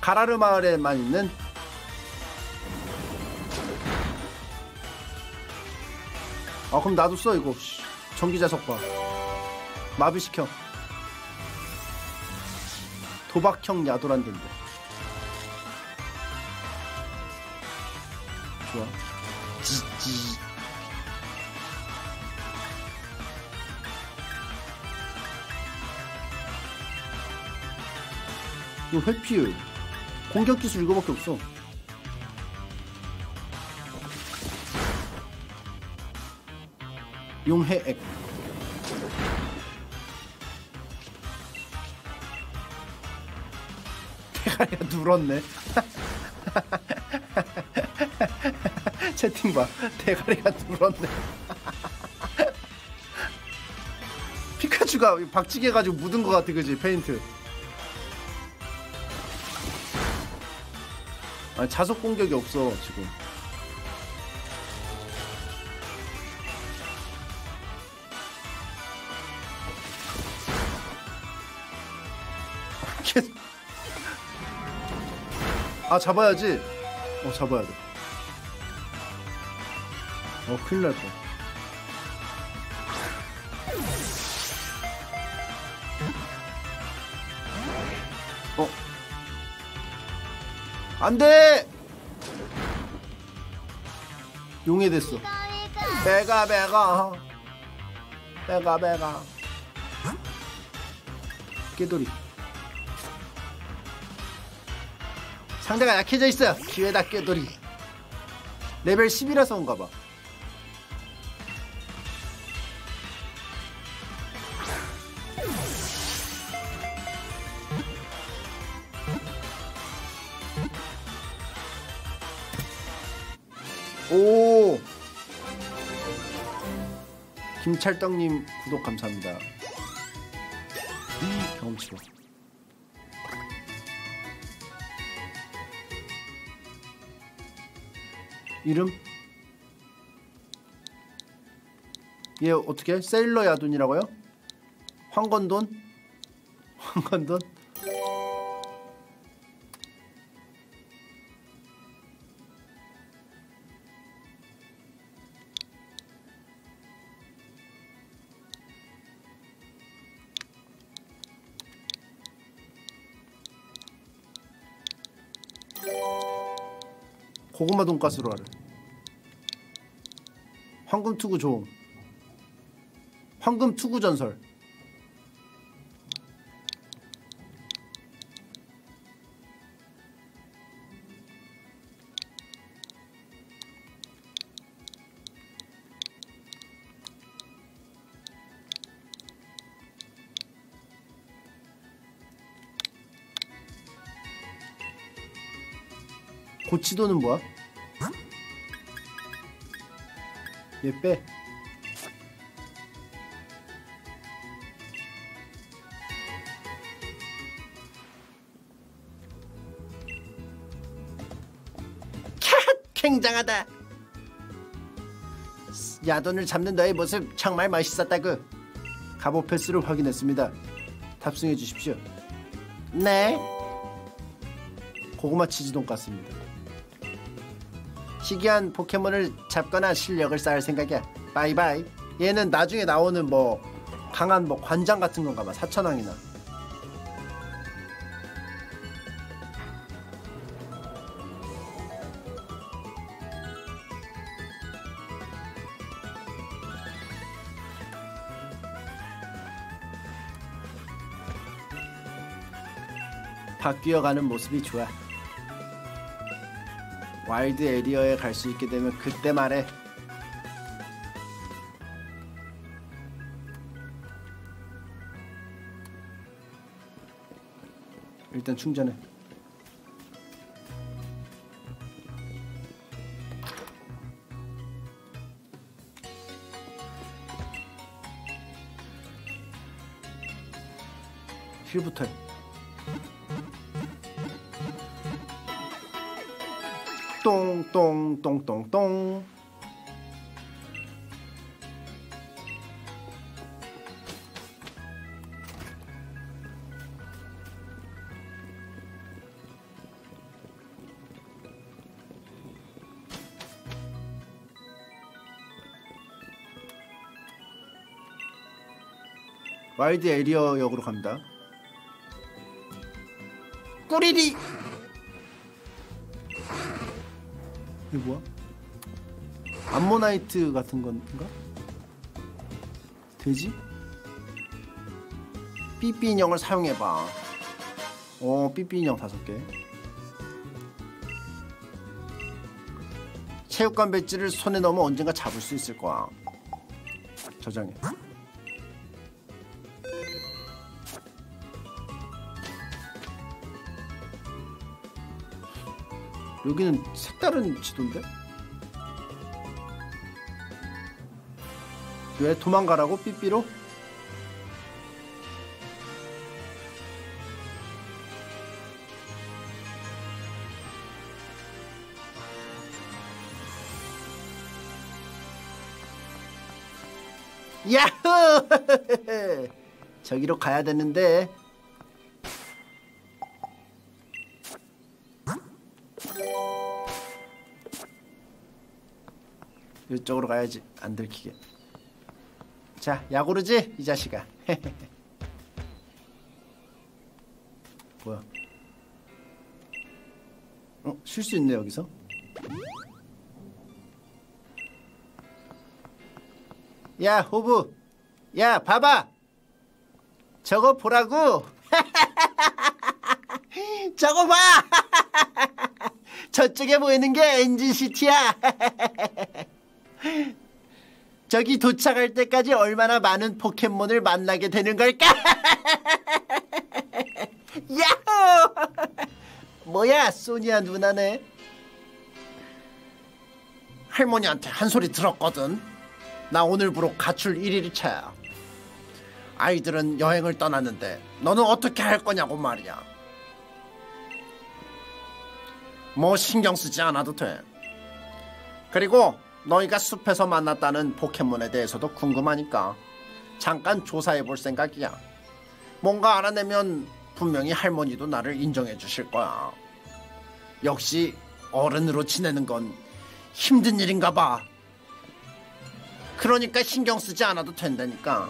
가라르 마을에만 있는 아 그럼 나도 써 이거 씨. 전기자석봐 마비시켜 도박형 야도란 덴데 좋아 지지 이거 회피율 공격 기술 이거밖에 없어. 용해액. 누렇네. *laughs* 채팅 봐. 대가리가 누렇네. *laughs* 피카츄가 박치기 해가지고 묻은 것 같아, 그지? 페인트. 아니, 자석 공격이 없어, 지금. 아, 잡아야지. 어, 잡아야 돼. 어, 큰일 날 뻔. 어. 안 돼! 용해 됐어. 배가, 배가. 배가, 배가. 깨돌이. 상대가 약해져 있어. 기회다, 깨돌이. 레벨 10이라서 온가 봐. 오 김찰떡님 구독 감사합니다 음, 경험치고 이름? 얘 어떻게? 세일러 야돈이라고요? 황건돈? *laughs* 황건돈 고구마 돈가스로 하래. 황금 투구 조음. 황금 투구 전설. 고치도는 뭐야? 얘 빼. 굉장하다. 야돈을 잡는 너의 모습 정말 멋있었다구. 갑옷 패스를 확인했습니다. 탑승해 주십시오. 네. 고구마 치즈 돈가스입니다. 희귀한 포켓몬을 잡거나 실력을 쌓을 생각이야. 바이바이. 얘는 나중에 나오는 뭐 강한 뭐 관장 같은 건가 봐. 사천왕이나. 바뀌어가는 모습이 좋아. 와일드 에리어에 갈 수 있게 되면 그때 말해. 일단 충전해. 똥똥똥똥똥 와일드 에리어 역으로 갑니다. 꾸리리. 이게 뭐야? 암모나이트 같은 건가? 돼지? 삐삐 인형을 사용해봐. 어, 삐삐 인형 다섯 개. 체육관 배지를 손에 넣으면 언젠가 잡을 수 있을 거야. 저장해. 여기는 색다른 지도인데? 왜 도망가라고 삐삐로? 야호! *laughs* 저기로 가야 되는데. 이쪽으로 가야지 안 들키게. 자, 야구르지 이 자식아. *laughs* 뭐야? 어, 쉴 수 있네 여기서. 야, 호부. 야, 봐봐. 저거 보라고. *laughs* 저거 봐. *laughs* 저쪽에 보이는 게 엔진시티야. 저기 도착할 때까지 얼마나 많은 포켓몬을 만나게 되는 걸까? *laughs* 야호! 뭐야, 소니아 누나네. 할머니한테 한 소리 들었거든. 나 오늘부로 가출 1일차야. 아이들은 여행을 떠났는데 너는 어떻게 할 거냐고 말이야. 뭐 신경 쓰지 않아도 돼. 그리고 너희가 숲에서 만났다는 포켓몬에 대해서도 궁금하니까 잠깐 조사해 볼 생각이야. 뭔가 알아내면 분명히 할머니도 나를 인정해 주실 거야. 역시 어른으로 지내는 건 힘든 일인가 봐. 그러니까 신경 쓰지 않아도 된다니까.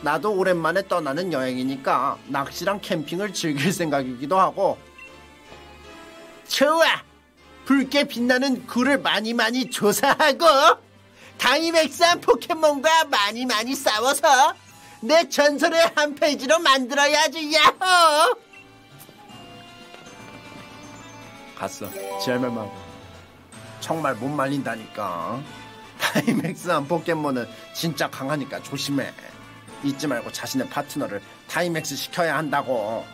나도 오랜만에 떠나는 여행이니까 낚시랑 캠핑을 즐길 생각이기도 하고. 좋아! 붉게 빛나는 굴을 많이 많이 조사하고 다이맥스한 포켓몬과 많이 많이 싸워서 내 전설의 한 페이지로 만들어야지 야호! 갔어. 지 할 말만. 정말 못 말린다니까. 다이맥스한 포켓몬은 진짜 강하니까 조심해. 잊지 말고 자신의 파트너를 다이맥스 시켜야 한다고.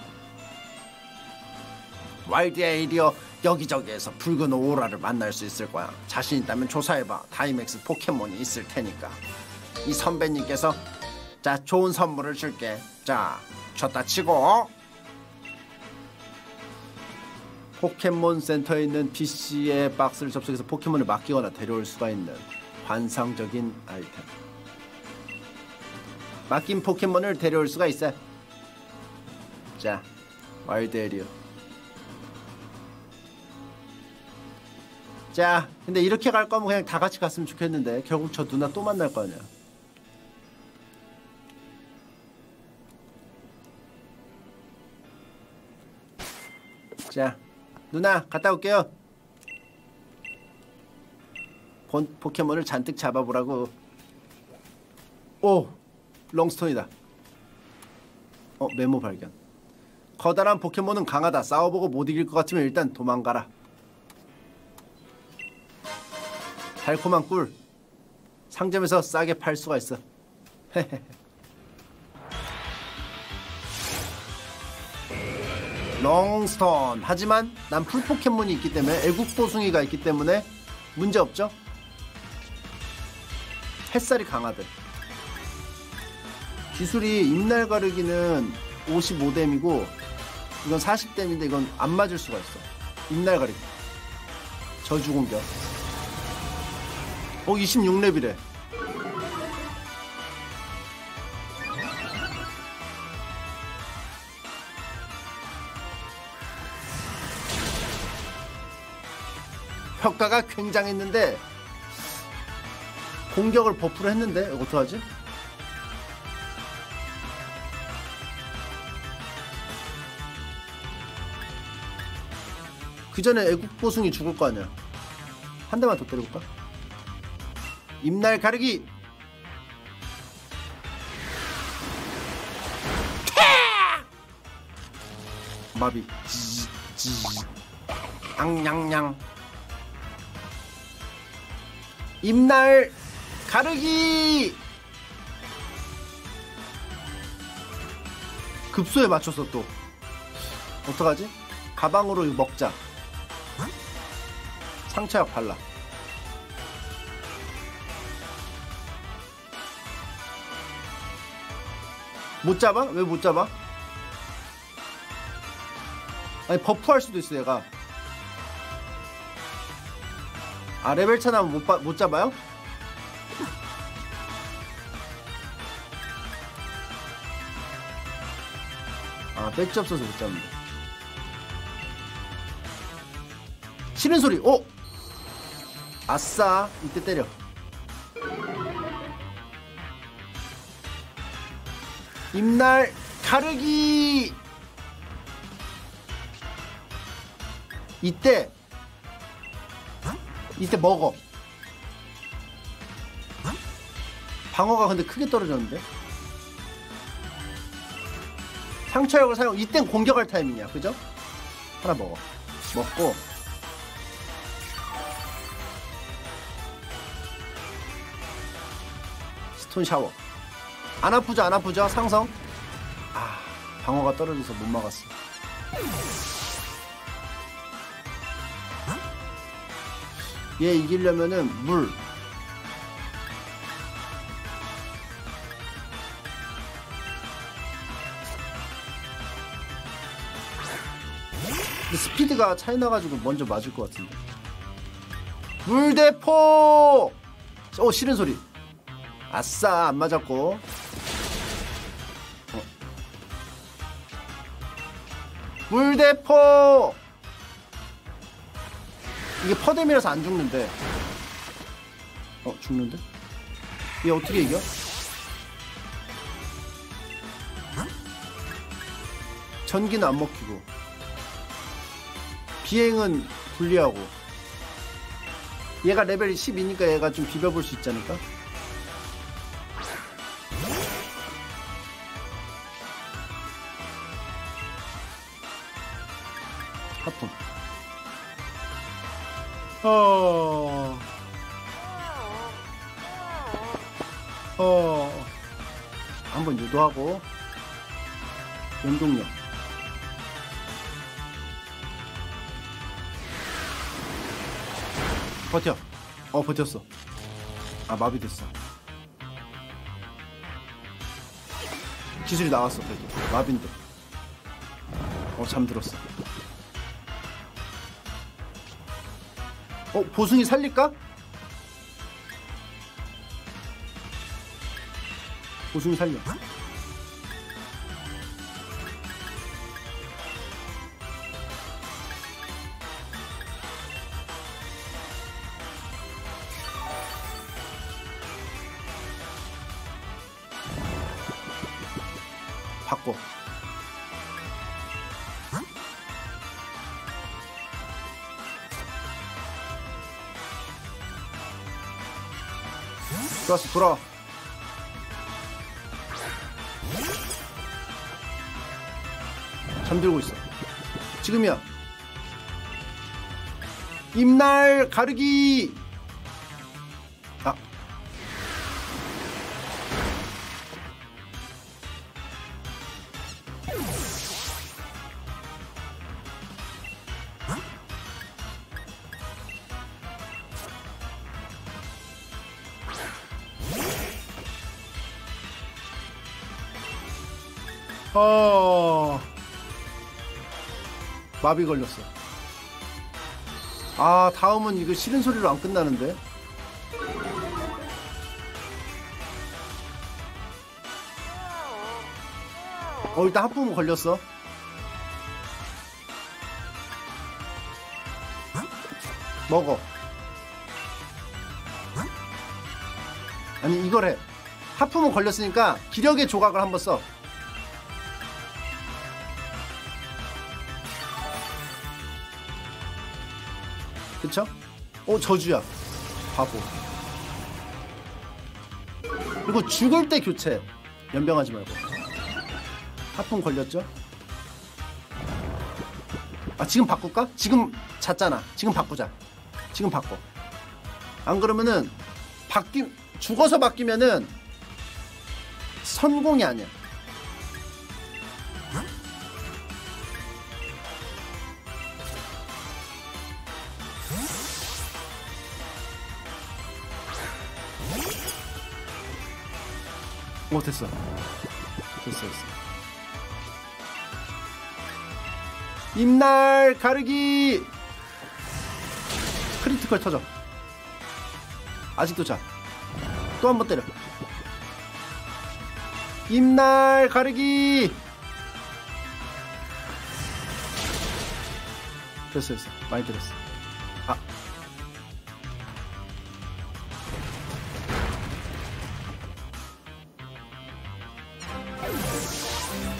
와일드 에이리어 여기저기에서 붉은 오라를 만날 수 있을 거야. 자신 있다면 조사해봐. 다이맥스 포켓몬이 있을 테니까. 이 선배님께서 자 좋은 선물을 줄게. 자 줬다 치고 포켓몬 센터에 있는 PC의 박스를 접속해서 포켓몬을 맡기거나 데려올 수가 있는 환상적인 아이템. 맡긴 포켓몬을 데려올 수가 있어. 자, 와일드 에리어. 자, 근데 이렇게 갈 거면 그냥 다 같이 갔으면 좋겠는데 결국 저 누나 또 만날 거 아니야. 자, 누나 갔다 올게요. 본 포켓몬을 잔뜩 잡아보라고. 오, 롱스톤이다. 어, 메모 발견. 커다란 포켓몬은 강하다. 싸워보고 못 이길 것 같으면 일단 도망가라. 달콤한 꿀. 상점에서 싸게 팔 수가 있어. *laughs* 롱스톤. 하지만 난 풀 포켓몬이 있기 때문에 애국보숭이가 있기 때문에 문제 없죠. 햇살이 강하대. 기술이 입날 가르기는 55댐이고 이건 40댐인데 이건 안 맞을 수가 있어. 입날 가르기. 저주 공격. 어 26렙이래. 효과가 굉장했는데 공격을 버프로 했는데 이거 어떡하지? 그 전에 애국보숭이 죽을 거 아니야. 한 대만 더 때려볼까? 입날 가르기. 마비. 앙냥냥. 입날 가르기 급소에 맞춰서 또 어떡하지? 가방으로 먹자 상처약 발라 못 잡아? 왜 못 잡아? 아니 버프할 수도 있어 얘가 아 레벨 차 나면 못, 바- 못 잡아요? 아 배지 없어서 못 잡는다 치는 소리 오! 아싸 이때 때려 입날 가르기. 이때 이때 먹어. 방어가 근데 크게 떨어졌는데? 상처력을 사용 이땐 공격할 타이밍이야. 그죠? 하나 먹어. 먹고. 스톤 샤워 안 아프죠 안 아프죠? 상성? 아 방어가 떨어져서 못 막았어 얘 이기려면은 물. 스피드가 차이 나가지고 먼저 맞을 것 같은데. 물대포! 어 싫은 소리. 아싸 안 맞았고 물대포 이게 퍼뎀이라서 안 죽는데 어 죽는데? 얘 어떻게 이겨? 전기는 안 먹히고 비행은 불리하고 얘가 레벨이 10이니까 얘가 좀 비벼볼 수 있지 않을까? 한번 유도하고 연동력. 버텨. 어 버텼어. 아 마비됐어. 기술이 나왔어 그래도. 마비인데. 어 잠들었어. 어 보승이 살릴까? 보승이 살려 좋았어 돌아와. 잠들고 있어. 지금이야. 입날 가르기 마비 걸렸어. 아, 다음은 이거 싫은 소리로 안 끝나는데. 어, 일단 하품은 걸렸어. 먹어. 아니, 이걸 해. 하품은 걸렸으니까 기력의 조각을 한번 써. 그쵸? 어 저주야 바보 그리고 죽을 때 교체 연병하지 말고 하품 걸렸죠? 아 지금 바꿀까? 지금 잤잖아 지금 바꾸자 지금 바꿔 안 그러면은 바뀌 죽어서 바뀌면은 성공이 아니야. 오 됐어. 됐어 됐어. 잎날 가르기 critical 터져. 아직도 자. 또 한 번 때려. 잎날 가르기. 됐어 됐어. 많이 때렸어.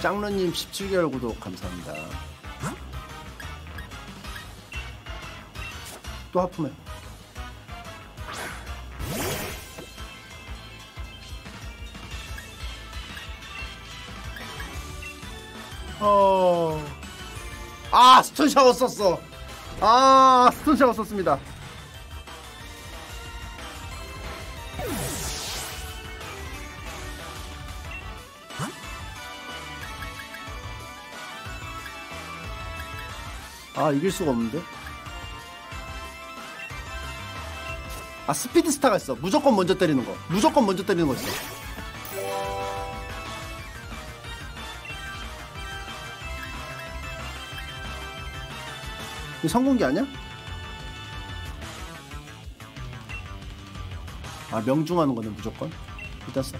짱러님 17개월 구독 감사합니다. 또 하품해. 어. 아, 스톤 샤워 썼어. 아, 스톤 샤워 썼습니다. 아, 이길 수가 없는데? 아, 스피드 스타가 있어. 무조건 먼저 때리는 거. 무조건 먼저 때리는 거 있어. 이거 성공기 아니야? 아 명중하는 거는 무조건 일단 써.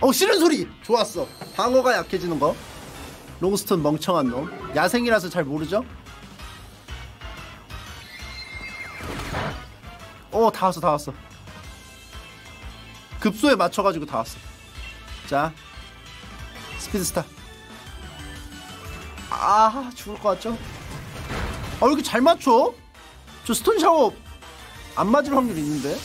어 싫은 소리 좋았어 방어가 약해지는 거 롱스톤 멍청한 놈 야생이라서 잘 모르죠? 어 다 왔어 다 왔어 급소에 맞춰가지고 다 왔어 자 스피드스타 아 죽을 것 같죠? 아, 왜 이렇게 잘 맞춰? 저 스톤 샤워 안 맞을 확률이 있는데?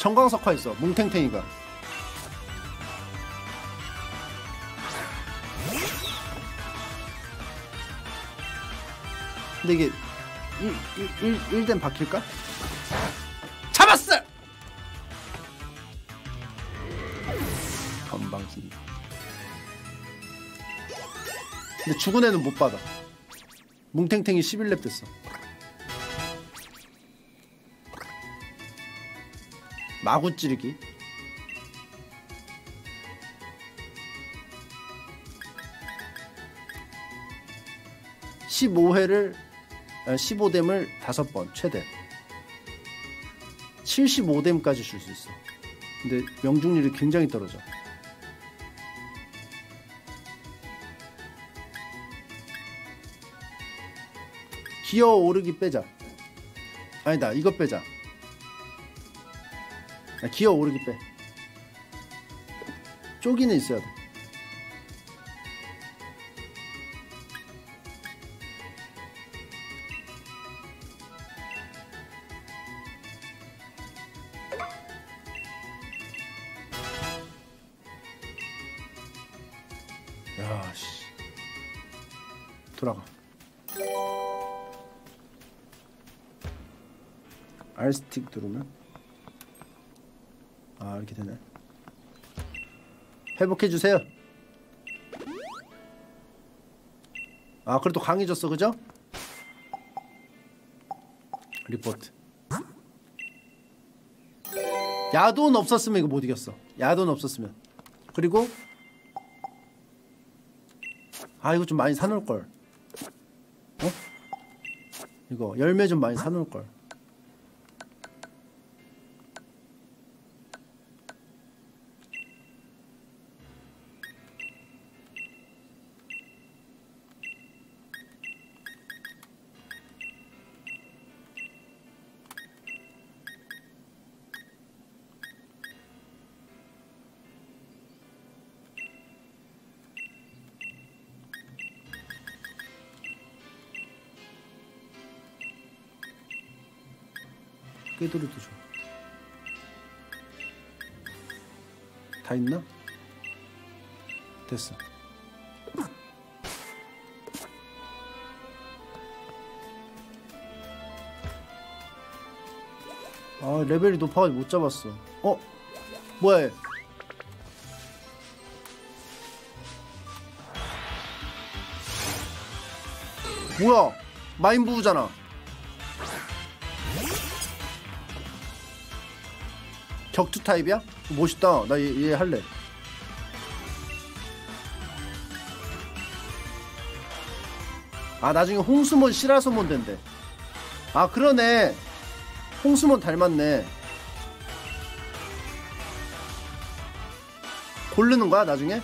정광석화 있어, 뭉탱탱이가. 근데 이게 1, 1, 1, 1den 박힐까? 잡았어! 건방진. 근데 죽은 애는 못 받아. 뭉탱탱이 11렙 됐어. 마구 찌르기. (15회를) 15뎀을 다섯 번 최대 75뎀까지 줄 수 있어. 근데 명중률이 굉장히 떨어져. 기어 오르기 빼자. 아니다, 이거 빼자. 아, 기어 오르기 빼. 쪼기는 있어야 돼. 야, 씨. 돌아가. R스틱 누르면 아 이렇게 되네 회복해 주세요. 아 그래도 강해졌어. 그죠? 리포트. 야돈 없었으면 이거 못 이겼어. 야돈 없었으면. 그리고 아 이거 좀 많이 사놓을걸. 어? 이거 열매 좀 많이 사놓을걸 꾀돌이도 줘. 다 있나? 됐어. 아 레벨이 높아가지고 못 잡았어. 어? 뭐야? 얘? 뭐야? 마인 부부잖아. 격투 타입이야? 멋있다. 나 얘 얘 할래. 아 나중에 홍수몬 시라소몬 된대. 아 그러네. 홍수몬 닮았네. 고르는 거야 나중에?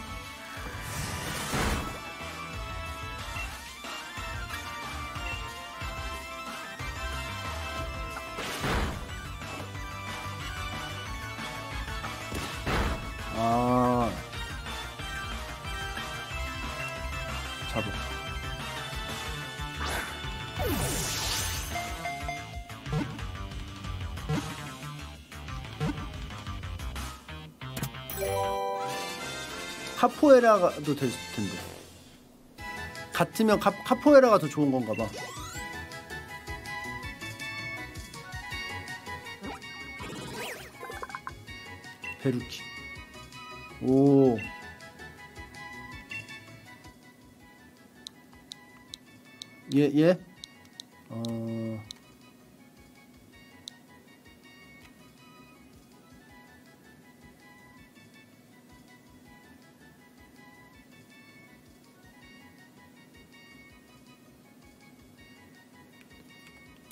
카포에라도 될 텐데. 같으면 카, 카포에라가 더 좋은 건가 봐. 베루키. 오. 예, 예. 어.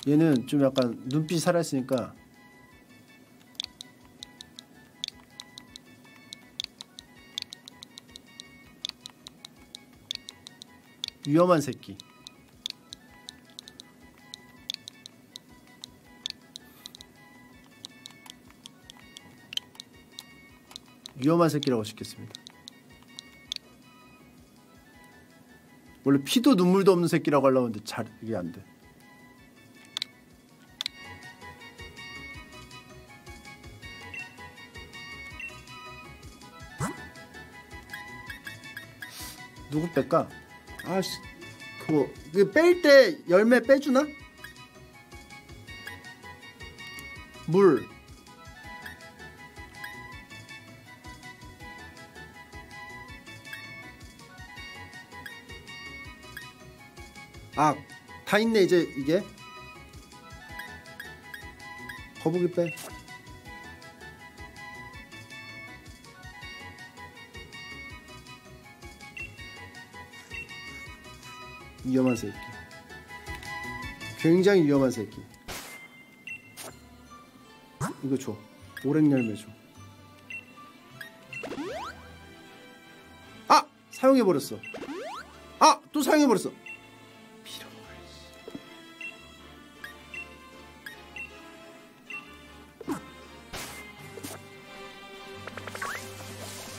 얘는 좀 약간 눈빛이 살아있으니까 위험한 새끼. 위험한 새끼라고 시켰습니다. 원래 피도 눈물도 없는 새끼라고 하려고 했는데 잘 이게 안 돼. 누구 뺄까? 아씨 그거 뺄 때 열매 빼주나? 물 아, 다 있네 이제 이게. 거북이 빼. 위험한 새끼. 굉장히 위험한 새끼. 이거 줘. 오랭 열매 줘. 아! 사용해 버렸어. 아! 또 사용해 버렸어.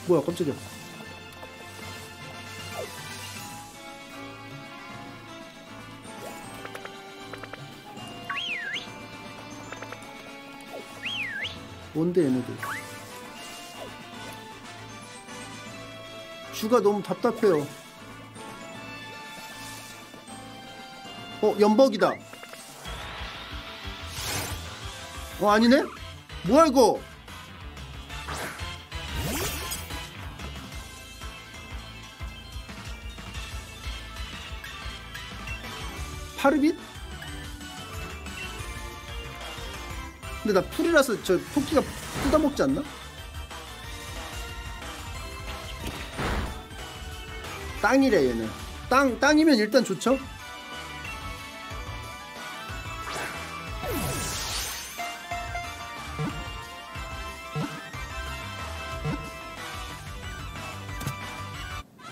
뭐야 깜짝이야 뭔데 얘네들. 쥐가 너무 답답해요. 어 연벅이다. 어 아니네? 뭐야 이거? 파르빗? 근데 나 풀이라서 저 토끼가 뜯어먹지 않나? 땅이래 얘는 땅 땅이면 일단 좋죠?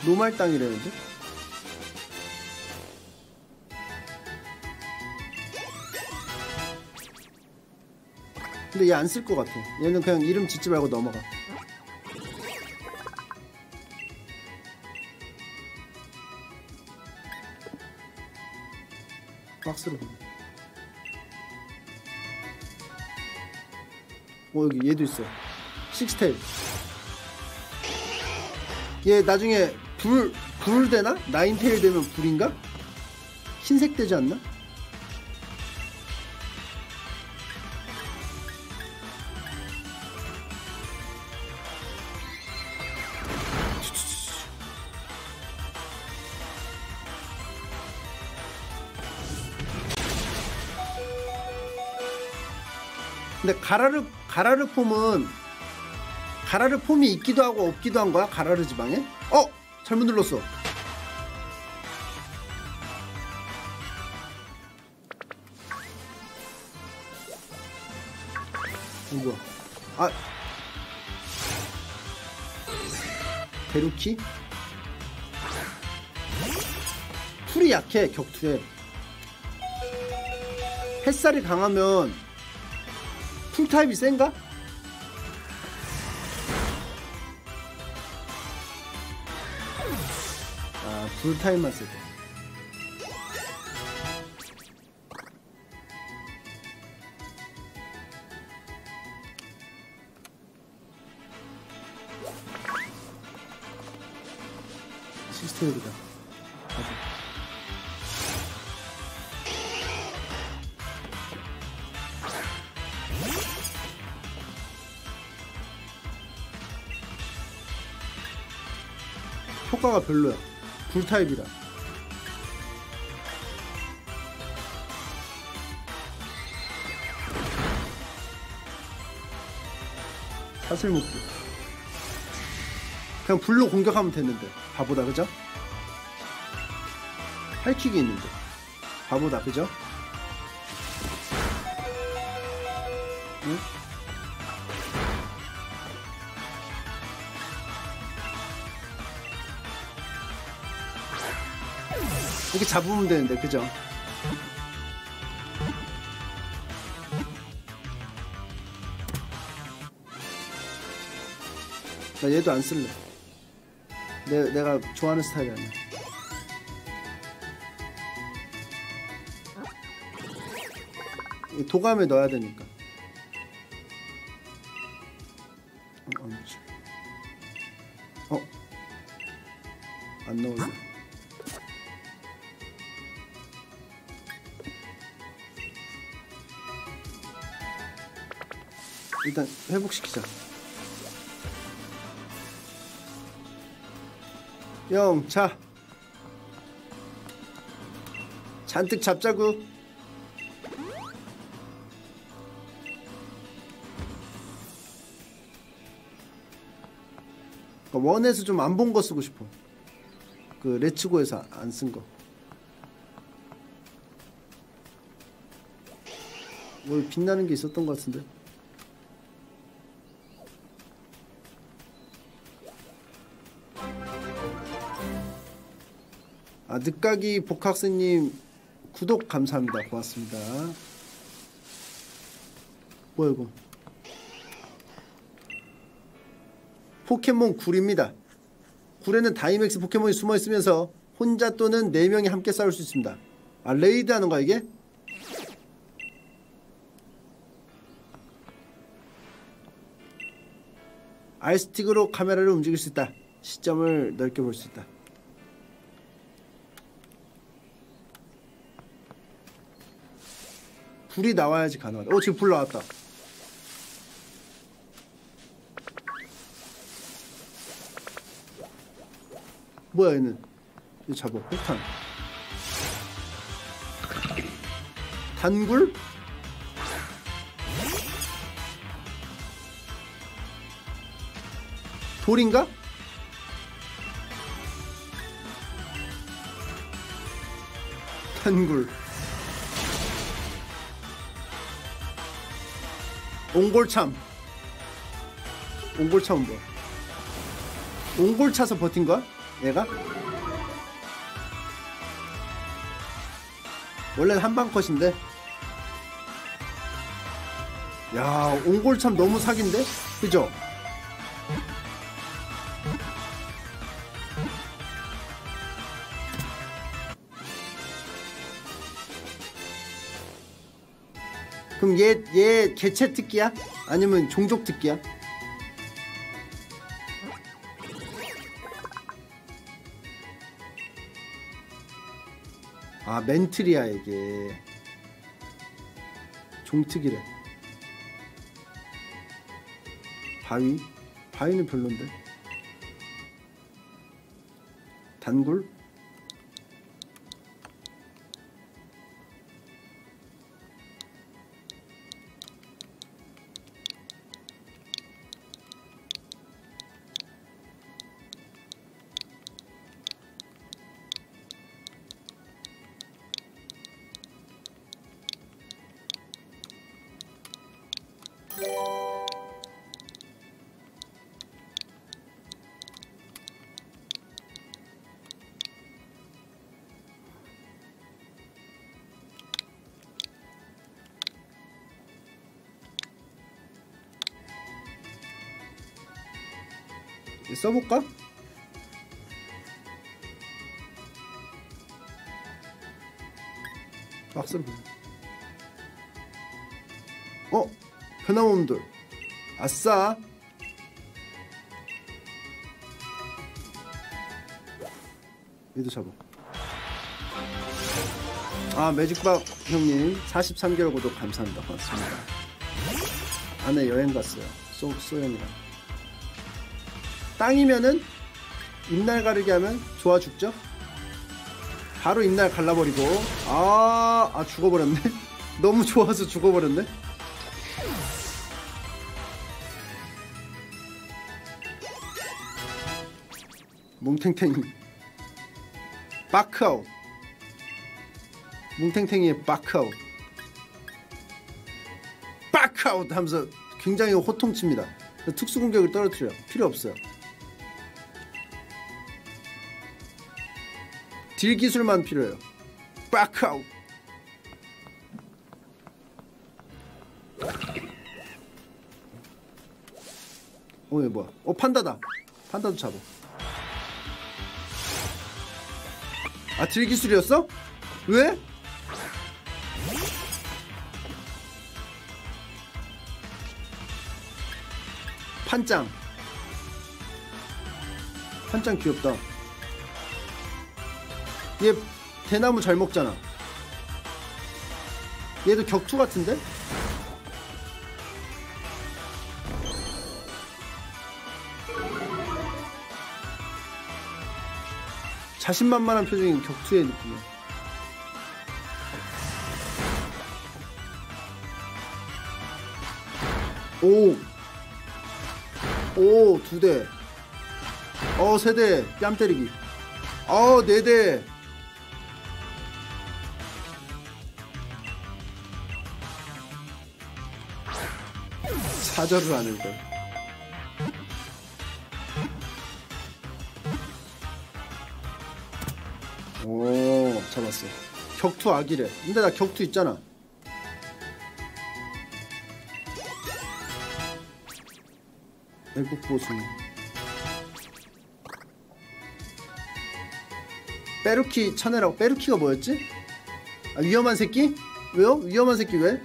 노말 땅이라는데 근데 얘 안 쓸 것 같아 얘는 그냥 이름 짓지 말고 넘어가 박스로 어 여기 얘도 있어 식스테일 얘 나중에 불, 불 되나? 나인테일 되면 불인가? 흰색 되지 않나? 가라르 가라르 폼은 가라르 폼이 있기도 하고 없기도 한 거야 가라르 지방에? 어 잘못 눌렀어. 누구야? 아 베루키? 풀이 약해 격투에 햇살이 강하면 풀타입이 센가? 아 풀타입만 세대 효과가 별로야. 불타입이라. 사슬 묶기. 그냥 불로 공격하면 됐는데. 바보다, 그죠? 할킥이 있는데. 바보다, 그죠? 이렇게 잡으면 되는데 그죠? 나 얘도 안 쓸래. 내, 내가 좋아하는 스타일이 아니야. 이 도감에 넣어야 되니까. 회복시키자. 영, 자. 잔뜩 잡자구. 그러니까 원에서 좀 안 본 거 쓰고 싶어. 그 레츠고에서 안 쓴 거. 뭘 빛나는 게 있었던 것 같은데. 늦가기 복학생님 구독 감사합니다. 고맙습니다. 뭐야 이거? 포켓몬 굴입니다. 굴에는 다이맥스 포켓몬이 숨어 있으면서 혼자 또는 4명이 함께 싸울 수 있습니다. 아, raid 하는 거야 이게? R스틱으로 카메라를 움직일 수 있다. 시점을 넓게 볼 수 있다. 불이 나와야지 가능하다. 오 지금 불 나왔다. 뭐야 얘는? 이거 잡아. 폭탄. 단굴? 돌인가? 단굴. 옹골참. 옹골참은 뭐야? 옹골 차서 버틴 거야? 얘가? 원래는 한방 컷인데. 야, 옹골참 너무 사기인데? 그죠? 얘, 얘 개체 특기야? 아니면 종족 특기야? 아, 멘트리야, 이게. 종특이래. 바위? 바위는 별론데. 단굴? 써볼까? 보내. 어? 변함없돌 아싸. 얘도 잡아. 아 매직박 형님. 43개월 구독 감사합니다. 고맙습니다. 안에 여행 갔어요. 소, 소연이랑 땅이면은 잎날 가르기 하면 좋아 죽죠? 바로 잎날 갈라버리고. 아, 아 죽어버렸네. *laughs* 너무 좋아서 죽어버렸네. 뭉탱탱이. 바크아웃 뭉탱탱이의 바크아웃 바크아웃 하면서 굉장히 호통칩니다. 특수 공격을 떨어뜨려. 필요 없어요 딜 기술만 필요해요 바크아웃 어, 얘 뭐야? 어, 판다다. 판다도 잡아. 아, 딜 기술이었어? 왜? 판짱. 판짱 귀엽다. 얘 대나무 잘 먹잖아. 얘도 격투 같은데? 자신만만한 표정인 격투의 느낌이야. 오, 오, 두 대. 어, 세 대. 뺨 때리기. 어, 네 대. 사절을 안 읽어. 오, 잡았어. 격투 악이래. 근데 나 격투 있잖아. 애국 보수. 빼루키 천해라고. 빼루키가 뭐였지? 아, 위험한 새끼? 왜요? 위험한 새끼 왜?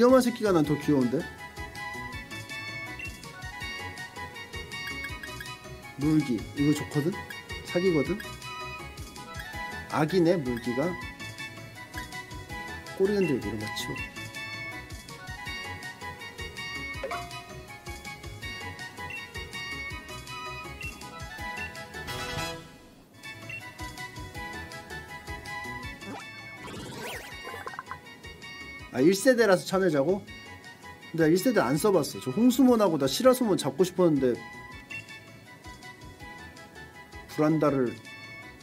위험한 새끼가 난 더 귀여운데? 물기 이거 좋거든? 사기거든? 악이네 물기가 꼬리 흔들기 이런 거 치워 아 1세대라서 참여자고? 근데 나 1세대 안 써봤어 저 홍수몬하고 나 시라소몬 잡고 싶었는데 브란다를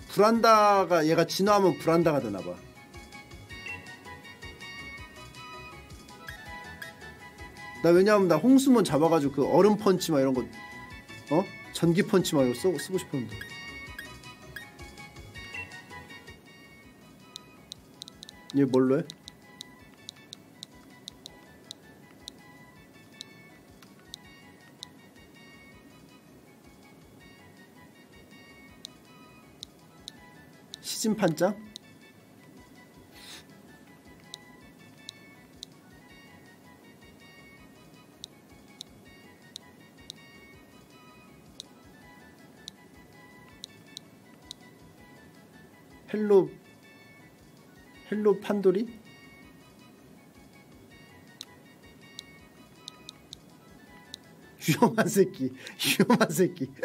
브란다가 얘가 진화하면 브란다가 되나봐 나 왜냐하면 나 홍수몬 잡아가지고 그 얼음 펀치 막 이런 거 어? 전기 펀치 막 이런 거 쓰, 쓰고 싶었는데 얘 뭘로 해? 찜판장? 헬로 헬로 판돌이? 위험한 새끼 위험한 새끼 *laughs*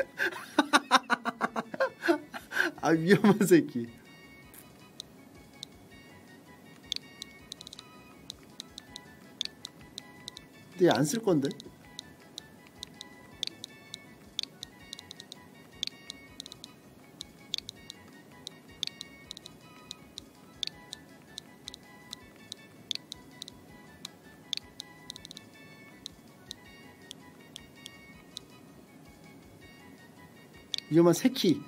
아 위험한 새끼 근데 안 쓸 건데? 위험한 새끼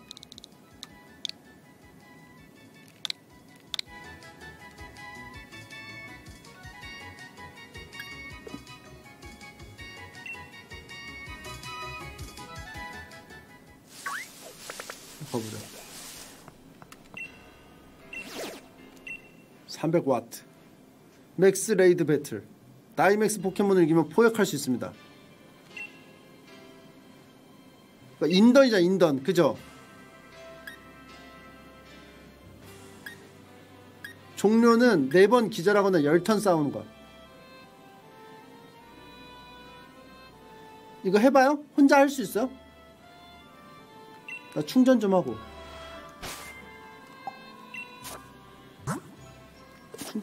300와트 맥스 레이드 배틀 다이맥스 포켓몬을 이기면 포획할 수 있습니다 그러니까 인던이자 인던 그죠? 종료는 4번 기절하거나 10턴 싸우는 거 이거 해봐요? 혼자 할 수 있어요? 나 충전 좀 하고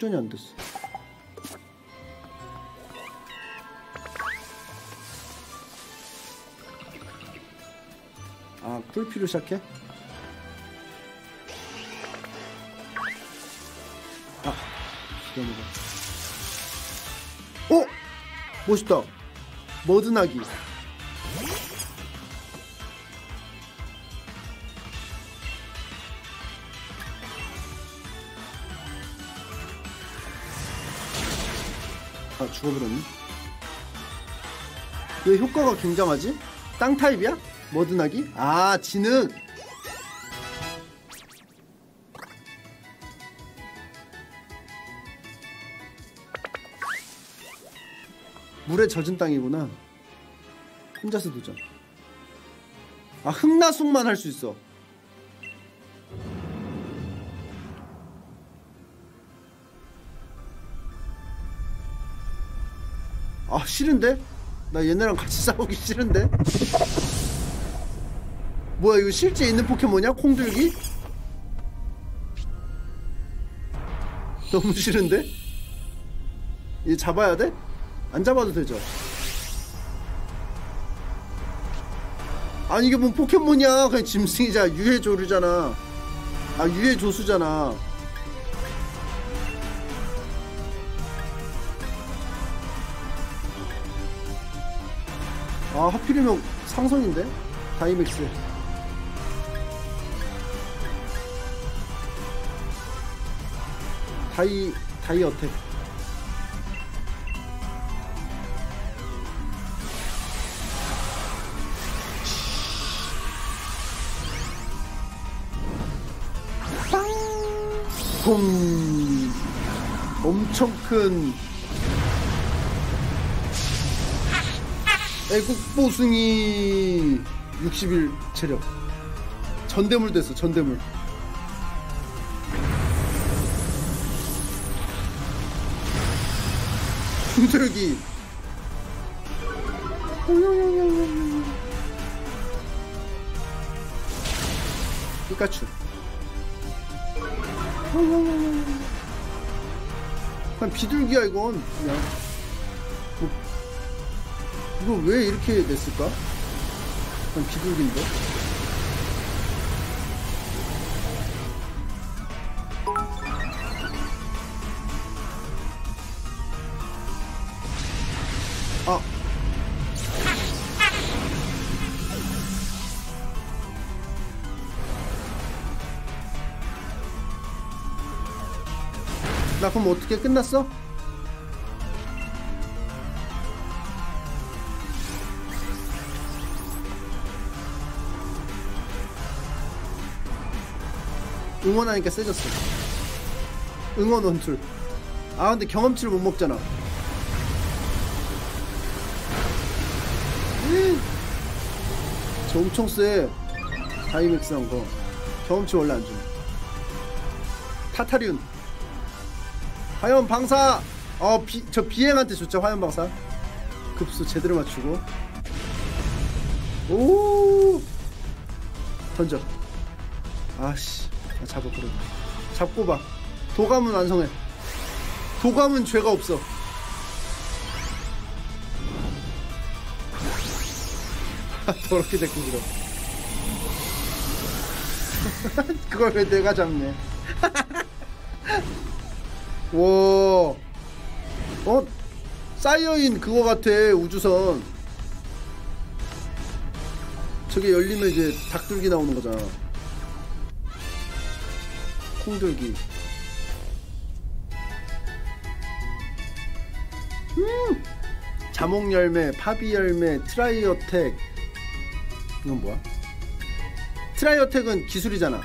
충전이 안 됐어 아 쿨피로 시작해? 아 죽여먹어 어? 멋있다 머드나기 죽어버렸네 왜 효과가 굉장하지? 땅 타입이야? 머드나기? 아 진흙 물에 젖은 땅이구나 혼자서 도전 아 흑나숙만 할 수 있어 아 싫은데? 나 얘네랑 같이 *laughs* 싸우기 싫은데? 뭐야 이거 실제 있는 포켓몬이야? 콩들기? 너무 싫은데? 얘 잡아야 돼? 안 잡아도 되죠? 아니 이게 뭔 포켓몬이야 그냥 짐승이자 유해조류잖아 아 유해조수잖아 아 하필이면 상성인데? 다이맥스 다이 다이 어택 봄 엄청 큰 애국보승이 60일 체력. 전대물 됐어 전대물. 풍절기 피카츄. 그냥 비둘기야 이건. 그냥. 뭐, 이거 왜 이렇게 냈을까? 그냥 비둘기인데 아 나 그럼 어떻게 끝났어? 응원하니까 세졌어. 응원 원툴. 아 근데 경험치를 못 먹잖아. 저 엄청 세. 다이맥스 한 거. 경험치 원래 안 주네. 타타륜 화염 방사 어, 비, 저 비행한테 좋죠 화염 방사 급수 제대로 맞추고 오 던져 아씨 아, 잡아 그래 잡고 봐. 도감은 완성해. 도감은 죄가 없어. 아, 더럽게 됐고 그럼. *laughs* 그걸 왜 내가 잡네? *laughs* 와. 어? 쌓여인 그거 같아 우주선. 저게 열리면 이제 닭들기 나오는 거잖아 콩들기. 음! 자뭉 열매 파비 열매 tri attack 이건 뭐야? tri attack은 기술이잖아.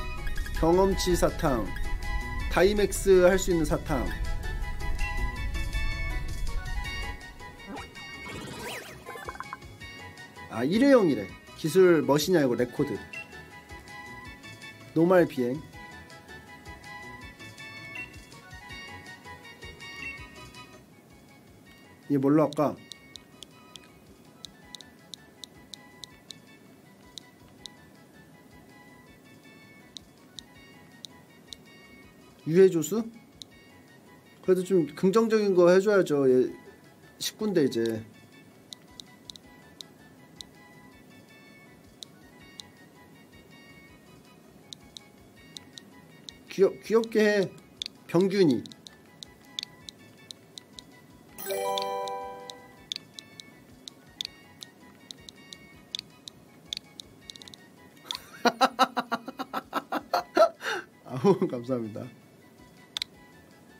경험치 사탕. 다이맥스 할 수 있는 사탕. 아 일회용이래. 기술 머시냐 이거 레코드. normal 비행 얘 뭘로 할까? 유해조수? 그래도 좀 긍정적인 거 해줘야죠. 얘 19인데 이제. 귀엽, 귀엽게 해. 병균이. *laughs* 감사합니다.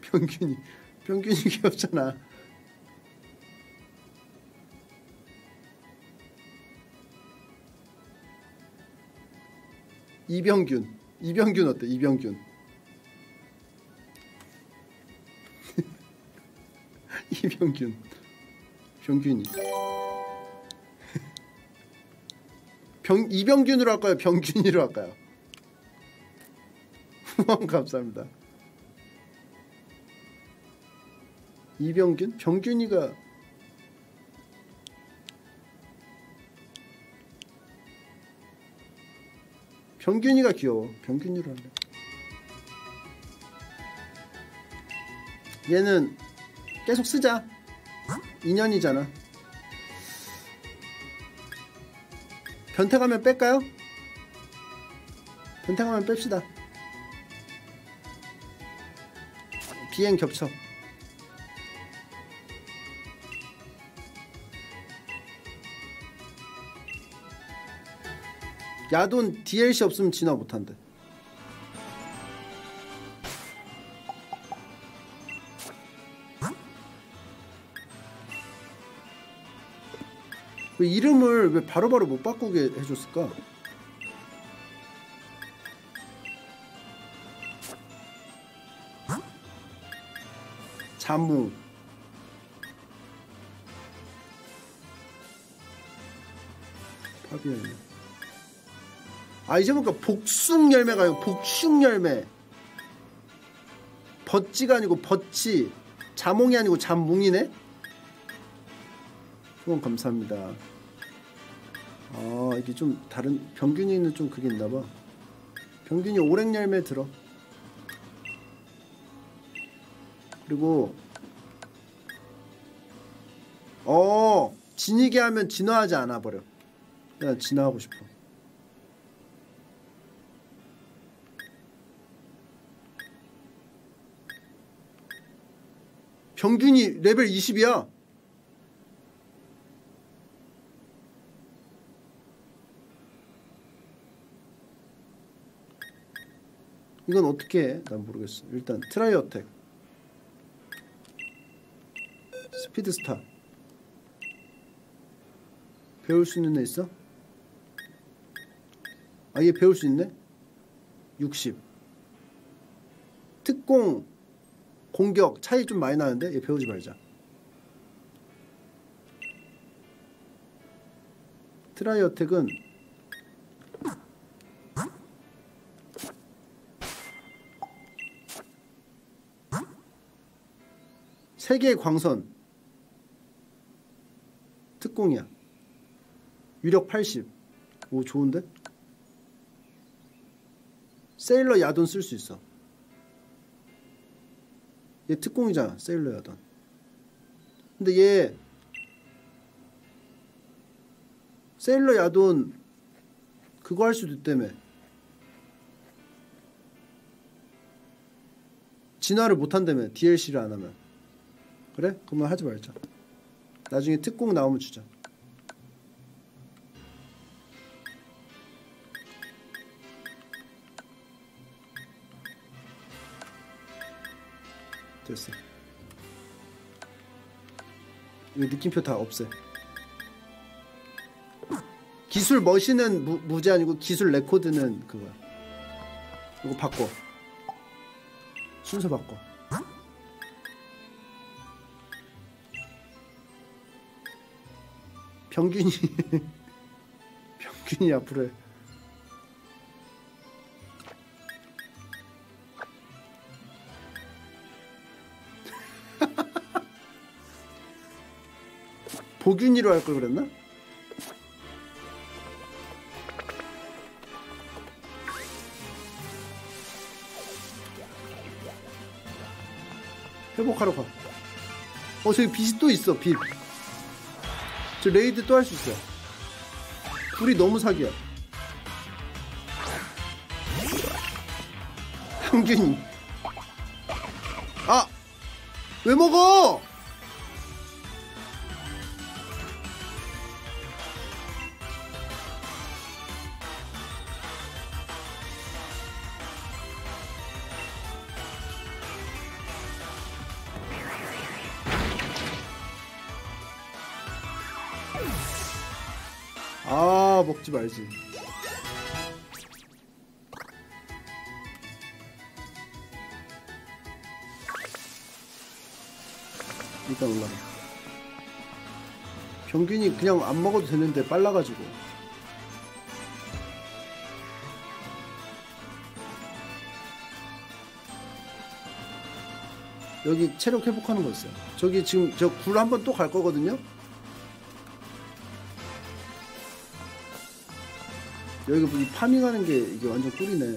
평균이 평균이 *laughs* 귀엽잖아. 이병균 이병균 어때? 이병균 *laughs* 이병균 병균이 병 이병균으로 할까요? 병균이로 할까요? 후원 감사합니다. 이병균? 병균이가 병균이가 귀여워. 병균이로 할래. 얘는 계속 쓰자. 2년이잖아. 변태 가면 뺄까요? 변태 가면 뺍시다. 비행 겹쳐. 야돈 DLC 없으면 진화 못한대. 왜 이름을 왜 바로바로 못 바꾸게 해줬을까? 자무. 파비안 아 이제 보니까 복숭 열매가 아니고 복숭 열매. 버찌가 아니고 버치 자몽이 아니고 잠뭉이네? 후원 감사합니다. 아 이게 좀 다른 병균이는 좀 그게 있나봐. 병균이 오랭 열매 들어 그리고 어 진이게 하면 진화하지 않아 버려. 그냥 진화하고 싶어. 병균이 레벨 20이야. 이건 어떻게 해? 난 모르겠어. 일단 트라이 어택 speed star. 배울 수 있는 애 있어? 아 얘 배울 수 있네? 60 특공 공격 차이 좀 많이 나는데? 얘 배우지 말자. tri attack은 세 개의 광선 특공이야. 위력 80. 오 좋은데? 세일러 야돈 쓸 수 있어. 얘 특공이잖아. 세일러 야돈. 근데 얘 세일러 야돈 그거 할 수도 있다며. 진화를 못 한다며. DLC를 안 하면. 그래? 그러면 하지 말자. 나중에 특공 나오면 주자. 됐어. 이 느낌표 다 없애. 기술 머신은 무, 무제 아니고 기술 레코드는 그거야. 이거 바꿔. 순서 바꿔. 평균이 평균이 *laughs* 앞으로 해. *laughs* 보균이로 할 걸 그랬나? 회복하러 가. 어 저기 빛이 또 있어 빛. 저 레이드 또 할 수 있어. 불이 너무 사기야. 평균이. 아! 왜 먹어? 먹지 말지. 일단 올라가. 병균이 그냥 안 먹어도 되는데 빨라가지고. 여기 체력 회복하는 거 있어요. 저기 지금 저 굴 한 번 또 갈 거거든요 여기가 뭐 파밍하는 게 이게 완전 꿀이네.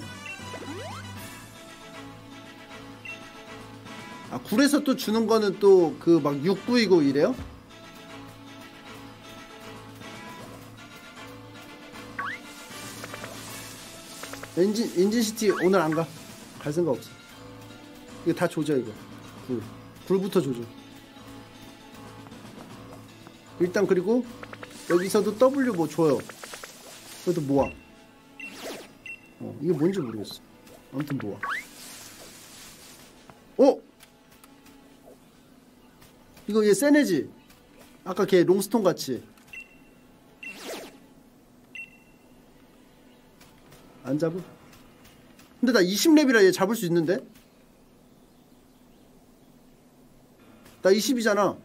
아 굴에서 또 주는 거는 또 그 막 육구이고 이래요? 엔진 엔진시티 오늘 안 가. 갈 생각 없어. 이거 다 조져 이거. 굴. 굴부터 조져. 일단 그리고 여기서도 W 뭐 줘요. 그래도 모아. 어, 이게 뭔지 모르겠어. 아무튼 모아. 어? 이거 얘 세네지? 아까 걔 롱스톤 같이. 안 잡음? 근데 나 20렙이라 얘 잡을 수 있는데? 나 20이잖아.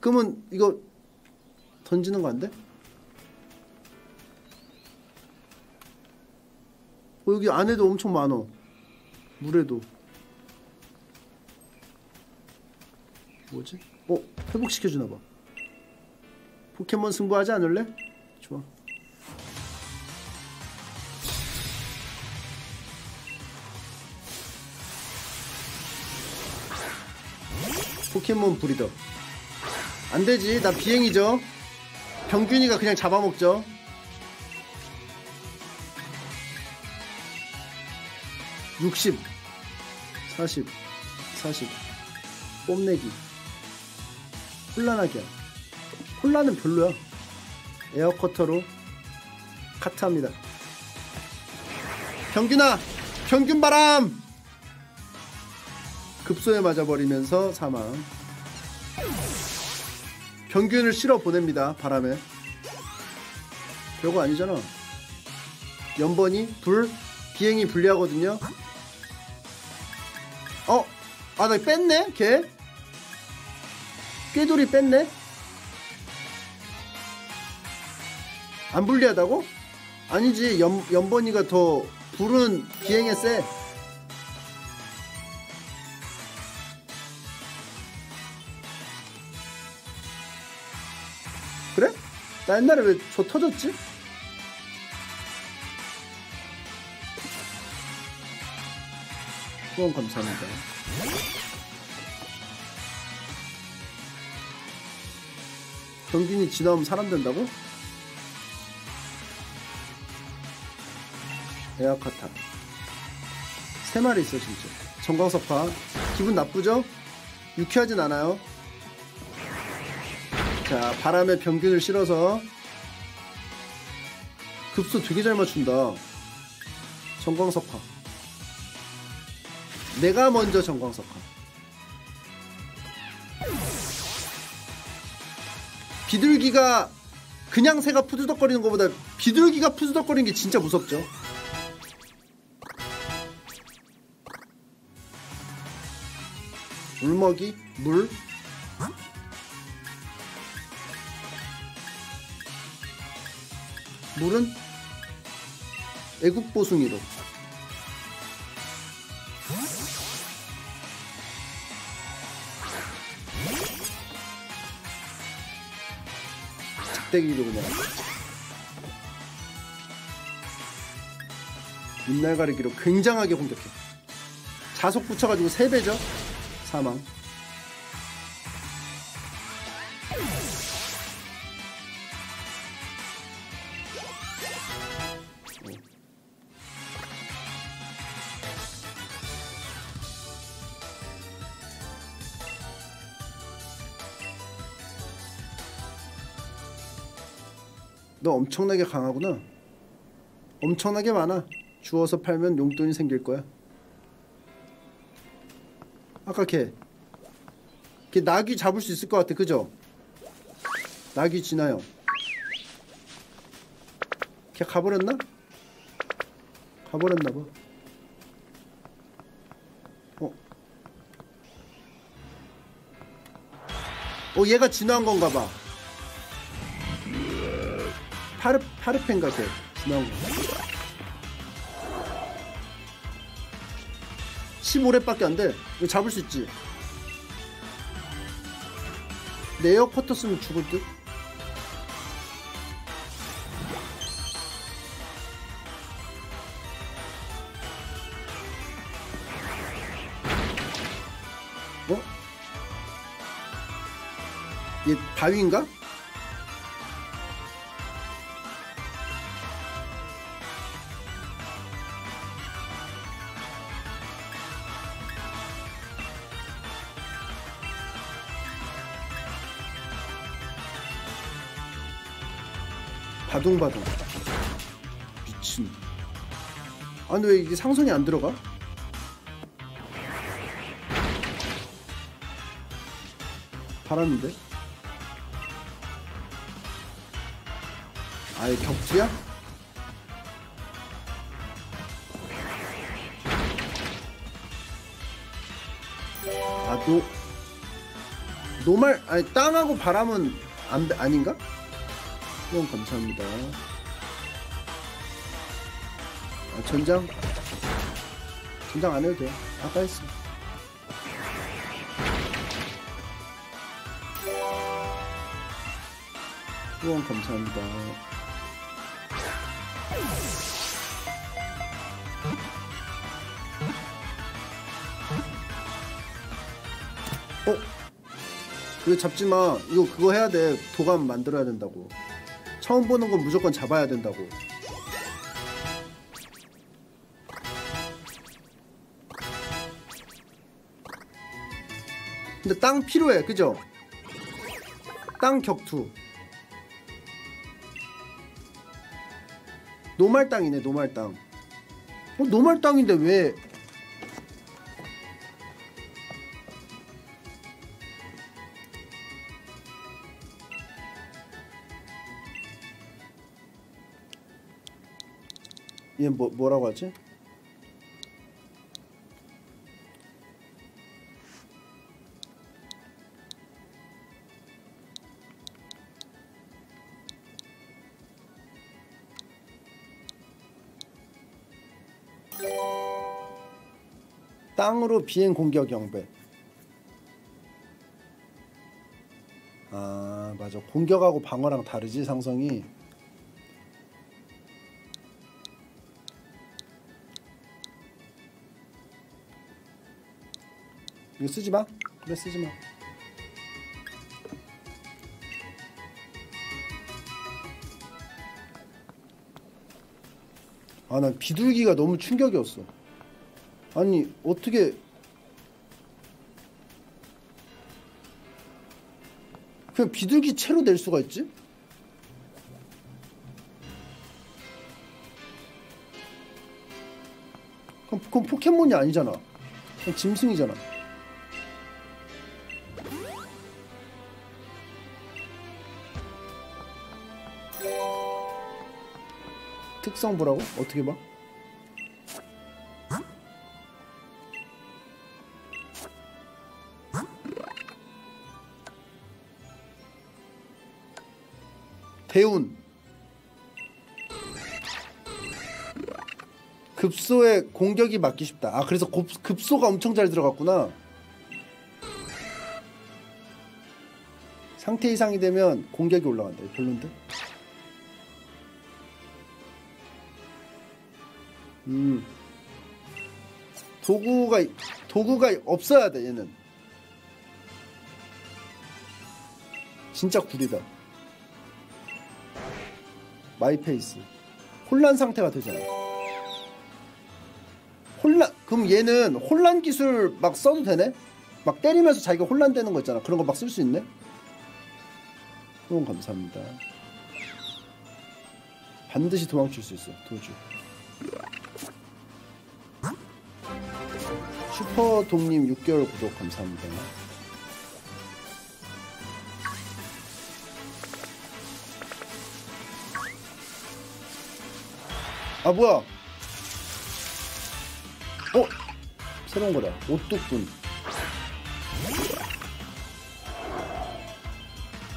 그러면 이거 던지는 거 안 돼? 어, 여기 안에도 엄청 많어. 물에도. 뭐지? 어, 회복시켜주나 봐. 포켓몬 승부하지 않을래? 좋아. 포켓몬 브리더. 안 되지. 나 비행이죠. 병균이가 그냥 잡아먹죠. 육십, 사십, 사십. 뽐내기. 혼란하게. 혼란은 별로야. 에어커터로 카트합니다. 병균아! 병균 바람! 급소에 맞아버리면서 사망. 병균을 실어 보냅니다. 바람에. 별거 아니잖아. 연번이 불 비행이 불리하거든요. 아, 나 뺐네? 걔 꾀돌이 뺐네? 안 불리하다고? 아니지, 연, 연번이가 더, 불은 비행에 세. 그래? 나 옛날에 왜 저 터졌지? 후원 감사합니다. 경균이 지나면 사람 된다고? 에어카타 세 마리 있어 진짜. 전광석파 기분 나쁘죠? 유쾌하진 않아요. 자 바람에 병균을 실어서 급소 되게 잘 맞춘다. 전광석파 내가 먼저 전광석파 비둘기가 그냥 새가 푸드덕거리는 것보다 비둘기가 푸드덕거리는 게 진짜 무섭죠. 물먹이 물. 물은 애국보숭이로 작대기로 그냥. 윗날가리기로 굉장하게 공격해. 자속 붙여가지고 3배죠? 사망 엄청나게 강하구나. 엄청나게 많아. 주워서 팔면 용돈이 생길 거야. 아까 걔. 걔 낙이 잡을 수 있을 것 같아. 그죠? 낙이 지나요. 걔 가버렸나? 가버렸나 봐. 어. 어, 얘가 진화한 건가 봐. 파르, 파르펜가 걔. 진화한 거. 15렙밖에 안 돼. 이거 잡을 수 있지. 네어 커터 쓰면 죽을 듯? 어? 얘 바위인가? 바둥바둥 미친 아 근데 왜 이게 상성이 안 들어가? 바랐는데 아예 격투야? 아노 노말 아니 땅하고 바람은 안, 아닌가? 후원 감사합니다. 아, 전장? 전장 안 해도 돼요. 아까 했어. 후원 감사합니다. 어? 이거 잡지 마. 이거 그거 해야 돼. 도감 만들어야 된다고. 처음 보는 건 무조건 잡아야 된다고. 근데 땅 필요해, 그죠? 땅 격투. 노말 땅이네, 노말 땅. 어, 노말 땅인데 왜? 얘 뭐, 뭐라고 하지? 땅으로 비행 공격 영배. 아 맞아. 공격하고 방어랑 다르지 상성이. 이거 쓰지 마. 그래 쓰지 마. 아, 난 비둘기가 너무 충격이었어. 아니, 어떻게 그냥 비둘기 채로 낼 수가 있지? 그럼, 그건 포켓몬이 아니잖아. 그냥 짐승이잖아. 특성 보라고? 어떻게 봐? 대운 급소에 공격이 맞기 쉽다. 아 그래서 곱- 급소가 엄청 잘 들어갔구나. 상태 이상이 되면 공격이 올라간다. 별론데? 음 도구가 도구가 없어야 돼 얘는. 진짜 구리다. my pace 혼란 상태가 되잖아. 혼란 그럼 얘는 혼란 기술 막 써도 되네? 막 때리면서 자기가 혼란되는 거 있잖아. 그런 거 막 쓸 수 있네? 후원 감사합니다. 반드시 도망칠 수 있어. 도주. 슈퍼동님 6개월 구독 감사합니다. 아 뭐야? 어? 새로운 거다. 오뚜꾼.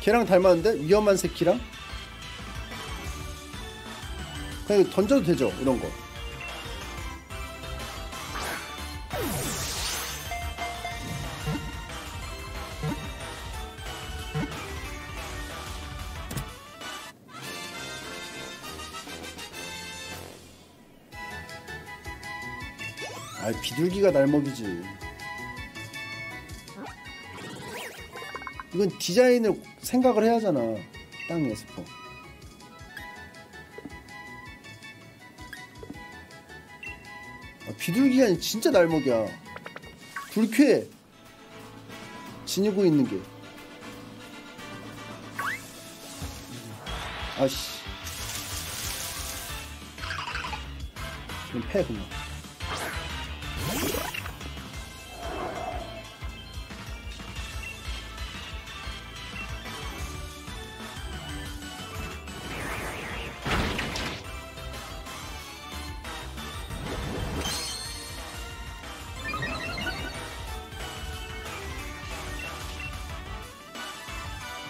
걔랑 닮았는데 위험한 새끼랑? 그냥 던져도 되죠 이런 거. 아 비둘기가 날 먹이지. 이건 디자인을 생각을 해야 하잖아. 땅 에스퍼. 아, 비둘기가 진짜 날 먹여. 불쾌해. 지니고 있는 게. 아씨. 그럼 패 그냥.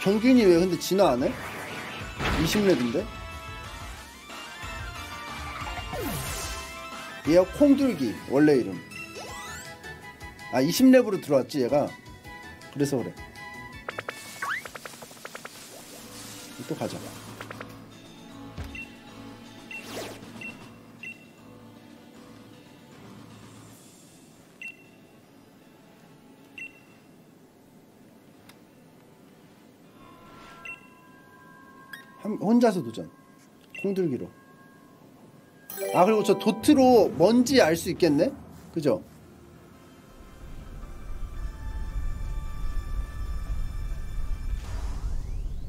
경균이 왜 근데 진화 안 해? 20렙인데? 얘가 콩둘기 원래 이름 아 20렙으로 들어왔지 얘가 그래서 그래 또 한- 혼자서 도전 콩들기로. 아 그리고 저 도트로 뭔지 알 수 있겠네? 그죠?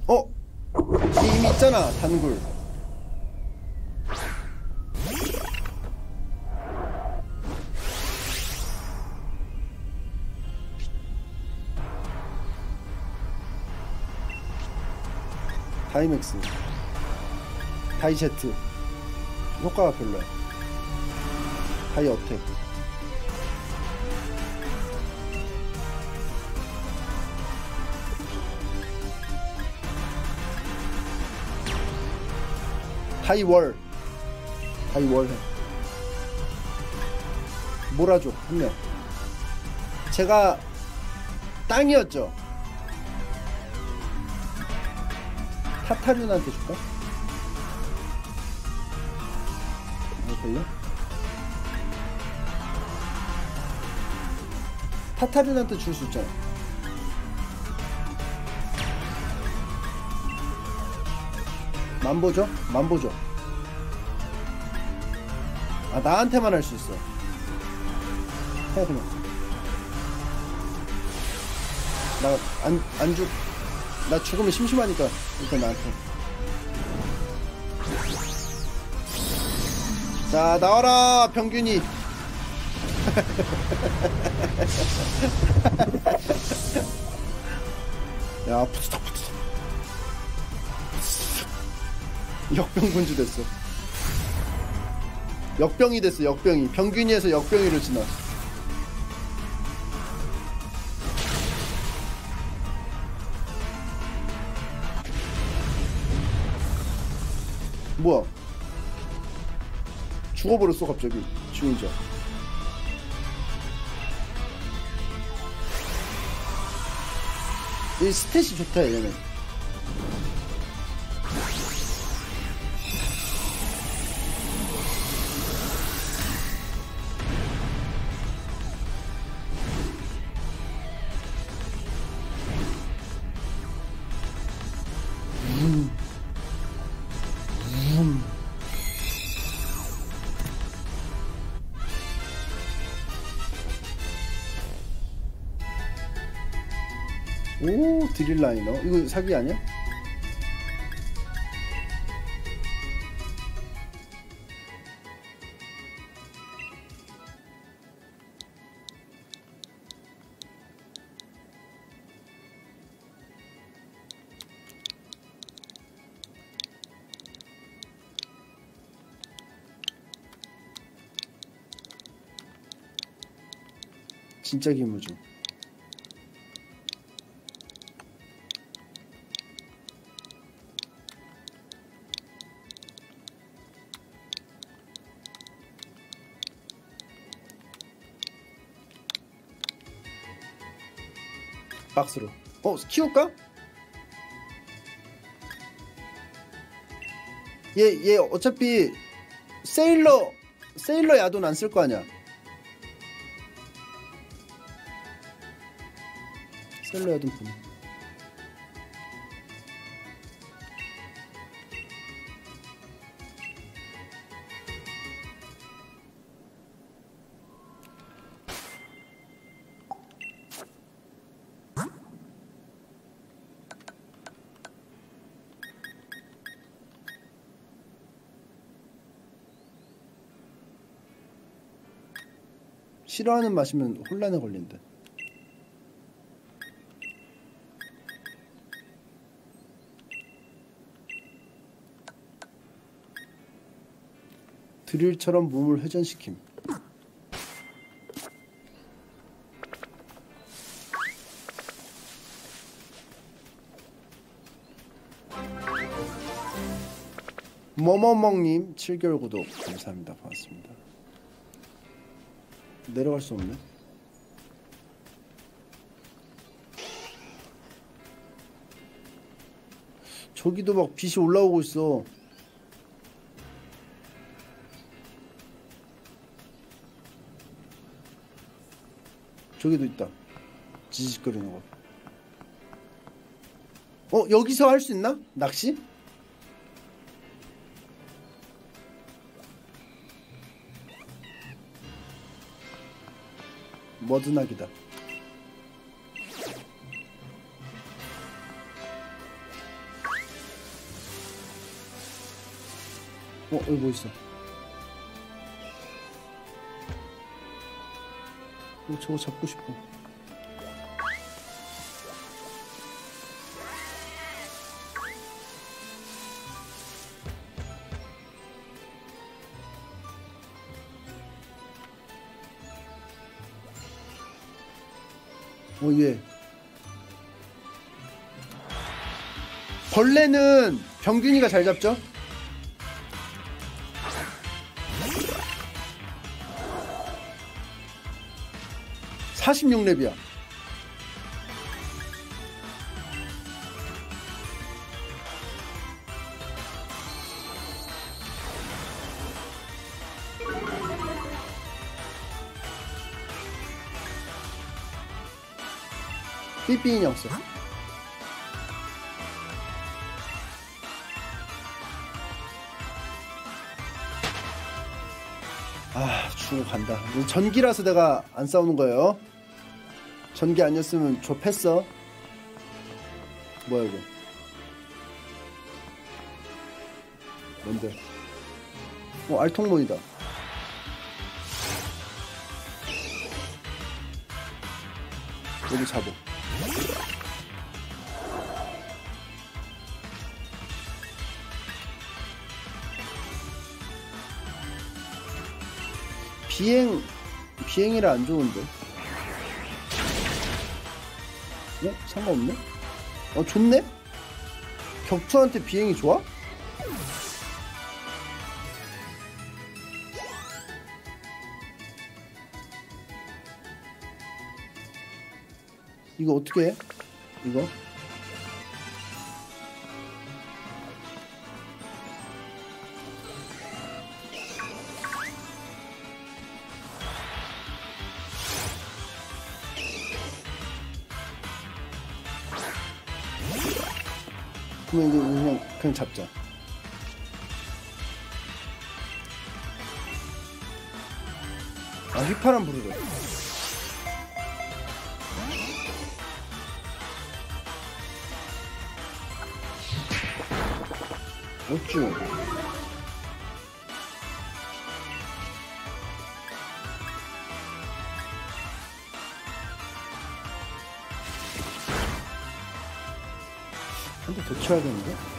어? 이미 있잖아 단굴 다이맥스 다이제트. 효과가 별로야. 다이 어택. 다이 월. 다이 월. 해 몰아줘. 한명. 제가 땅이었죠 타타륜한테 줄까? 안 걸려? 타타륜한테 줄 수 있잖아. 만보죠? 만보죠. 아 나한테만 할 수 있어. 해 그냥. 나 안 안 죽. 나 죽으면 심심하니까 일단 나한테. 자 나와라 병균이. *laughs* 야 푸드덕 푸드덕. 역병군주 됐어. 역병이 됐어 역병이 병균이에서 역병이로 지났 죽어버렸어 갑자기 주인자. 이 스탯이 좋다 얘는. 드릴 라이너 이거 사기 아니야? 진짜 기무죠. 박스로. 어, 키울까? 얘, 얘 어차피 세일러, 세일러 야돈 안 쓸 거 아니야. 세일러 야돈 분. 싫어하는 맛이면 혼란에 걸린대. 드릴처럼 몸을 회전시킴. 머머멍님 7개월 구독 감사합니다. 고맙습니다. 내려갈 수 없네. 저기도 막 빛이 올라오고 있어. 저기도 있다. 지직거리는 거. 어 여기서 할 수 있나? 낚시? 머드나기다. 어, 여기 뭐 있어? 어, 저거 잡고 싶어. 어, 벌레는 병균이가 잘 잡죠? 46렙이야. 삐삐 인형 써. 아, 죽어 간다. 전기라서 내가 안 싸우는 거예요. 전기 아니었으면 좁했어. 뭐야 이거? 뭔데? 어, 알통몬이다. 여기 잡어. 비행 비행이라 안 좋은데. 어? 상관없네? 어 좋네? 격투한테 비행이 좋아? 이거 어떻게 해? 이거? 잡자. 아 휘파람 부르래. 어쭈. 한대더 쳐야겠는데?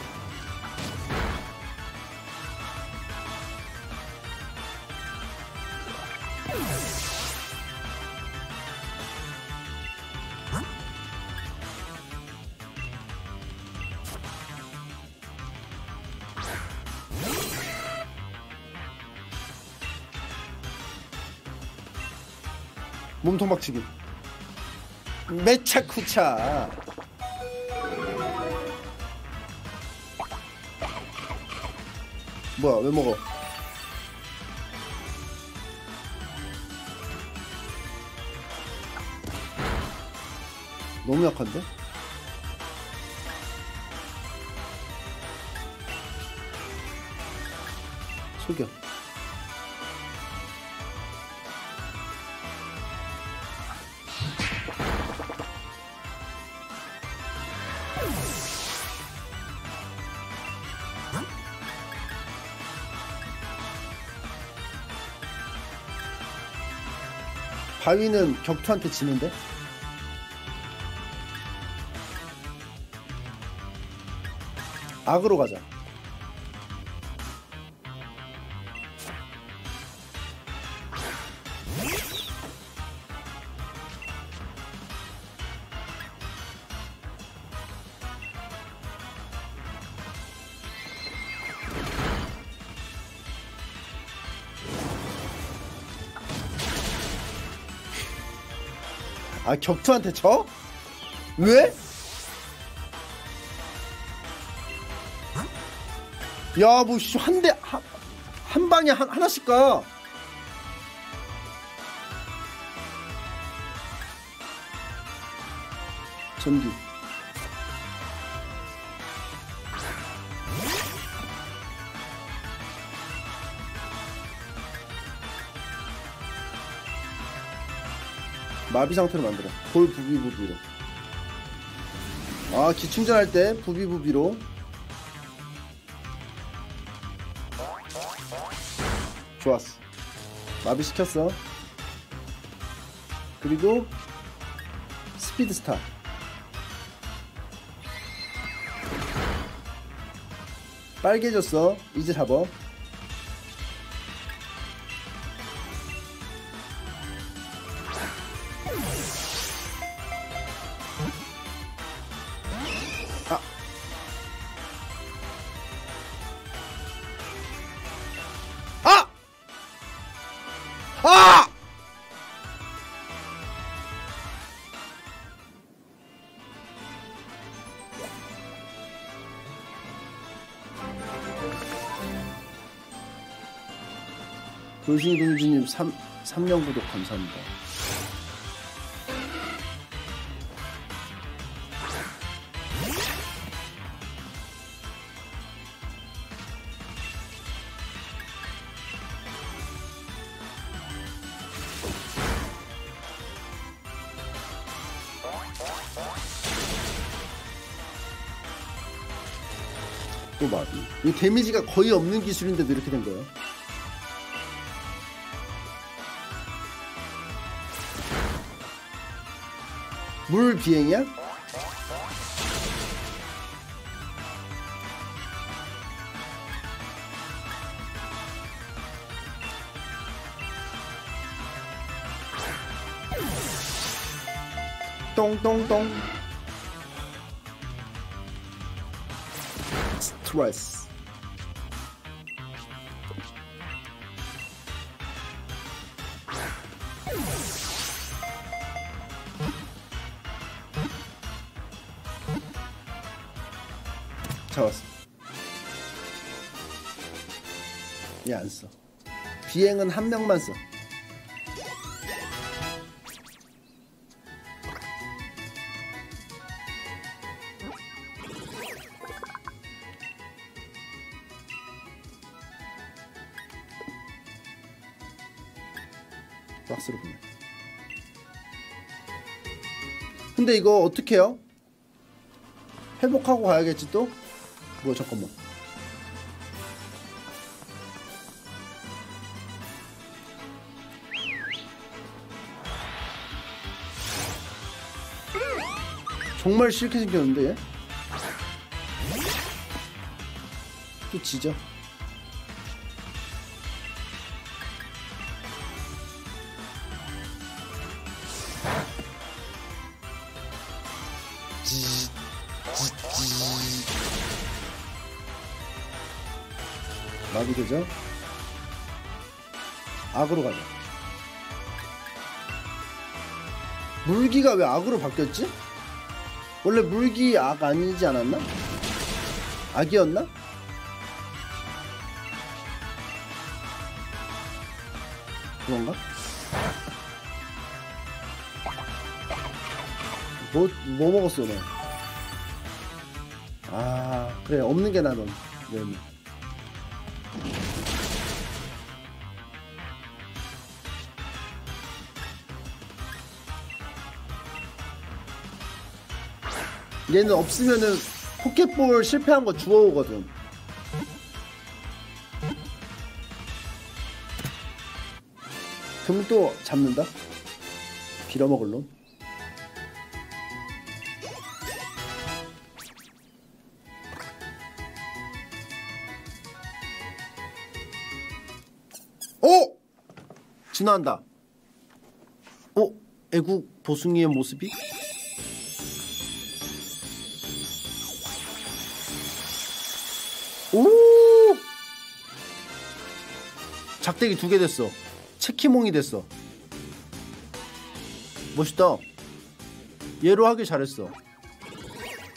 몸통 박치기. 메차쿠차. 뭐야 왜 먹어? 너무 약한데? 속여. 바위는 격투한테 지는데? 악으로 가자. 아 격투한테 쳐? 왜? 야, 뭐, 씨, 한 대, 한, 한 방에 한, 하나씩 가. 전기. 마비 상태로 만들어. 볼 부비부비로. 아, 기충전할 때 부비부비로. 좋았어. 마비 시켰어. 그리고 스피드 스타. 빨개졌어. 이제 잡어. 동신이 동진님 3, 3년 구독 감사합니다. 또 마비. 이 데미지가 거의 없는 기술인데도 이렇게 된 거예요. 물 비행이야? 똥똥똥 스트레스 비행은 한 명만 써 박스로 보내. 근데 이거 어떻게 해요? 회복하고 가야겠지 또? 뭐 잠깐만. 정말 싫게 생겼는데 얘? 또 지져. 마비되죠? 악으로 가자. 물기가 왜 악으로 바뀌었지? 원래 물기 악 아니지 않았나? 악이었나? 그런가? 뭐, 뭐 먹었어, 너? 아, 그래, 없는 게 넌. 면. 얘는 없으면은 포켓볼 실패한 거 주워오거든. 그럼 또 잡는다? 빌어먹을 놈? 오! 진화한다. 어? 애국 보숭이의 모습이? 작대기 두 개 됐어. 체키몽이 됐어. 멋있다. 얘로 하길 잘했어.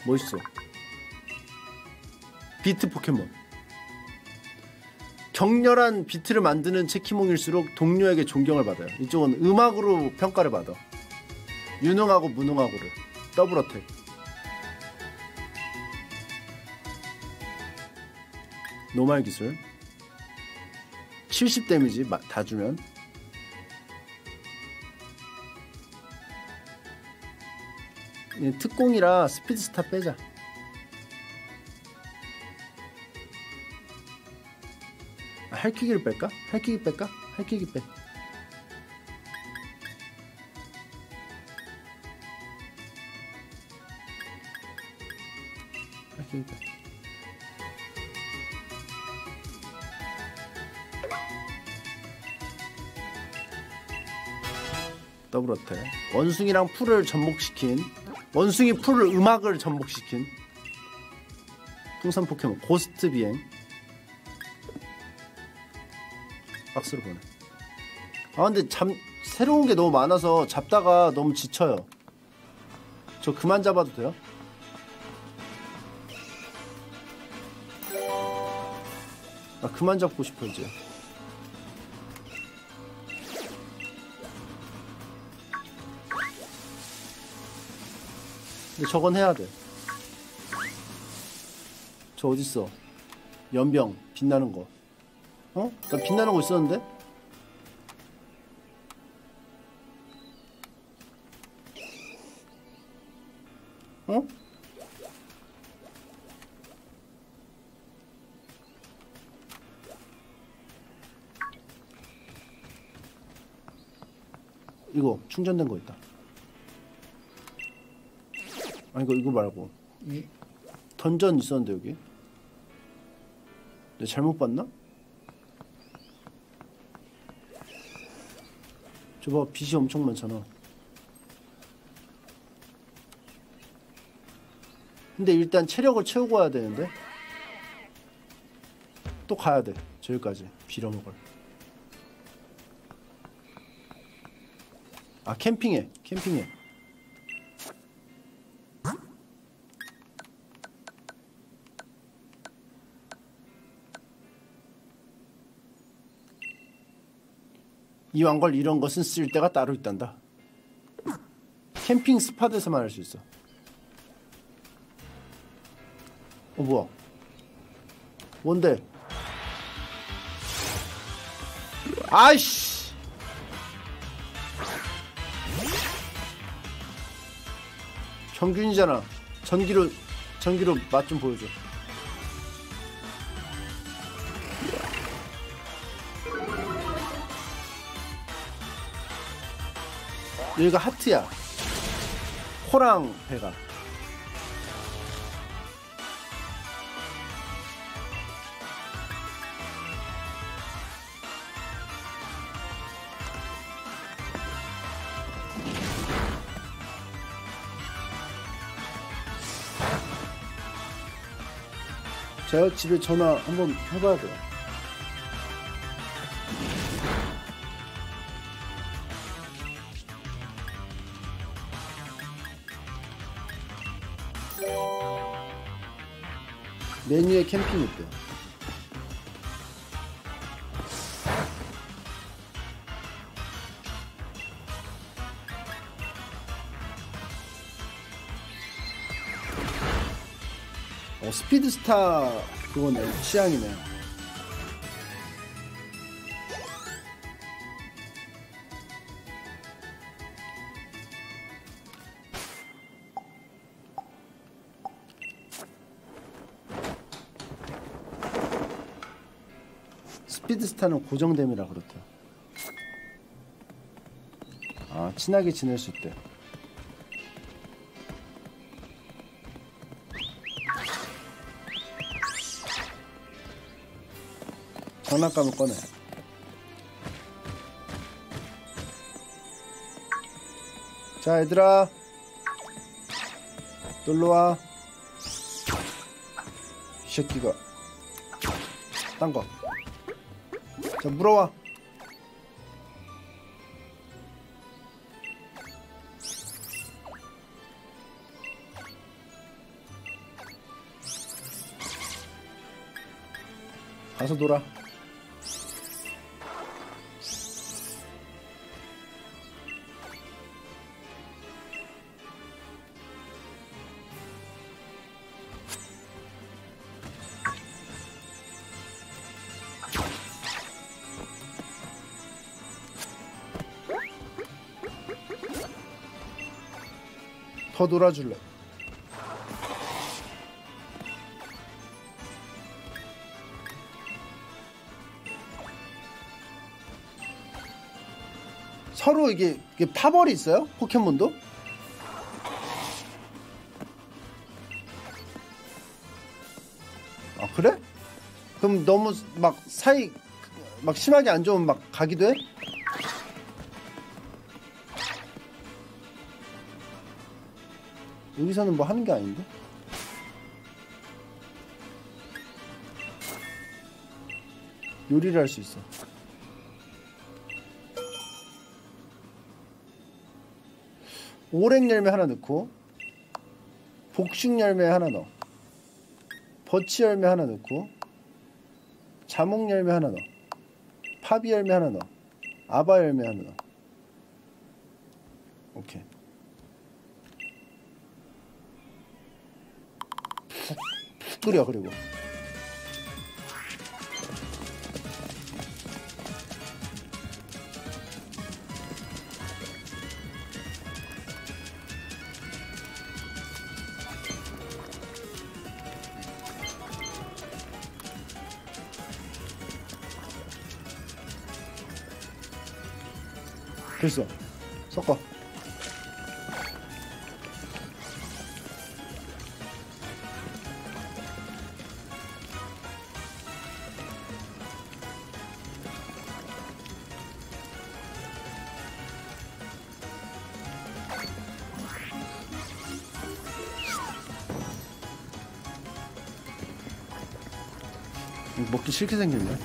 멋있어. 비트 포켓몬. 격렬한 비트를 만드는 채키몽일수록 동료에게 존경을 받아요. 이쪽은 음악으로 평가를 받아. 유능하고 무능하고를 double attack. normal 기술 70 damage 마- 다 주면 얘 특공이라 스피드스타 빼자 아, 할퀴기를 뺄까? 할퀴기 뺄까? 할퀴기 빼 원숭이랑 풀을 접목시킨 원숭이 풀을 음악을 접목시킨 풍선 포켓몬 고스트 비행. 박스로 보내. 아 근데 잠 새로운 게 너무 많아서 잡다가 너무 지쳐요. 저 그만 잡아도 돼요? 아 그만 잡고 싶어 이제 근데 저건 해야 돼. 저 어딨어? 연병, 빛나는 거. 어? 나 빛나는 거 있었는데? 어? 이거 충전된 거 있다. 아 이거 이거 말고 이 던전 있었는데 여기. 내가 잘못 봤나? 저봐 빛이 엄청 많잖아. 근데 일단 체력을 채우고 와야 되는데 또 가야 돼 저기까지 빌어먹을. 아 캠핑해 캠핑해. 이 왕 걸 이런 것은 쓸 데가 따로 있단다. 캠핑 스팟에서만 할 수 있어. 어 뭐야? 뭔데? 아이씨! 정균이잖아. 전기로 전기로 맛 좀 보여줘. 여기가 하트야. 호랑 배가. 제가 집에 전화 한번 해봐야 돼요. 메뉴에 캠핑 있대요. 어, 스피드스타 그거네 취향이네. 스피드스타는 고정됨이라 그렇대요. 아 친하게 지낼 수 있대. 장난감을 꺼내. 자, 얘들아. 놀러 와. 이 새끼가. 딴 거. 자, 물어와. 가서 놀아. 더 놀아줄래? 서로 이게, 이게 파벌이 있어요? 포켓몬도? 아 그래? 그럼 너무 막 사이 막 심하게 안 좋으면 막 가기도 해? 여기서는 뭐 하는 게 아닌데? 요리를 할 수 있어. 오랭 열매 하나 넣고 복숭 열매 하나 넣어. 버치 열매 하나 넣고 자몽 열매 하나 넣어. 파비 열매 하나 넣어. 아바 열매 하나 넣어. 끓여 그리고. 됐어. 싫게 생겼네. *laughs*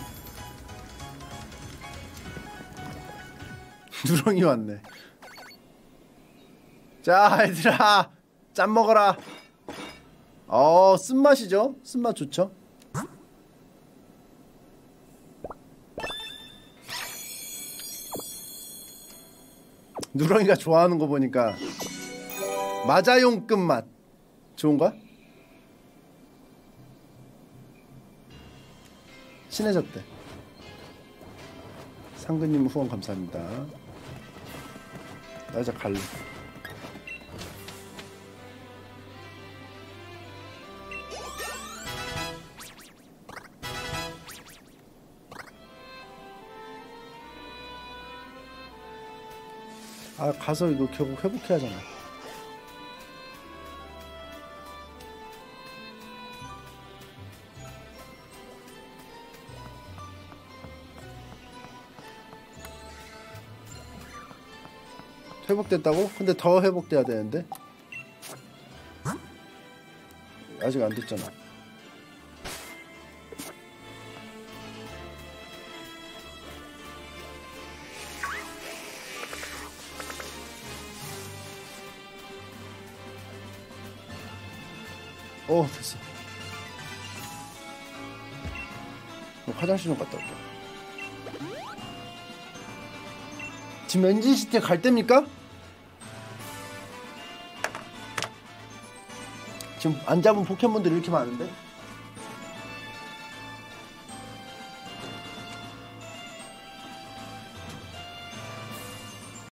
누렁이 왔네. 자, 얘들아, 짠 먹어라. 어, 쓴맛이죠? 쓴맛 좋죠? 누렁이가 좋아하는 거 보니까 마자용 끝맛 좋은가? 친해졌대. 상근님 후원 감사합니다. 나 이제 갈래. 아 가서 이거 결국 회복해야 하잖아. 회복됐다고? 근데 더 회복돼야 되는데 아직 안 됐잖아. 어 됐어. 화장실 좀 갔다 올게. 지금 엔진시티 갈 때입니까? 지금 안 잡은 포켓몬들이 이렇게 많은데?